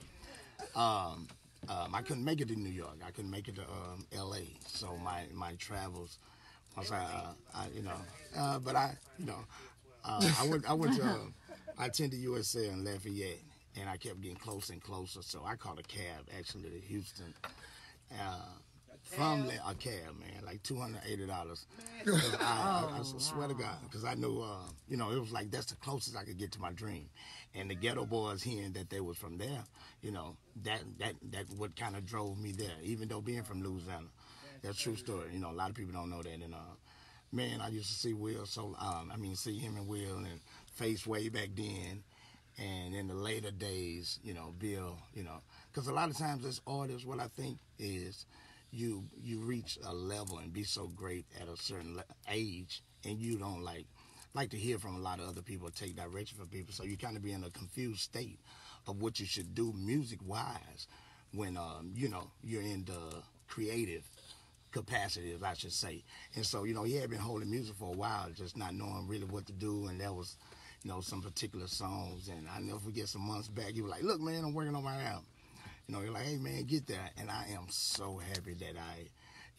um, um, I couldn't make it to New York. I couldn't make it to um, L.A. So my my travels, once I, uh, I you know, uh, but I, you know, uh, I went I went to I attended USA in Lafayette, and I kept getting closer and closer. So I called a cab actually to Houston. Uh, from La- a cab, man, like two hundred eighty dollars. I, I, I swear to God, because I knew, uh, you know, it was like that's the closest I could get to my dream. And the ghetto boys hearing that they was from there, you know, that that that what kind of drove me there. Even though being from Louisiana, that's a true story. You know, a lot of people don't know that. And uh, man, I used to see Will so, um, I mean, see him and Will and Face way back then. And in the later days, you know, Bill, you know, because a lot of times as artists, what I think is you you reach a level and be so great at a certain age, and you don't like like to hear from a lot of other people, take direction from people, so you kind of be in a confused state of what you should do music wise when um, you know you're in the creative capacity, as I should say. And so, you know, he had been holding music for a while, just not knowing really what to do. And there was, you know, some particular songs. And I never forget some months back, he was like, look, man, I'm working on my album. You know, you're like, hey, man, get that. And I am so happy that I,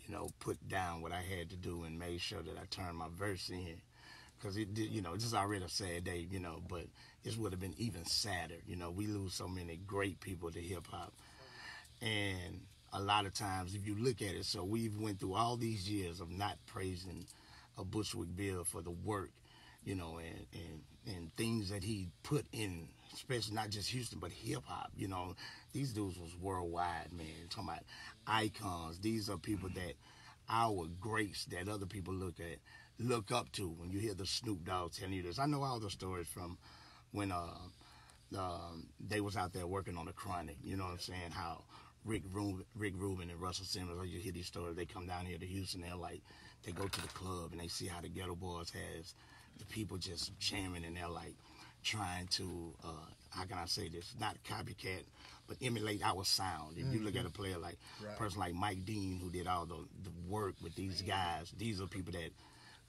you know, put down what I had to do and made sure that I turned my verse in. because it did, you know, is already a sad day, you know, but this would have been even sadder. You know, we lose so many great people to hip hop, and a lot of times, if you look at it, so we've went through all these years of not praising a Bushwick Bill for the work, you know, and and and things that he put in, especially not just Houston, but hip hop. You know, these dudes was worldwide, man. Talking about icons. These are people that our greats that other people look at, look up to. When you hear the Snoop Dogg telling you this, I know all the stories from when uh, um, they was out there working on the Chronic. You know what I'm saying? How Rick Rubin, Rick Rubin and Russell Simmons, like you hear these stories. They come down here to Houston. They're like, they go to the club and they see how the Ghetto Boys has the people just jamming and they're like trying to, uh, how can I say this? Not copycat, but emulate our sound. If you look at a player like Right. a person like Mike Dean who did all the, the work with these guys, these are people that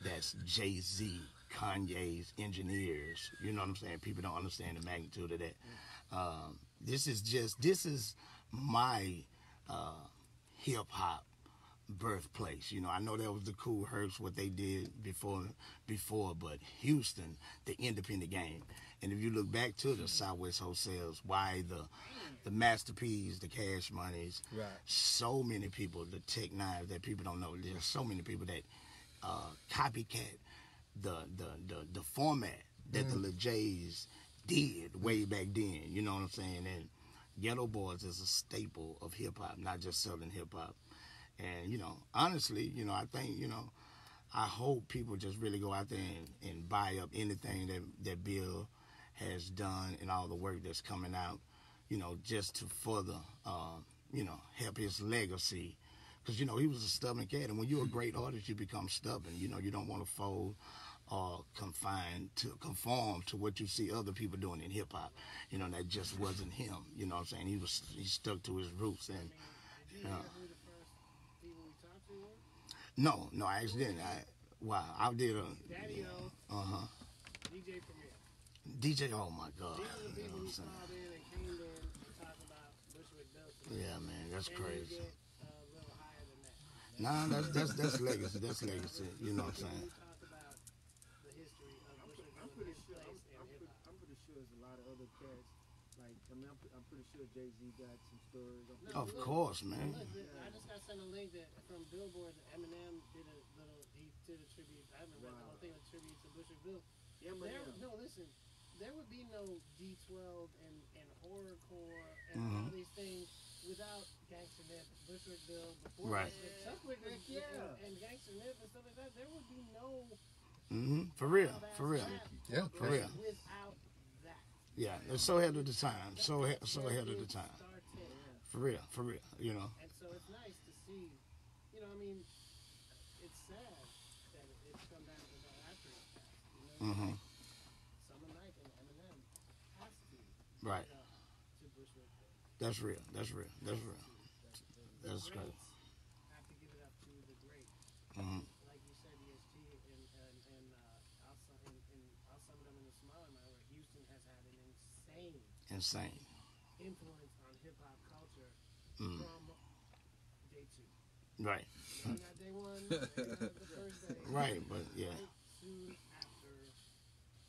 that's Jay Z, Kanye's engineers. You know what I'm saying? People don't understand the magnitude of that. Um, this is just this is my uh, hip hop birthplace. You know, I know that was the Kool Hercs what they did before before, but Houston, the independent game. And if you look back to the Southwest Wholesales, why the the Master P's, the cash monies, Right. so many people, the Tech N9nes that people don't know. There's so many people that uh, copycat the the the, the format that the Lil Jays did way back then. You know what I'm saying? And Ghetto Boys is a staple of hip hop, not just Southern hip hop. And you know, honestly, you know, I think you know, I hope people just really go out there and, and buy up anything that that Bill has done and all the work that's coming out. You know, just to further, um, you know, help his legacy. Because you know he was a stubborn cat, and when you're a great artist, you become stubborn. You know, you don't want to fold or confine to conform to what you see other people doing in hip hop. You know, that just wasn't him. You know what I'm saying? He was he stuck to his roots and. You know, no, no, I actually didn't. I, wow, I did a. Daddy O, Uh huh. DJ Premier. DJ, oh my God. These are the You know people what I'm who saying? called in and came in to talk about Bushwick Bill. Yeah, man, that's And crazy. get uh, a little higher than that. Nah, that's that's that's legacy. That's legacy. You know what I'm saying? Talk about the history of Bushwick I'm pretty and sure. I'm, place I'm, in pretty, hip-hop. I'm pretty sure there's a lot of other cats. Like I mean, I'm, I'm pretty sure Jay Z got some stories. No, Of look, course, man. Look, I just got sent a link that from Billboard. that Eminem did a little. He did a tribute. I haven't read the whole thing. A tribute to Bushwick Bill. Yeah, but there, yeah. no, listen. There would be no D12 and and horrorcore and Mhm. all these things without Gangster Nip, Bushwick Bill, before Right. Bushwick, Bushwick and, Yeah. and Gangster Nip and stuff like that. There would be no Mm -hmm. For real, for real. Yeah, For real. without that. Yeah, it's so ahead of the time. So so ahead of the time. For real, for real. You know. And so it's nice to see, you know, I mean, it's sad that it's come down to that after. You know, Mhm. Summer Night and Eminem has to Right. live up to. That's real. That's real. That's real. That's The great. Have to give it up to the great. Mhm. Like you said, ESG and and and uh, I'll and, and I'll sum it up in a smaller amount Houston has had an insane Insane. influence on hip hop culture Mm. from day two. Right. Not day one, not the first day. Right, but yeah. Right soon after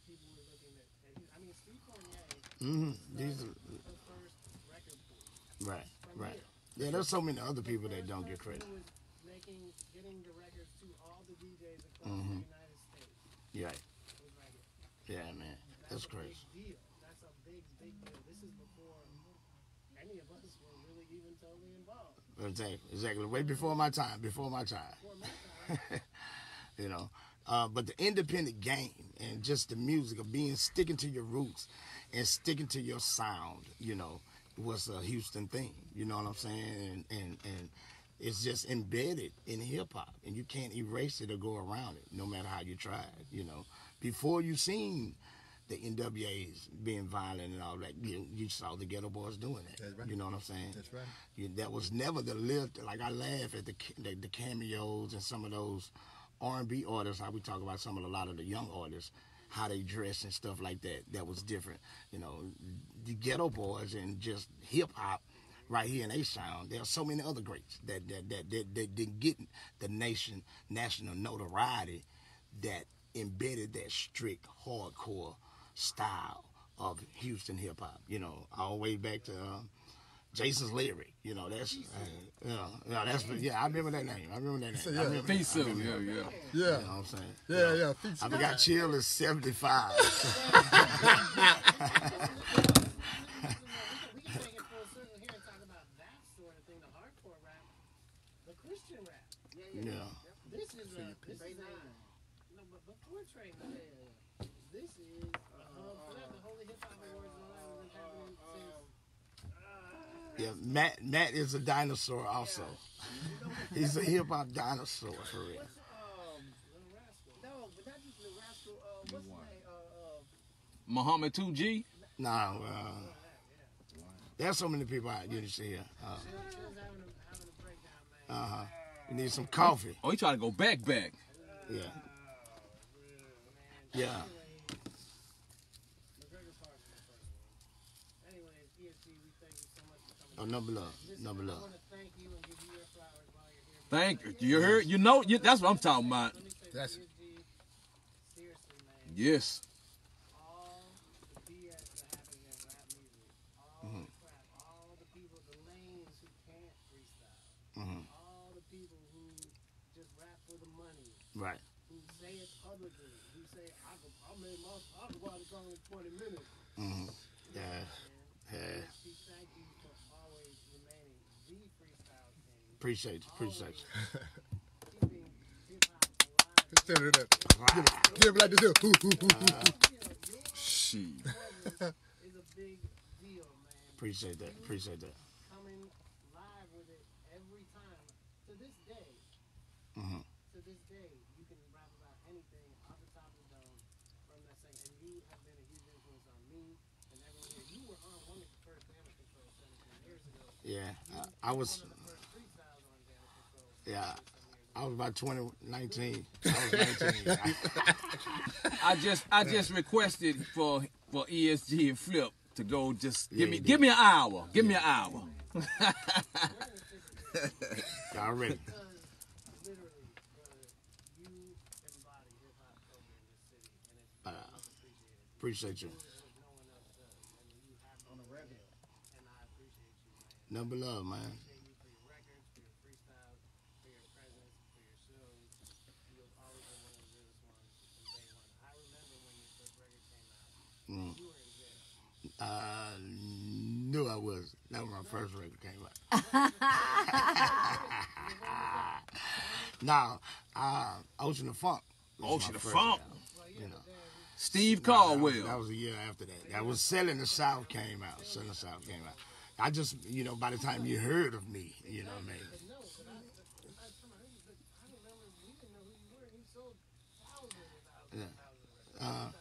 people were looking at, at I mean, Steve Fournier Mhm. These are- the first record pool. Right. Right. here. Yeah, there's so many other people that don't get credit. making, getting the records to all the DJs across Mhm. the United States. Yeah. right. Yeah, man. That's a crazy. That's a big, big deal. This is before any of us were really even totally involved. Exactly. Exactly. Way before my time. Before my time. Before my time. you know. Uh, but the independent game and just the music of being sticking to your roots and sticking to your sound, you know, was a Houston thing. You know what I'm saying? And and, and it's just embedded in hip hop, and you can't erase it or go around it, no matter how you try. It, You know, before you seen the NWAs being violent and all that, you, you saw the Ghetto Boys doing that. That's right. You know what I'm saying? That's right. You, that was never the lift. Like I laugh at the, the the cameos and some of those R&B artists. How we talk about some of a lot of the young artists, how they dress and stuff like that. That was different. You know, the Ghetto Boys and just hip hop. Right here in A Sound, there are so many other greats that that that that, that didn't get the nation national notoriety that embedded that strict hardcore style of Houston hip hop. You know, all the way back to um, Jason's lyric. You know, that's uh, yeah, yeah, that's yeah. I remember that name. I remember that name. So, I yeah. remember that. I remember yeah, that. yeah. Yeah. You know what I'm saying? Yeah, You know, yeah. I forgot Chill is 75. The Christian rap. Yeah, Yeah. This is uh, this is uh, no, but before Trey, yeah, yeah, yeah. This is uh, um, the Holy Hip Hop Awards and all that has been happening since. Yeah, Matt Matt is a dinosaur also. He's a hip hop dinosaur for real. Um, Lil Rascal. No, but not just Lil Rascal. Uh, what's his name? Uh, uh, Muhammad 2G. Nah, uh, there's so many people out you see here. Uh huh. You need some coffee. Oh, he trying to go back back. Yeah. Yeah. anyways, ESG, we thank you so much for coming. Oh, number love. Number I love. want to thank you and give you your flowers while you're here. Thank you. You heard? You know? You, that's what I'm talking about. That's Seriously, man. Yes. all the BS that happens in rap music, all Mhm. the crap, all the people, the lanes who can't freestyle, Mhm. all the people who just rap for the money, Right. who say it publicly, who say I could, I made my, I could write a song in 20 minutes. hmm Yeah. Yeah. We thank you for always remaining the freestyle king. Appreciate you. Appreciate. Keeping hip hop it up. Give it, give it like this. here. Hoo, hoo, hoo, hoo, hoo. She. is a big deal, man. Appreciate that. Appreciate that. Coming live with it every time. To this day, to this day, you can rap about anything off the top of the dome from that thing. And you have been a huge influence on me and everyone here. You were on one of the first Damage Control 17 years ago. Yeah. I, I was. One of the first freestyles on Damage Control. Yeah. I was about 20, 19. I was 19. I just I just requested for for ESG and Flip to go just give Yeah, me give me an hour. Give me an hour. Y'all ready? Uh, appreciate you. Number love, man. Mm. Uh, knew I was. That was my first record came out. now, uh, Ocean of Funk. Ocean of Funk. album, You know. Steve Nah, that was- Caldwell. That was a year after that. That was Sailin' Da South came out. Sailin' Da South came out. I just, you know, by the time you heard of me, you know what I mean? Yeah. Uh,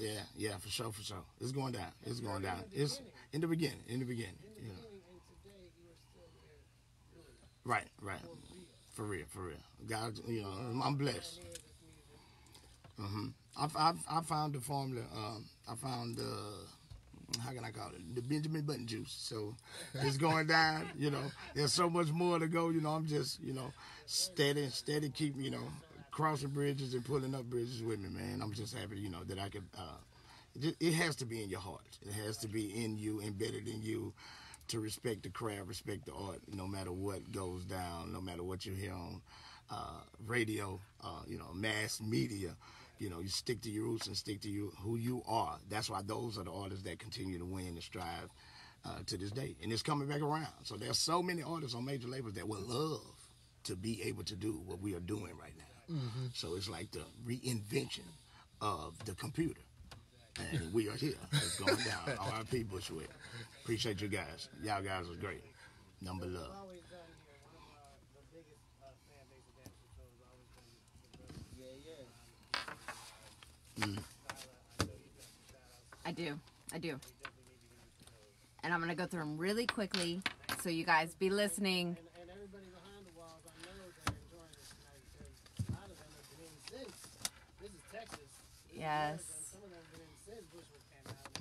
yeah, yeah, for sure, for sure. It's going down. It's going down. It's in the beginning. In the beginning. You know. Right, right. For real, for real. God, you know, I'm blessed. hmm I, I, I found the formula. Um, I found the how can I call it? The Benjamin Button juice. So it's going down. You know, there's so much more to go. You know, I'm just you know steady, steady, keep you know crossing bridges and pulling up bridges with me, man. I'm just happy, you know, that I could. Uh, it, has to be in your heart. It has to be in you, embedded in you, to respect the craft, respect the art, no matter what goes down, no matter what you hear on uh, radio, uh, you know, mass media. You know, you stick to your roots and stick to you who you are. That's why those are the artists that continue to win and strive uh, to this day, and it's coming back around. So there's so many artists on major labels that would love to be able to do what we are doing right now. Mhm. So it's like the reinvention of the computer. And we are here. It's going down. R.I.P. Bushwick. Appreciate you guys. Y'all guys are great. Number love. Mm. I do. I do. And I'm going to go through them really quickly so you guys be listening. And everybody behind the walls, I know they're enjoying this tonight because a lot of them have been in since. This is Texas. This is Yes. America, and Some of them have been in since Bushwick came out.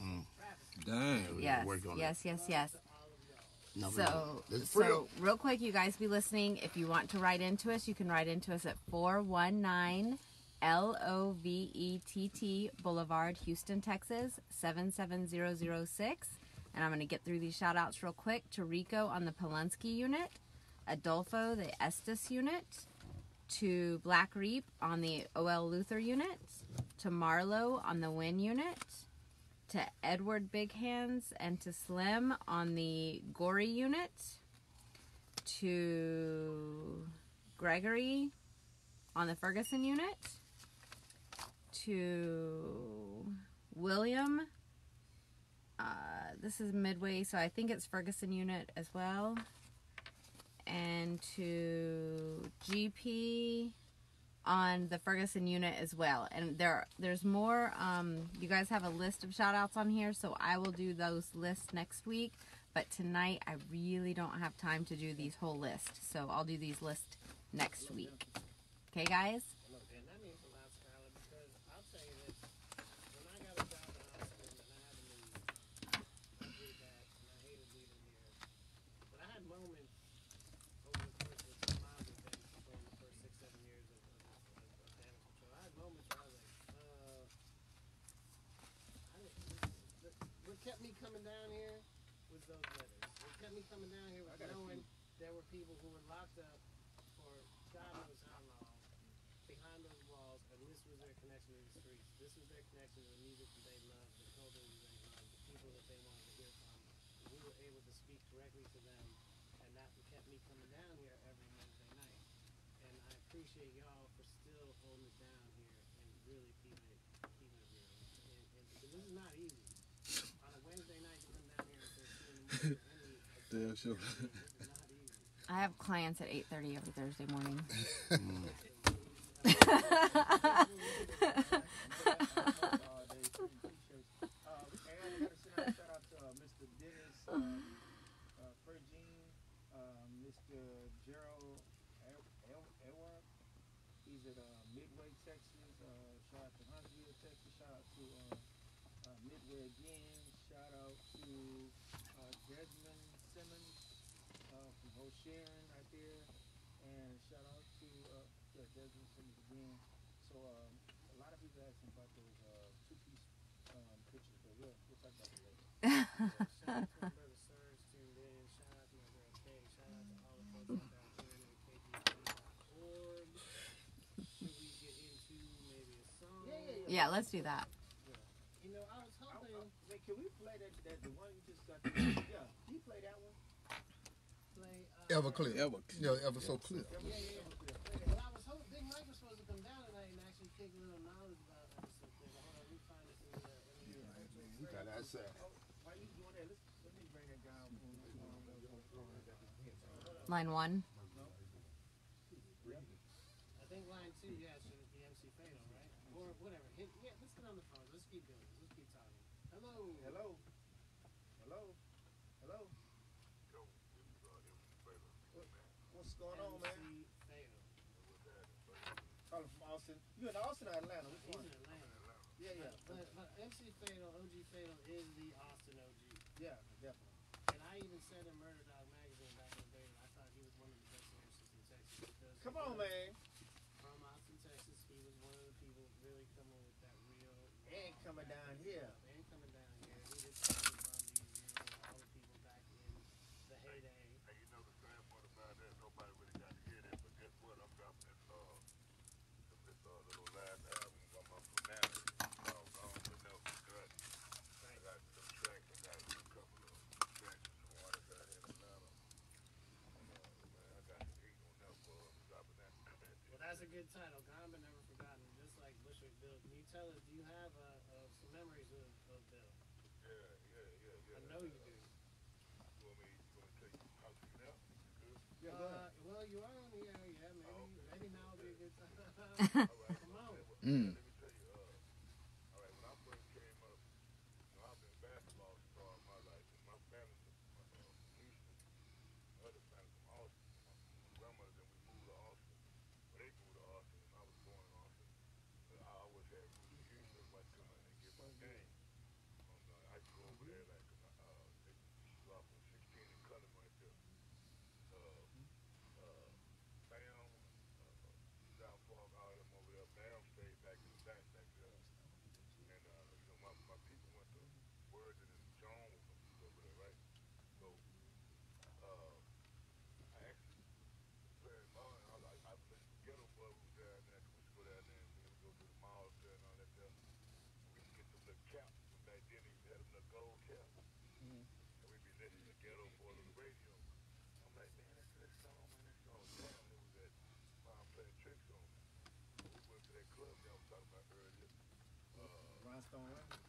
Mm. Dang. we Yes, work on it. yes, yes, yes. So, love. Let's free so real quick, you guys be listening. If you want to write into us, you can write into us at 419 L O V E T T Boulevard, Houston, Texas 77006. And I'm going to get through these shout outs real quick to Rico on the Polunsky unit, Adolfo, the Estes unit, to Black Reap on the OL Luther unit, to Marlo on the Wynne unit, to Edward Big Hands and to Slim on the Goree unit, to Gregory on the Ferguson unit, to William. Uh, this is Midway, so I think it's Ferguson unit as well. And to GP on the Ferguson unit as well. And there there's more um, you guys have a list of shout outs on here, so I will do those lists next week. But tonight I really don't have time to do these whole list. So I'll do these lists next week. Okay guys? Look, and that means a lot, Skyla, because I'll tell you this. When I got a job in Austin and I had to leave, I did that, and I hated leaving here. But I had moments over the course of some miles of things from the first six, seven years of, of, of, of damage control. I had moments where I was like, uh, I didn't, what, what kept me coming down here was those letters. What kept me coming down here was I got a knowing there were people who were locked up for God knows how long behind those walls, and this was their connection to the streets. This was their connection to the music that they loved, the culture that they loved, the people that they wanted to hear from. And we were able to speak directly to them, and that kept me coming down here every Wednesday night. And I appreciate y'all for still holding it down here and really keeping it, keeping it real. And, and because this is not easy. On a Wednesday night, to come down here and say, "See you in the morning," Damn sure. I have clients at 8:30 every Thursday morning. And I gotta send out a shout out to Mr. Dennis uh, Fergine, uh, uh, Mr. Gerald El- El- Elward. He's at Midway, Texas. Shout out to Huntsville, Texas. Shout out to Midway again. Shout out to uh, Desmond Simmons uh, from O'Sharon right there. And shout out to uh, yeah, Desmond Simmons again. So um, a lot of people asking about those uh, two-piece um, pictures, but we'll, we'll talk about it later. Shout out to my brother Serge tuned in. Shout out to my girl Kay. Shout out to all the folks out there tuning in at Should we get into maybe a song? Yeah, yeah, Yeah, let's do that. You know, I was hoping. Wait, can we play that, that the one you just got? yeah, can you play that one? Play. Uh, Ever clear. Ever. Yeah, ever so clear. Yeah, yeah, yeah. Well, I was hoping Big Mike was supposed to come down tonight and actually kick a little knowledge about episode thing. Hold on, let find this in the. We got that set. Why you doing that? Let's, let me bring that down. Line 1. I think line two, yeah, should be MC Fatal, right? Or whatever. Hit, yeah, let's get on the phone. Let's keep doing this. Let's keep talking. Hello. Hello. Hello. Hello. What, what's going on, man? MC Fatal. Calling from Austin. You in Austin or Atlanta? Which He's one? in Atlanta. Yeah, yeah. But, but MC Fatal, OG Fatal is the Austin OG. Yeah, definitely. And I even said in Murder Dog magazine back in the day that I thought he was one of the best lyricists in Texas. Come on, man. From Austin, Texas, he was one of the people really coming with that real. And coming down here. And coming down here. He did songs on these, you know, all the people back in the heyday. you know the sad part about that, nobody really got to hear that, but guess what? I'm dropping this, uh, this, uh, little last album from my fanatic, called Gone But Never Forgotten. I got some tracks, I got a couple of tracks from artists out here in Atlanta. And, uh, man, I got the heat on that for dropping that. Well, that's a good title, Gone But Never Forgotten. Just like Bushwick Bill. Can you tell us, do you have uh, uh, some memories of, of Bill? Yeah, yeah, yeah, yeah. I know you do. You want me, you want me to tell you how to get out? You good? Yeah, uh, well, you are on the air, yeah. Maybe, Oh, maybe now would be a good time. Come on. Mm. storm.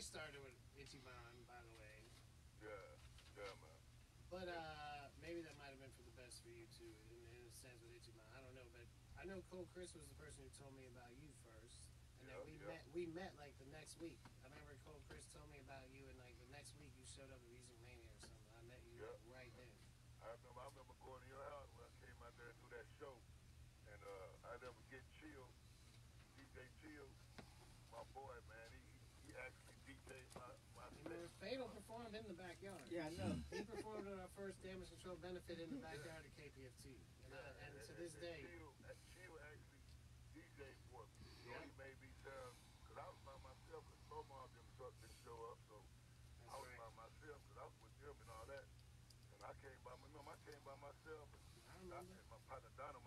I started with Ichiban, by the way. Yeah, yeah, man. But uh, maybe that might have been for the best for you too, in, in a sense with Ichiban. I don't know, but I know Cole Chris was the person who told me about you first, and yeah, then we yeah. met. We met like the next week. I remember Cole Chris told me about you, and like the next week you showed up at Reason Fatal performed in the backyard. Yeah, I know. he performed at our first damage control benefit in the backyard at KPFT. And, uh, and, and to this and day. She'll, actually DJed for me. So yeah. he made me tell, because I was by myself, and so many of them trucks didn't show up. So That's I was right. by myself, because I was with them and all that. And I came by, remember, I came by myself. And, I remember. I, and my partner Donna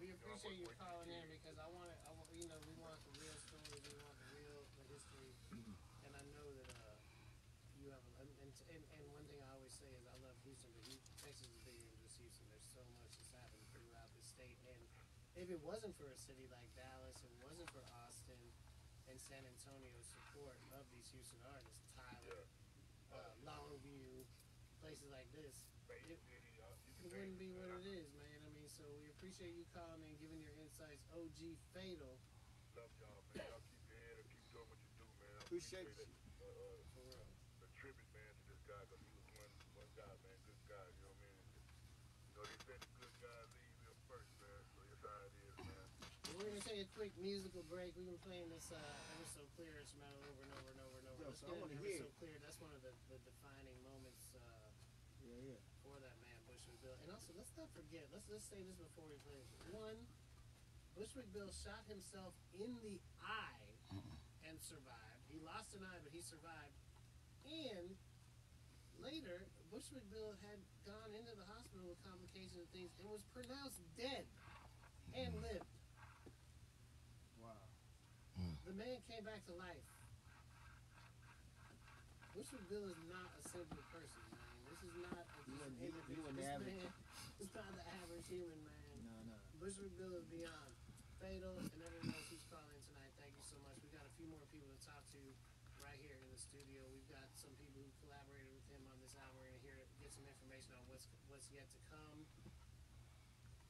We appreciate you calling in because I want you know, we want the real we want the real, history, and I know that uh, you have, a, and, and, one thing I always say is I love Houston, but is bigger than just Houston. There's so much that's throughout the state, and if it wasn't for a city like Dallas, it wasn't for Austin and San Antonio's support of these Houston artists, Tyler, uh, Longview, places like this, it, it wouldn't be what it is, man. I mean, so we appreciate you calling and giving your insights. OG Fatal. Love y'all, man. Y'all keep your head up, keep doing what you do, man. I Appreciate it. Uh, uh, a tribute, man, to this guy, because he was one, one guy, man, good guy, you know what I mean? You know, they say the good guys leave here first, man, so that's how it is, man. We're gonna take a quick musical break. We've been playing this uh, ever so clear instrumental over and over and over and over. Yo, so I wanna hear ever so clear. That's one of the, the defining moments uh, Yeah, yeah. for that man, Bushwick Bill. And also, let's not forget. Let's let's say this before we play. it. One, Bushwick Bill shot himself in the eye and survived. He lost an eye, but he survived. And later, Bushwick Bill had gone into the hospital with complications and things and was pronounced dead and lived. Wow. Mm. The man came back to life. Bushwick Bill is not a simple person, man. This is not a You just wouldn't- you- individual. you wouldn't have it. man not the average human, man. No, no. Bushwick Bill is beyond. Fatal and everyone else who's calling in tonight, thank you so much. We got a few more people to talk to right here in the studio. We've got some people who collaborated with him on this album. We're gonna hear get some information on what's what's yet to come.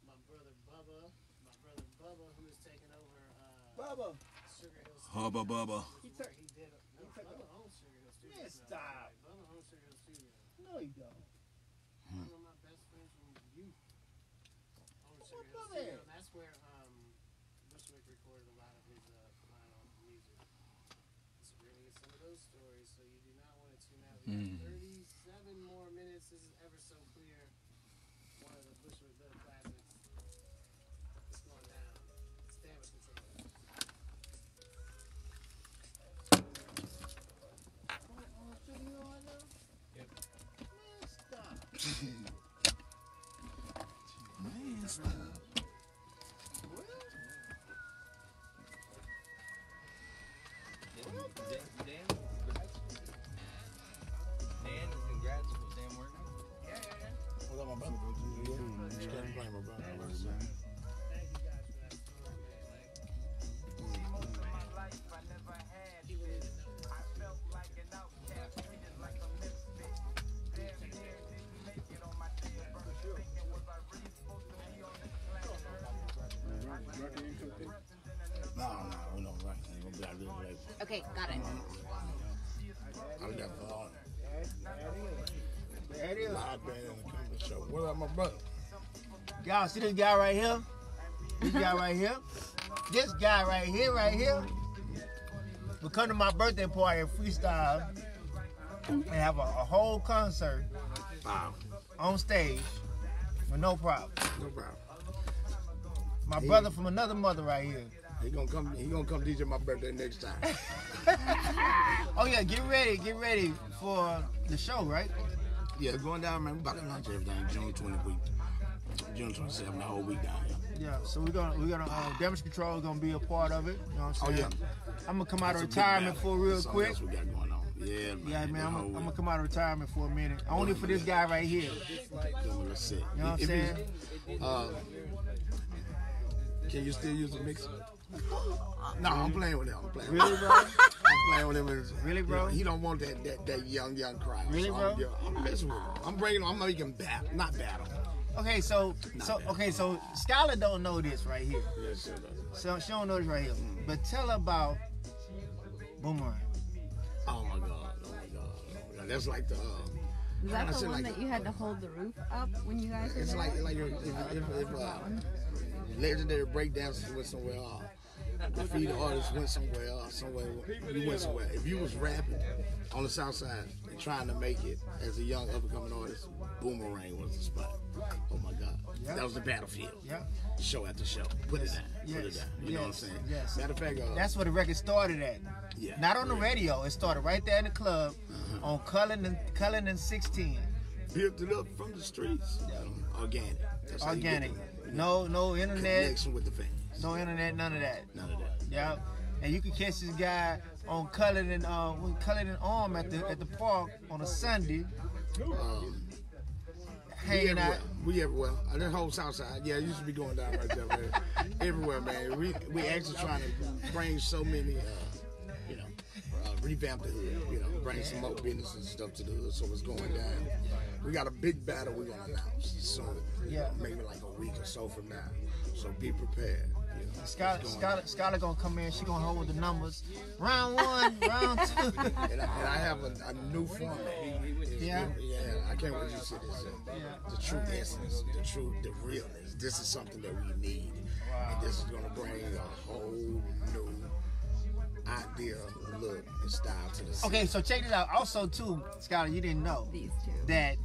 My brother Bubba, my brother Bubba, who is taking over uh, Bubba. Sugar Hill Hubba bubba. He took. He did. No, Bubba owns Sugar Hill Studios. Man, now, stop. right? Bubba owns Sugar Hill Studios. No, you don't. One of my best friends from youth owns Sugar Hill Bubba? Studios. That's where um, Bushwick recorded a lot of his uh, final music. So we're gonna get some of those stories. So you do not want to tune out. We Mm. have 37 more minutes. This is ever so clear. One of the Bushwick Bill classics. It's going down. It's damage control. Man, stop. Dan, congrats with damn work. What's up, my brother? Just can't blame my brother. No, Okay, got it. I got for There it is. live band in the comedy show. What up, my brother? Y'all see this guy right here? This guy right here? This guy right here, right here, will come to my birthday party and freestyle and have a, a whole concert Wow. on stage with no problem. No problem. My He- brother from another mother right here. He gonna come. He gonna come DJ my birthday next time. Oh yeah, get ready, get ready for the show, right? Yeah, going down, man. We about to launch everything June 20 week, June 27, the whole week down here. Yeah, so we're gonna we're gonna uh, damage control is gonna be a part of it. You know what I'm saying? Oh, yeah. I'm gonna come out of That's big retirement for real That's quick. else we got going on. Yeah, man. Yeah, man, I'm, I'm gonna come out of retirement for a minute. Only for this guy right here. The set. You know what I'm saying? Uh, can you still use the mixer? No, I'm playing with him. I'm playing. Really, bro? I'm playing with him. Really, You bro? know, he don't want that that, that young young crowd. Really, so bro? I'm, yeah, I'm messing with him. I'm bringing. him. I'm making him battle, not battle. Okay, so Not so bad. okay, so Skyla don't know this right here. Yes, sir. does. So she don't know this right here. But tell her about Boomerang. Oh my god. Oh my god. Oh my god. That's like the. Uh, Is that the one like, that you had to hold the roof up when you guys were It's there? like like if, if, if, if uh, legendary breakdancers went somewhere, uh, graffiti artist went somewhere, uh, somewhere you went somewhere. If you was rapping on the South Side and trying to make it as a young up and coming artist, Boomerang was the spot. Oh my God. Yeah. That was the battlefield. Yeah. Show after show. Put it down. Put it down. You know what I'm saying? Yes. Matter of fact, uh, That's where the record started at. Yeah. Not on the radio. It started right there in the club on Cullen and Cullen and 16. built it up from the streets. Organic. That's how you get Organic. No, no internet. Connection with the fans. No internet. None of that. None of that. Yeah. And you can catch this guy on Cullen and Cullen and Arm at the at the park on a Sunday. Um, hanging we out. everywhere. We everywhere. Uh, that whole south side. Yeah, it used to be going down right there, man. everywhere, man. We we actually trying to bring so many, uh, you know, uh, revamp the hood. You know, bring some more business and stuff to the hood. So it's going down. We got a big battle we're gonna announce soon. Yeah. Maybe like a week or so from now. So be prepared. You know, Skyla, It's going Skyla, Skyla gonna come in. She gonna hold the numbers. Round one, round two. and, I, and I have a, a new format. Yeah. yeah. I can't wait to see this. uh, The true essence, the true, the realness. This is something that we need, and this is gonna bring a whole new idea, look, and style to the. Okay, so check this out. Also, too, Skyla, you didn't know that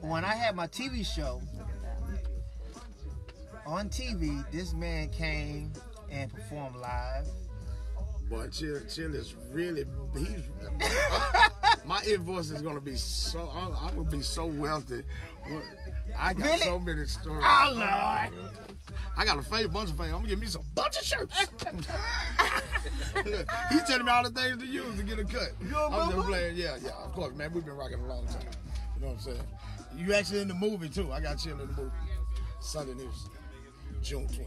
when I had my TV show on TV, this man came and performed live. Boy, Chill, Chill is really. He's, my invoice is gonna be so. I'm, I'm gonna be so wealthy. I got Really? so many stories. Oh, Lord. I got a favor, bunch of favors. I'm gonna give me some bunch of shirts. Look, he's telling me all the things to use to get a cut. You I'm just playing. Yeah, yeah. Of course, man. We've been rocking a long time. You know what I'm saying? You actually in the movie too. I got Chill in the movie. Sunday News, June 20th.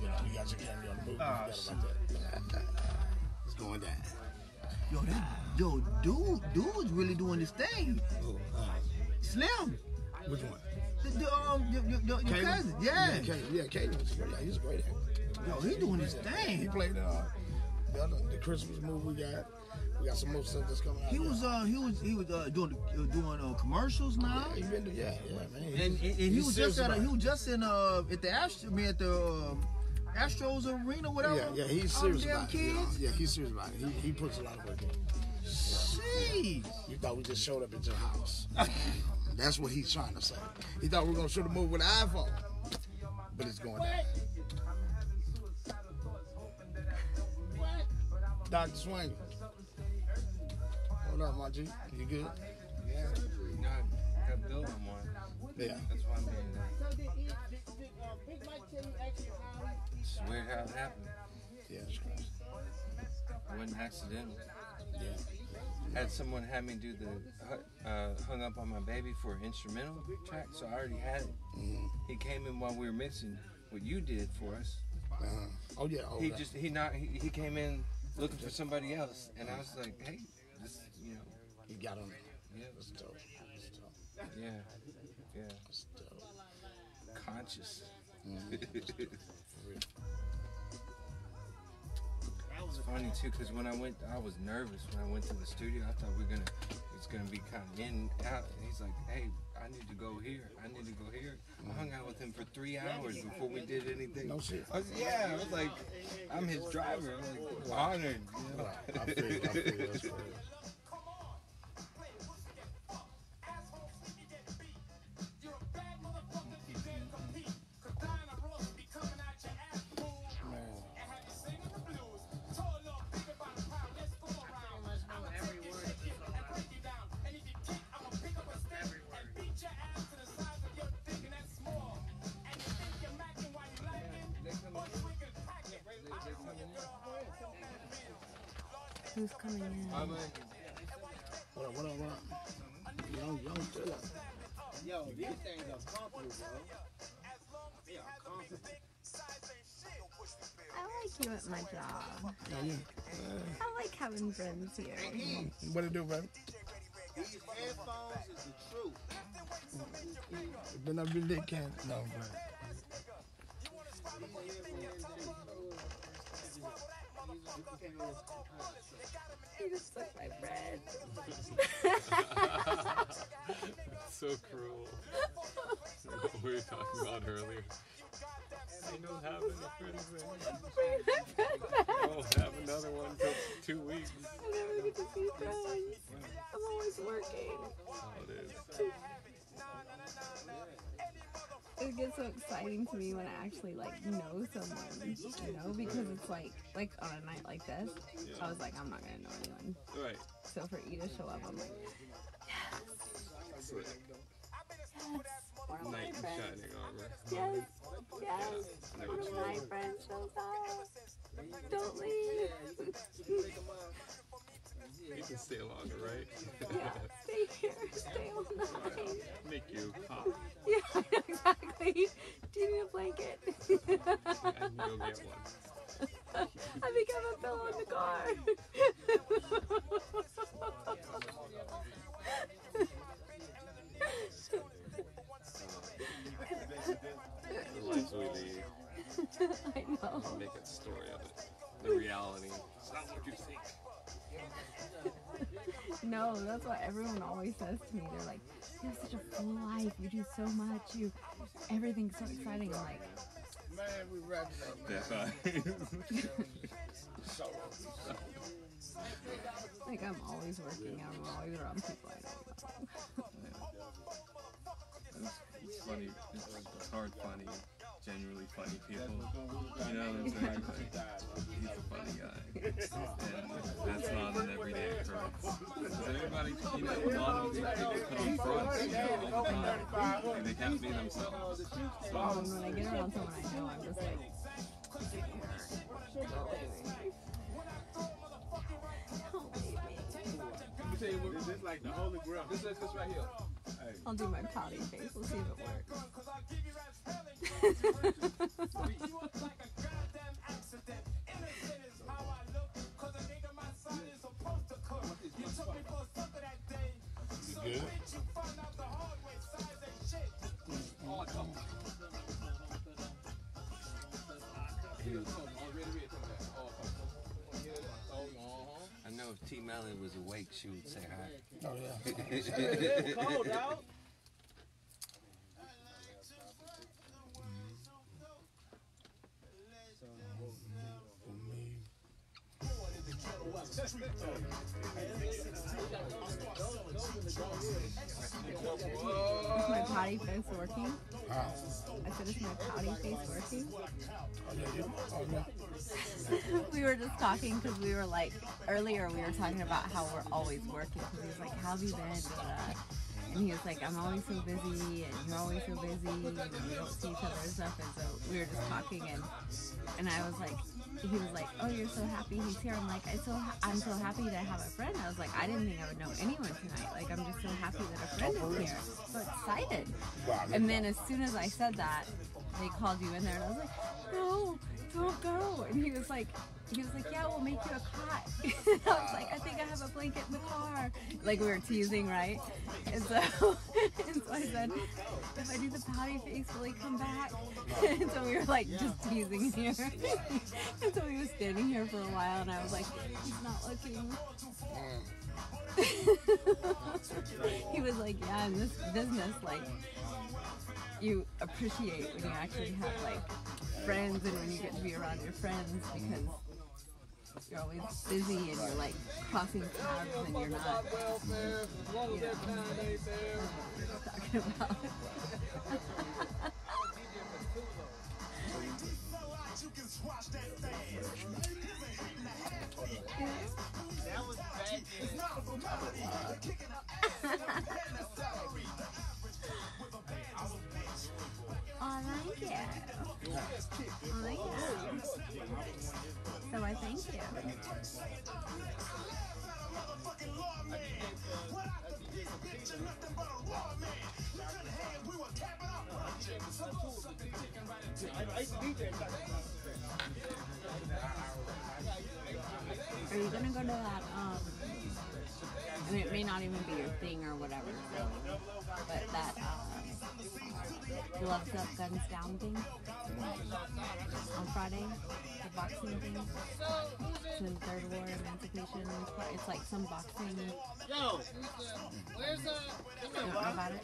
You know, you got your camera on the movie. You Oh, forgot about that. It's going down. Yo, that, yo, dude, dude's really doing this thing. Slim. Which one? The, the, um, your, your, your, your cousin. Yeah. Yeah, Caleb. Yeah, Caleb's great. Yeah, he's a great actor. Yo, he doing his thing. He played uh, the, other, the Christmas movie we got. We got some more stuff that's coming out. He was uh he was he was uh, doing uh, doing uh, commercials now. Yeah, he been to, yeah, yeah, man. And, He's- and, and he was just at a, he was just in uh at the Astro I mean at the um, Astros arena whatever. Yeah, yeah, he's serious damn about it. you know. kids. Yeah, he's serious about it. He, he puts a lot of work in. Jeez. You thought we just showed up at your house. That's what he's trying to say. He thought we were gonna shoot a movie with an iPhone, but it's going down. What? Dr. Swain. What up, my G? You good? Yeah, you know, I got built one. Yeah. That's why I'm being It's weird how it happened. Yeah, it's crazy. It wasn't accidental. Yeah. Had someone had me do the uh, hung up on my baby for an instrumental track, so I already had it. Mm-hmm. He came in while we were mixing what you did for us. Uh-huh. Oh yeah. Oh, he right. just he not he, he came in looking for somebody else, and I was like, hey, you know. He got on. Yeah. That's dope. That's dope. Yeah. Yeah. That's dope. Conscious. Mhm. It's funny too, cause when I went, I was nervous when I went to the studio. I thought we are gonna, it's gonna be kind of in out. And he's like, "Hey, I need to go here. I need to go here." I hung out with him for three hours before we did anything. No shit. I was, yeah, I was like, I'm his driver. I'm like honored. You know? I feel I feel that's crazy. Who's coming in? What up, what up, what up? Young, young fella. Yo, these things are comfortable, bro. They are comfortable. I like you at my job. Yeah, yeah. I like having friends here. What it do, baby? These headphones is the truth. Then I be lit can. No, bro. You just took my bread. so cruel. what we were talking about earlier. I don't have enough friends I won't have another one for two weeks. I never get to see friends. I'm always working. Oh, it is. Gets so exciting to me when I actually like know someone, you know, because it's like like on a night like this, I was like, I'm not gonna know anyone. Right. So for E to show up, I'm like, That's it. one of my Knight in friends. shining armor. Yes, yes. I know One of my friends shows up. Don't leave. You can stay longer, right? yeah, stay here, stay all night. Make you hot. Yeah, exactly. Do you need a blanket? And you'll get one. I think I have a pillow in the car. The lives we lead. I know. Make a story of it. The reality. It's not what you think. No, that's what everyone always says to me. They're like, "You have such a full life. You do so much. You, everything's so exciting." I'm like, Man, we rapping that, That's right. like I'm always working. I'm always around people I don't know. It's funny. It's hard funny. Genuinely funny people. You know what I'm saying? Like, he's a funny guy. And that's not an everyday occurrence. 'Cause everybody, you know, a lot of people put on fronts, you know, all the time. And they can't be themselves. So when I get around someone I know, I'm just like, Let me tell you what, this is like the holy grail. This is this right here. Hey. I'll do my pouty face. We'll see if it works. I know if T Melly was awake, she would say hi. Oh, yeah. It's cold, Is my potty face working? I said, is my potty face working? We were just talking because we were like earlier we were talking about how we're always working because he was like how have you been. And he was like i'm always so busy and you're always so busy and we don't see each other and stuff. And so we were just talking and and i was like he was like oh you're so happy he's here. I'm like i so ha- i'm so happy to have a friend. I was like i didn't think i would know anyone tonight. Like i'm just so happy that a friend is here. So excited. And then as soon as i said that they called you in there and i was like no don't go. And he was like he was like yeah we'll make you a cot. I was like i think i have a blanket in the car. Like we were teasing right? And so and so i said if i do the potty face will he come back? And so we were like just teasing here. And so he was standing here for a while and i was like he's not looking he was like yeah in this business like you appreciate when you actually have like friends and when you get to be around your friends because you're always busy and you're like crossing paths and you're not you know, talking about. Thank you. Are you gonna go to that? Um, I mean, it may not even be your thing or whatever, but that um, gloves up, guns down thing on Friday. Boxing thing. It's in Third Ward Emancipation. It's like some boxing. Yo, where's the? I don't know about it.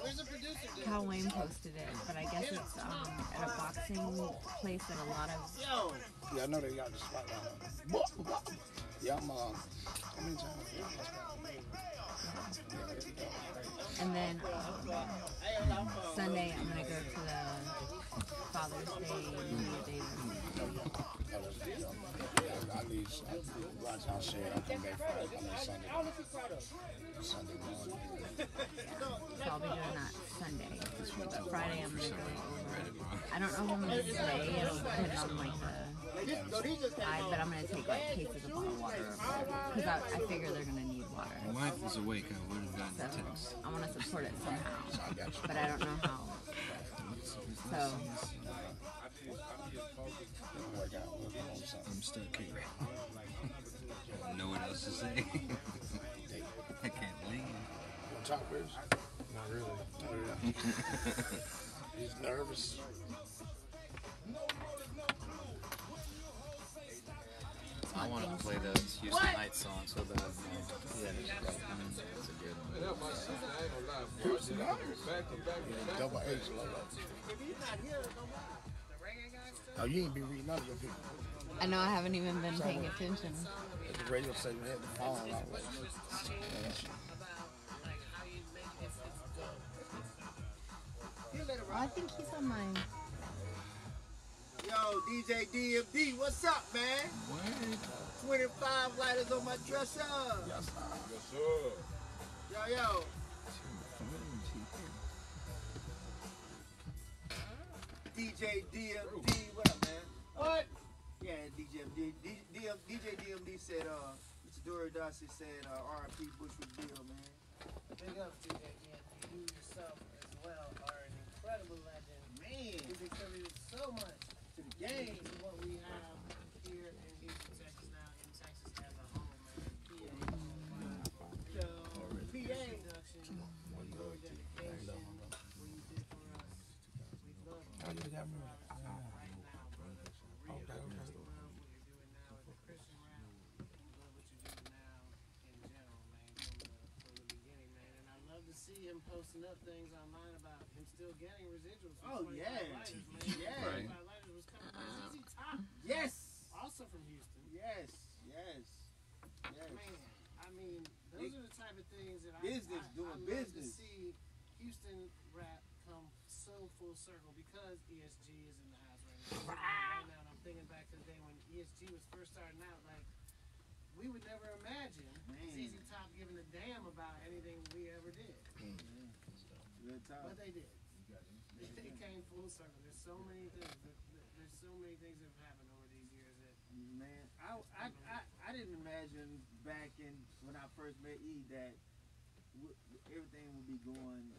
Where's the producer? Cal Wayne posted it, but I guess it's um, at a boxing place that a lot of Yo, Yeah, I know they got the spotlight. Yeah, I'm. Uh, how many times? And then um, Sunday, I'm gonna go to the Father's Day Media Days. I leave. I watch shit. I come back Friday. I mean Sunday. Sunday morning. So I'll be doing that Sunday. But Friday, I'm gonna go. I don't know how I'm gonna stay. It'll depend on like the side, but I'm gonna take like cases of bottled water because I, I figure they're gonna need water. My wife is awake. I would have gotten So a text. I want to support it somehow, but I don't know how. So I'm stuck here. I don't know what else to say. I can't leave. Top ribs? Not really. Oh, yeah. He's nervous. I want to play the Houston Heights song so bad. man. Yeah, it's a good one. Double H, love Oh, you ain't been reading none of your people. I know I haven't even been paying attention. The radio said we had the phone out like. I think he's on mine. Yo, DJ DMD, what's up, man? 25 lighters on my dresser. Yes, sir. Yo, yo. DJ DMD, what up, man? What? Yeah, DJ D, D, DM, DJ DMD said, uh, Mr. Dory Darcy said, uh, RIP Bushwick Bill, man. big up to that, yeah. You yourself as well are an incredible legend. Man. You contributed so much to the game, to what we have here in Houston, Texas now, in Texas as a whole, man. PA. Yo, PA. Introduction, your dedication, what you did for us. We love you. Oh, you got me. Right now, brother. For real. Just love what you're doing now with the Christian rap. Love what you're doing now in general, man, from the, from the beginning, man. And I love to see him posting up things online about him still getting residuals. from Oh, yeah. Lighters. Yeah. 25 Lighters was coming from ZZ Top. Yes. Also from Houston. Yes, yes, yes. Man, I mean, those are the type of things that I, Business, I, doing I love business. to see Houston rap come so full circle because ESG is in the house right now. right now, and I'm thinking back to the day when ESG was first starting out, like we would never imagine ZZ Top giving a damn about anything we ever did, mm. Good time. but they did. They came full circle. There's so many things. that- that- There's so many things that have happened over these years that Man, I, I, I, I didn't imagine back in when I first met E that w- everything would be going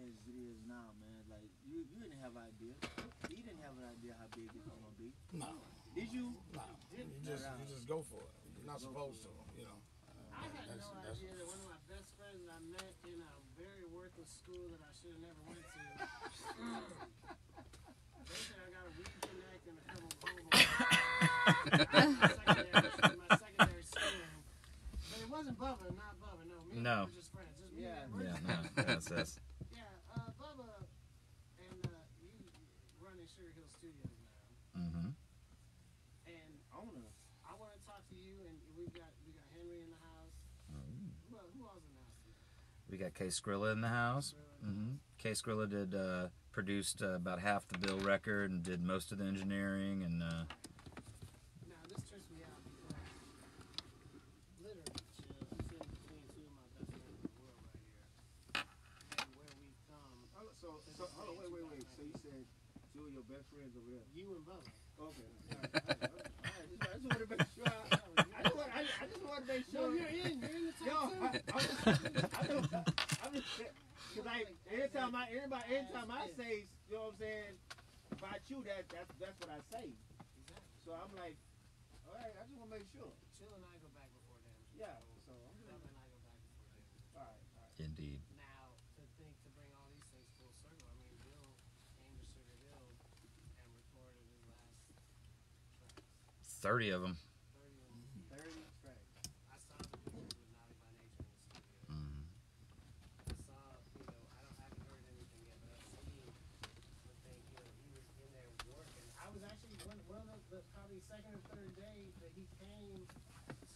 as it is now, man. Like you, you didn't have an idea. You didn't have an idea how big it was gonna be. No. Did you? No. You just, you just go for it. You're not supposed to, you know. I had That's- no idea that one of my best friends that I met in a worthless school that I should have never went to. said I got a weed connect and a of. secondary, my secondary school. But it wasn't Bubba, not Bubba. No, me and No. Bubba were just friends. Just me Yeah. and we're Yeah, just no, friends. that's that's. Yeah, uh, Bubba and uh, you running Sugar Hill Studios now. Mm-hmm. And owner, I want to talk to you. And we've got we got Henry in the house. Who, el- who else in the house? We Skrilla in the house. Mm-hmm. K Skrilla did uh, produced uh, about half the Bill record and did most of the engineering and. Uh, Now this trips me out because literally, chill, I'm sitting between two of my best friends in the world right here, and where we've come. Hold on, So, so hold on, wait, wait, wait. So you said two of your best friends over there. You and Bubba. Okay. All right, all right, all right. I just wanted to make sure. I, I just want, I, I just wanted to make No, sure. you're in. You're in the top Yo, two. I, I, I don't, I'm just, cause I, anytime I, anybody, anytime I say, you know what I'm saying, about you, that, that's, that's what I say. So I'm like, all right, I just want to make sure. Chill and I go back before them. Yeah, so I'm just, Bubba and I go back before them. all right, all right. Indeed. Now to think to bring all these things full circle. I mean, Bill came to Sugar Hill and recorded his last tracks. 30 of them. 30 tracks. I saw the video with Naughty by Nature in the studio. Mm-hmm. I saw, you know, I don't I haven't heard anything yet, but I've seen the thing, you know, he was in there working. I was actually one, one of the, the probably second or third day that he came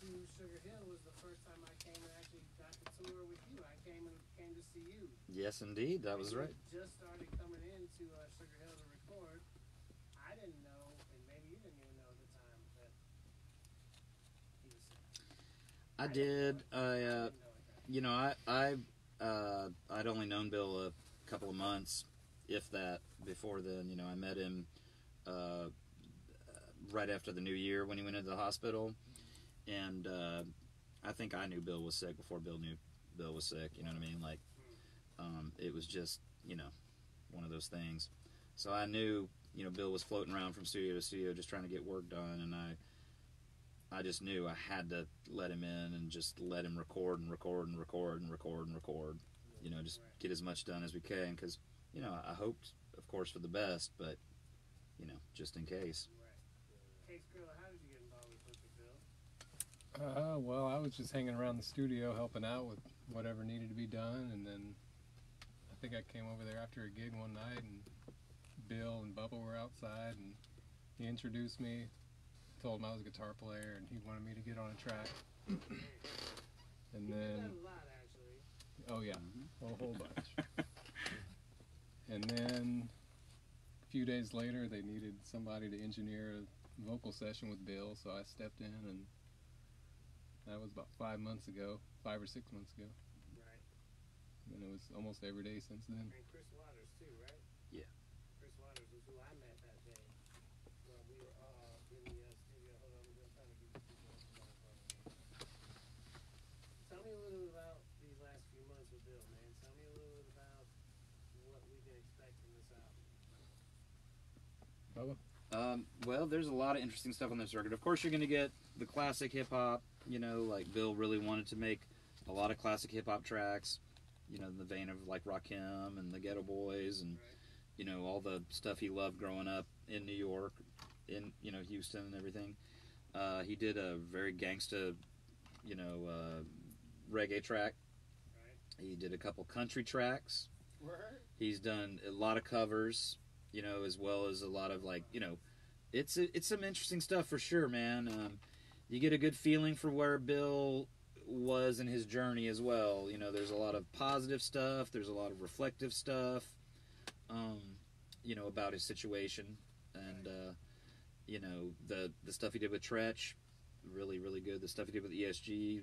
to Sugar Hill was the first time I came and actually got to tour with you. I came and came to see you. Yes, indeed, that was right. Just started coming into uh, Sugar Hill to record. I didn't know, and maybe you didn't even know at the time that he was sick. I did. I, uh, you know, I, I, uh, I'd only known Bill a couple of months, if that. Before then, you know, I met him uh, right after the New Year when he went into the hospital, and uh, I think I knew Bill was sick before Bill knew Bill was sick. You know what I mean? Like, um, it was just, you know, one of those things. So I knew, you know, Bill was floating around from studio to studio just trying to get work done, and I. I just knew I had to let him in and just let him record and record and record and record and record. You know, just get as much done as we can because, you know, I hoped, of course, for the best, but, you know, just in case. Hey, Skrilla, how did you get involved with Bushwick Bill? Uh, well, I was just hanging around the studio helping out with whatever needed to be done, and then I think I came over there after a gig one night, and Bill and Bubba were outside, and he introduced me, told him I was a guitar player, and he wanted me to get on a track. and You then, did that a lot, actually. oh yeah, a whole bunch. and then a few days later, they needed somebody to engineer a vocal session with Bill, so I stepped in, and that was about five months ago, five or six months ago. Right. And it was almost every day since then. And Chris Waters, too, right? Yeah. Chris Waters was who I met that day when we were uh, in the uh, studio. Hold on, I'm trying to get people on the phone. Tell me a little bit about these last few months with Bill, man. Tell me a little bit about what we can expect from this album. Bubba? Um, well, there's a lot of interesting stuff on this record. Of course, you're going to get the classic hip hop. You know, like Bill really wanted to make a lot of classic hip hop tracks. You know, in the vein of like Rakim and the Geto Boys, and you know all the stuff he loved growing up in New York, in you know Houston and everything. Uh, he did a very gangsta, you know, uh, reggae track. He did a couple country tracks. Word? He's done a lot of covers, you know, as well as a lot of like, you know, it's it's some interesting stuff for sure, man. Um, you get a good feeling for where Bill was in his journey as well. You know, there's a lot of positive stuff. There's a lot of reflective stuff. Um, you know about his situation, and uh, you know the the stuff he did with Treach, really really good. The stuff he did with ESG,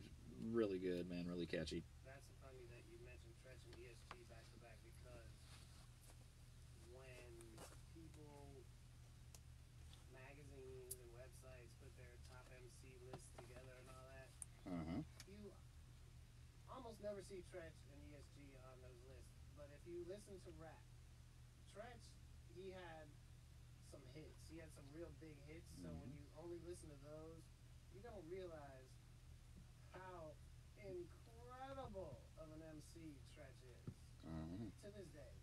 really good, man, really catchy. That's funny that you mentioned Treach and ESG back to back because when people, magazines and websites put their top MC lists together and all that, Uh-huh. you almost never see Treach and ESG on those lists. But if you listen to rap, Treach, he had some hits. He had some real big hits. So when you only listen to those, you don't realize how incredible of an MC Treach is Uh-huh. to this day.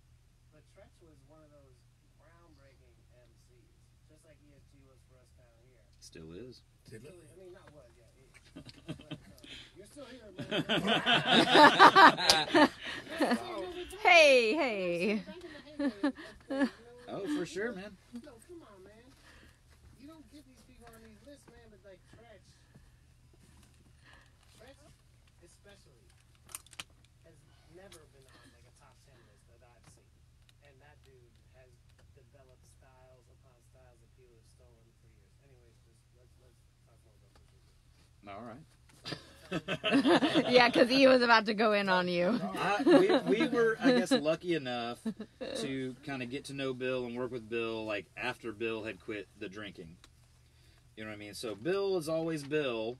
But Treach was one of those groundbreaking MCs, just like ESG was for us down here. Still is. I mean, not was, yeah. is. But, uh, you're still here, man. hey, hey. Oh, for sure, man. No, come on, man. You don't get these people on these lists, man, but like Treach, Treach especially, has never been on like a top 10 list that I've seen. And that dude has developed styles upon styles that people have stolen for years. Anyways, just let's, let's talk more about this. All right. yeah, because he was about to go in on you. I, we, we were, I guess, lucky enough to kind of get to know Bill and work with Bill like after Bill had quit the drinking. You know what I mean? So Bill is always Bill.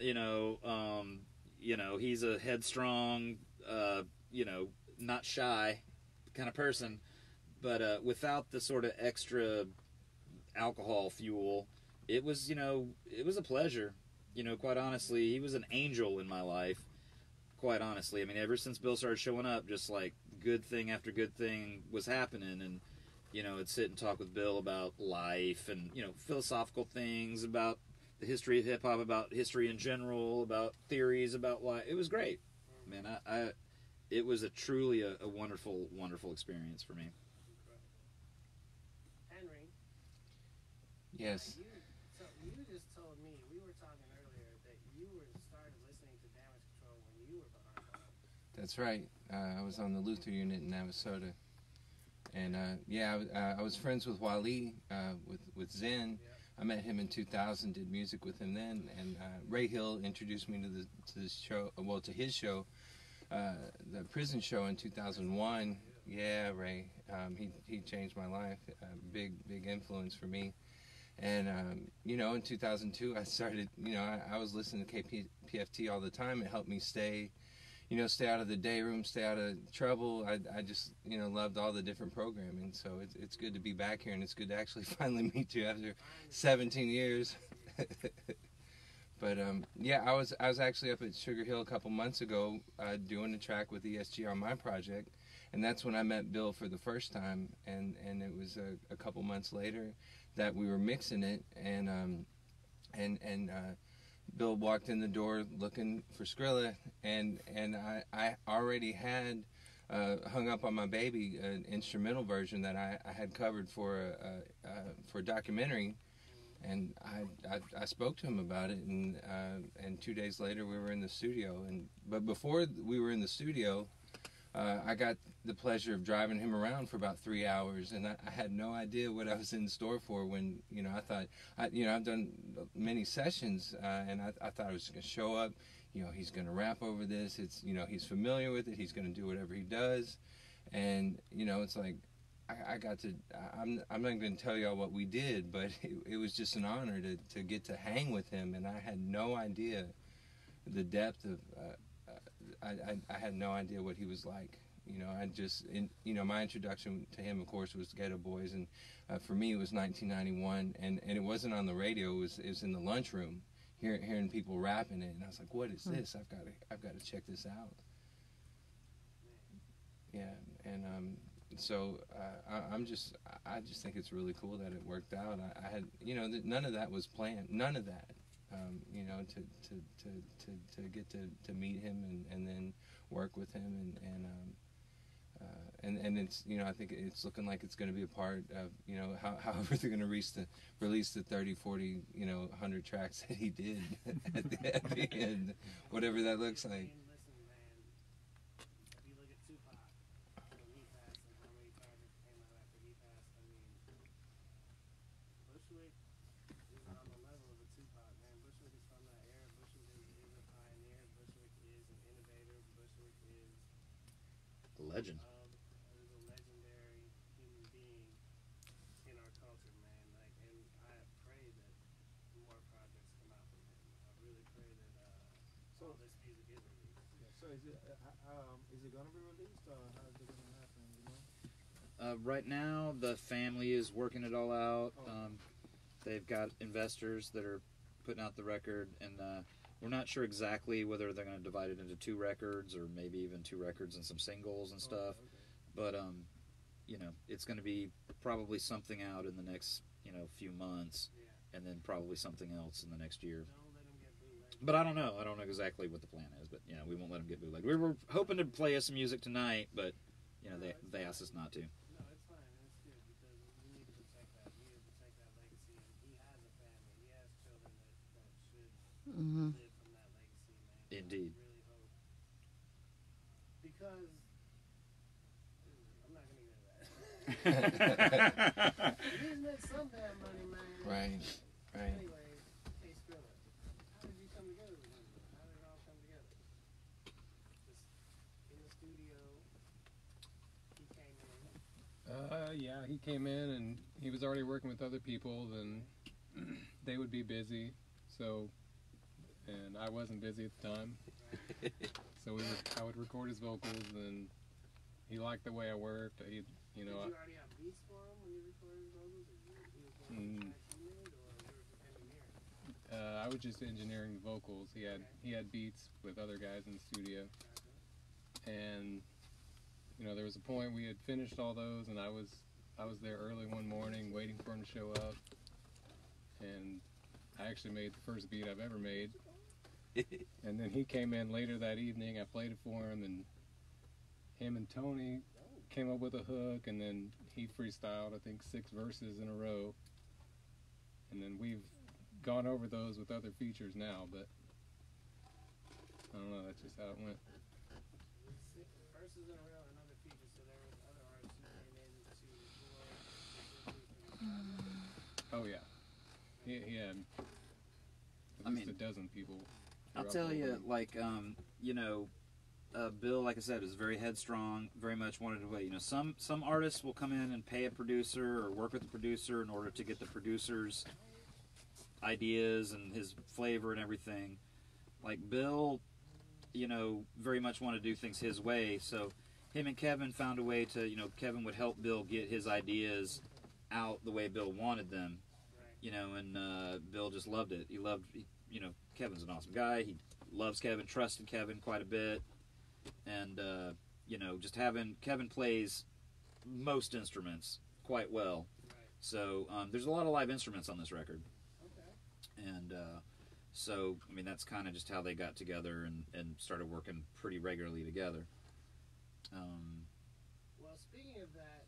You know, um, you know he's a headstrong, uh, you know, not shy kind of person, but uh, without the sort of extra alcohol fuel, it was you know it was a pleasure. You know, quite honestly, he was an angel in my life quite honestly. I mean, ever since Bill started showing up, just like good thing after good thing was happening, and you know, I'd sit and talk with Bill about life and you know philosophical things about the history of hip hop, about history in general, about theories about life. It was great, man. I, I it was a truly a, a wonderful, wonderful experience for me. Henry. Yes. You, so you just told me we were talking earlier that you were started listening to Damage Control when you were behind bars. That's right. Uh, I was on the Luther unit in Navasota, and uh, yeah, I, uh, I was friends with Wally, uh, with with Zen. I met him in 2000, did music with him then, and uh, Ray Hill introduced me to the to the show, well, to his show, uh, the prison show in 2001. Yeah, Ray, um, he he changed my life. Uh, big big influence for me. And um, you know, in 2002, I started. You know, I, I was listening to KP, PFT all the time. It helped me stay, you know, stay out of the day room, stay out of trouble. I, I just, you know, loved all the different programming. So it's it's good to be back here, and it's good to actually finally meet you after 17 years. but um, yeah, I was I was actually up at Sugar Hill a couple months ago uh, doing a track with ESG on my project, and that's when I met Bill for the first time, and and it was a, a couple months later that we were mixing it, and um, and and uh, Bill walked in the door looking for Skrilla, and and I I already had. Uh, hung up on my baby an instrumental version that I, I had covered for a, a, a for a documentary, and I, I, I spoke to him about it, and uh, and two days later we were in the studio, and but before we were in the studio, uh, I got the pleasure of driving him around for about three hours, and I, I had no idea what I was in store for. When you know, I thought, I, you know, I've done many sessions, uh, and I, I thought I was going to show up. You know, he's going to rap over this. It's you know, he's familiar with it. He's going to do whatever he does, and you know, it's like I, I got to. I'm I'm not going to tell y'all what we did, but it, it was just an honor to to get to hang with him, and I had no idea the depth of. Uh, I, I I had no idea what he was like. You know, I just, in, you know, my introduction to him, of course, was Geto Boys, and uh, for me, it was 1991, and, and it wasn't on the radio; it was it was in the lunchroom, hearing hearing people rapping it, and I was like, "What is Hmm. this? I've got to I've got to check this out." Yeah, and um, so uh, I, I'm just I just think it's really cool that it worked out. I, I had you know none of that was planned. None of that. Um, you know to, to, to, to, to get to, to meet him and, and then work with him and and um, uh, and and it's you know I think it's looking like it's going to be a part of you know how however they're going to release the release the 30 40 you know 100 tracks that he did at the, at the end whatever that looks like If you look at Tupac, when he passed and how many projects came out after he passed, I mean, Bushwick is on the level of a Tupac, man. Bushwick is from that era. Bushwick is, is a pioneer. Bushwick is an innovator. Bushwick is The legend. um, is a legendary human being in our culture, man. Like, and I pray that more projects come out from him. I really pray that uh, all this music is released. So is it uh, h- um is it gonna be released or how's it gonna happen? You know? Uh, right now, the family is working it all out. Um, they've got investors that are putting out the record, and uh, we're not sure exactly whether they're going to divide it into two records or maybe even two records and some singles and stuff. But um, you know, it's going to be probably something out in the next you know few months, and then probably something else in the next year. But I don't know. I don't know exactly what the plan is. But you know, we won't let them get bootlegged. We were hoping to play us some music tonight, but you know, they they asked us not to. No, it's fine. It's good because we need to protect that. We need to protect that legacy. And he has a family. He has children that, that should Mhm. live from that legacy, man. Indeed. I really hope. Because I'm not gonna get into that. He's made some damn money, man. Right, right. Anyway, hey Skrilla, how did you come together with him? How did it all come together? Just in the studio, he came in. Uh, yeah, he came in and he was already working with other people. Then they would be busy, so and I wasn't busy at the time. so we would, I would record his vocals, and he liked the way I worked. He, you know, Did I, you already have beats for him when you recorded his vocals? Or you, he was Mm. of the tracks you made, or you were just engineering? uh, I was just engineering the vocals. He had he had beats with other guys in the studio, and you know there was a point we had finished all those, and I was I was there early one morning waiting for him to show up, and I actually made the first beat I've ever made. and then he came in later that evening. I played it for him, and him and Tony came up with a hook, and then he freestyled I think six verses in a row. And then we've gone over those with other features now, but I don't know. That's just how it went. Six verses in a row and other features, so there was other artists who came in to Oh yeah, he, he had at I least mean, a dozen people. I'll tell you, world. like, um, you know, uh, Bill, like I said, is very headstrong. Very much wanted to wait. You know, some some artists will come in and pay a producer or work with the producer in order to get the producer's ideas and his flavor and everything. Like Bill, you know, very much want to do things his way. So him and Kevin found a way to, you know, Kevin would help Bill get his ideas out the way Bill wanted them. You know, and uh, Bill just loved it. He loved, he, you know, Kevin's an awesome guy. He loves Kevin, trusted Kevin quite a bit, and uh, you know, just having Kevin plays most instruments quite well. So um, there's a lot of live instruments on this record, and uh, so I mean that's kind of just how they got together and, and started working pretty regularly together. Um, Well, speaking of that,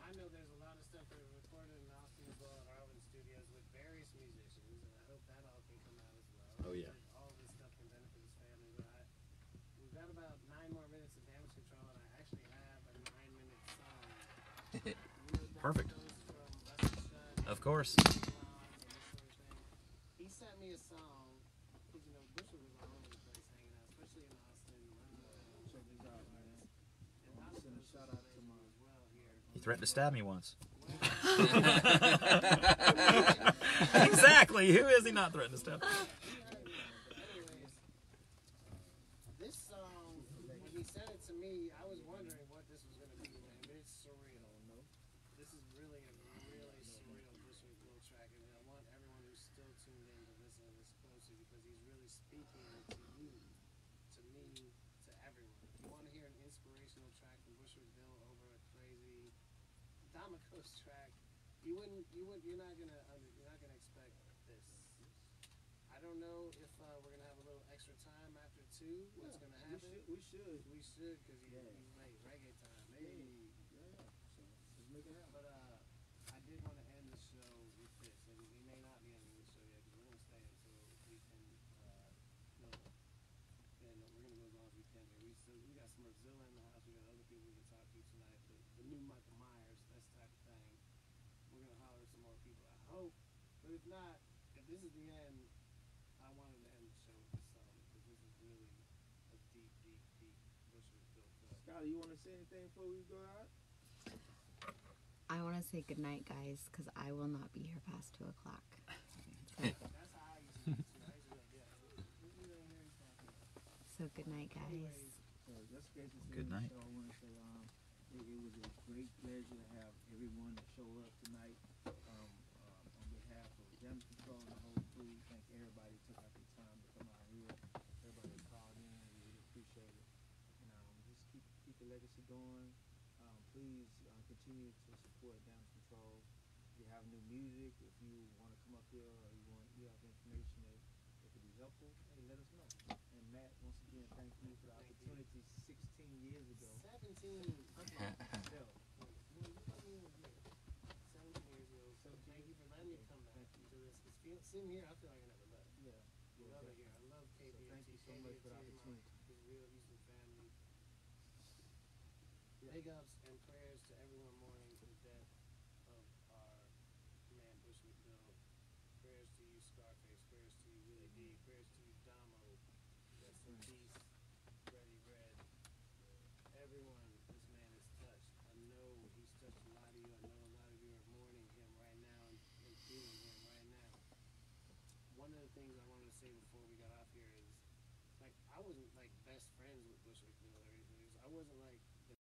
I know there's a lot of stuff that are recorded in Austin as well at Arlyn Studios with various musicians, and I hope that all can come out as well. Oh, yeah. That All this stuff can benefit his family. But I, we've got about nine more minutes of damage control, and I actually have a nine-minute song. Perfect. Of course. He sent me a song because you know Bushwick was all over the place hanging out, especially in Austin. Check this out, man. And Austin Send a shout out to my as well here. he threatened to stab me once. exactly. Who is he not threatening to stab? This song, when he sent it to me, I was wondering what this was going to be, man. But it's surreal. This is really a really surreal Bushwick Bill track, and I want everyone who's still tuned in to listen to this closely because he's really speaking to you, to me, to everyone. If you want to hear an inspirational track from Bushwick Bill over a crazy Track, you wouldn't, you would, you're not gonna, you're not gonna expect this. I don't know if uh, we're gonna have a little extra time after two. What's Yeah, gonna we happen? should- we should. We should, because he, Yeah. he's made reggae time. Yeah, Hey. yeah. So let's make it happen. But uh, I did want to end the show with this, and we may not be ending the show yet because we're gonna stay until we can. Uh, no, yeah, no, we're gonna go as long as we can. Here. We still, we got some Mozilla in the house. We got other people we can talk to tonight. The, the new Michael Myers, that type of thing. We're gonna holler at some more people. I hope, but if not, if this is the end, I wanted to end the show with this song because this is really a deep, deep, deep Bushwick Bill cut. Scotty, you want to say anything before we go out? I want to say good night, guys, because I will not be here past two o'clock. So good night, guys. So let's get this Good night. show. I want to say um, it, it was a great pleasure to have everyone that showed up tonight. Um, uh, on behalf of Damage Control and the whole crew, thank everybody who took out the time to come out here. Everybody that called in, we really appreciate it. And um, just keep keep the legacy going. Um, please uh, continue to support Damage Control. If you have new music, if you want to come up here or you want you have information that, that could be helpful, hey, let us know. And Matt, once again, thank you for the opportunity 16 years ago. 17. Okay. Still. Well, you put me in a year. 17 years ago. So thank you for letting me come back to this. It's feel, sitting here, I feel like I never left. Yeah. I love it here. I love KPFT. thank you so much for the KPFT is my- opportunity. is real Houston family. Big ups and prayers to everyone mourning the death of our man Bushwick Bill. Prayers to you, Scarface. Prayers to you, Willie D. Mm-hmm. Prayers to you, Damo. Rest in mm. peace, Ready Red. Everyone, this man is touched. I know he's touched a lot of you. I know a lot of you are mourning him right now and, and feeling him right now. One of the things I wanted to say before we got off here is, like, I wasn't like best friends with Bushwick Bill or anything. I wasn't like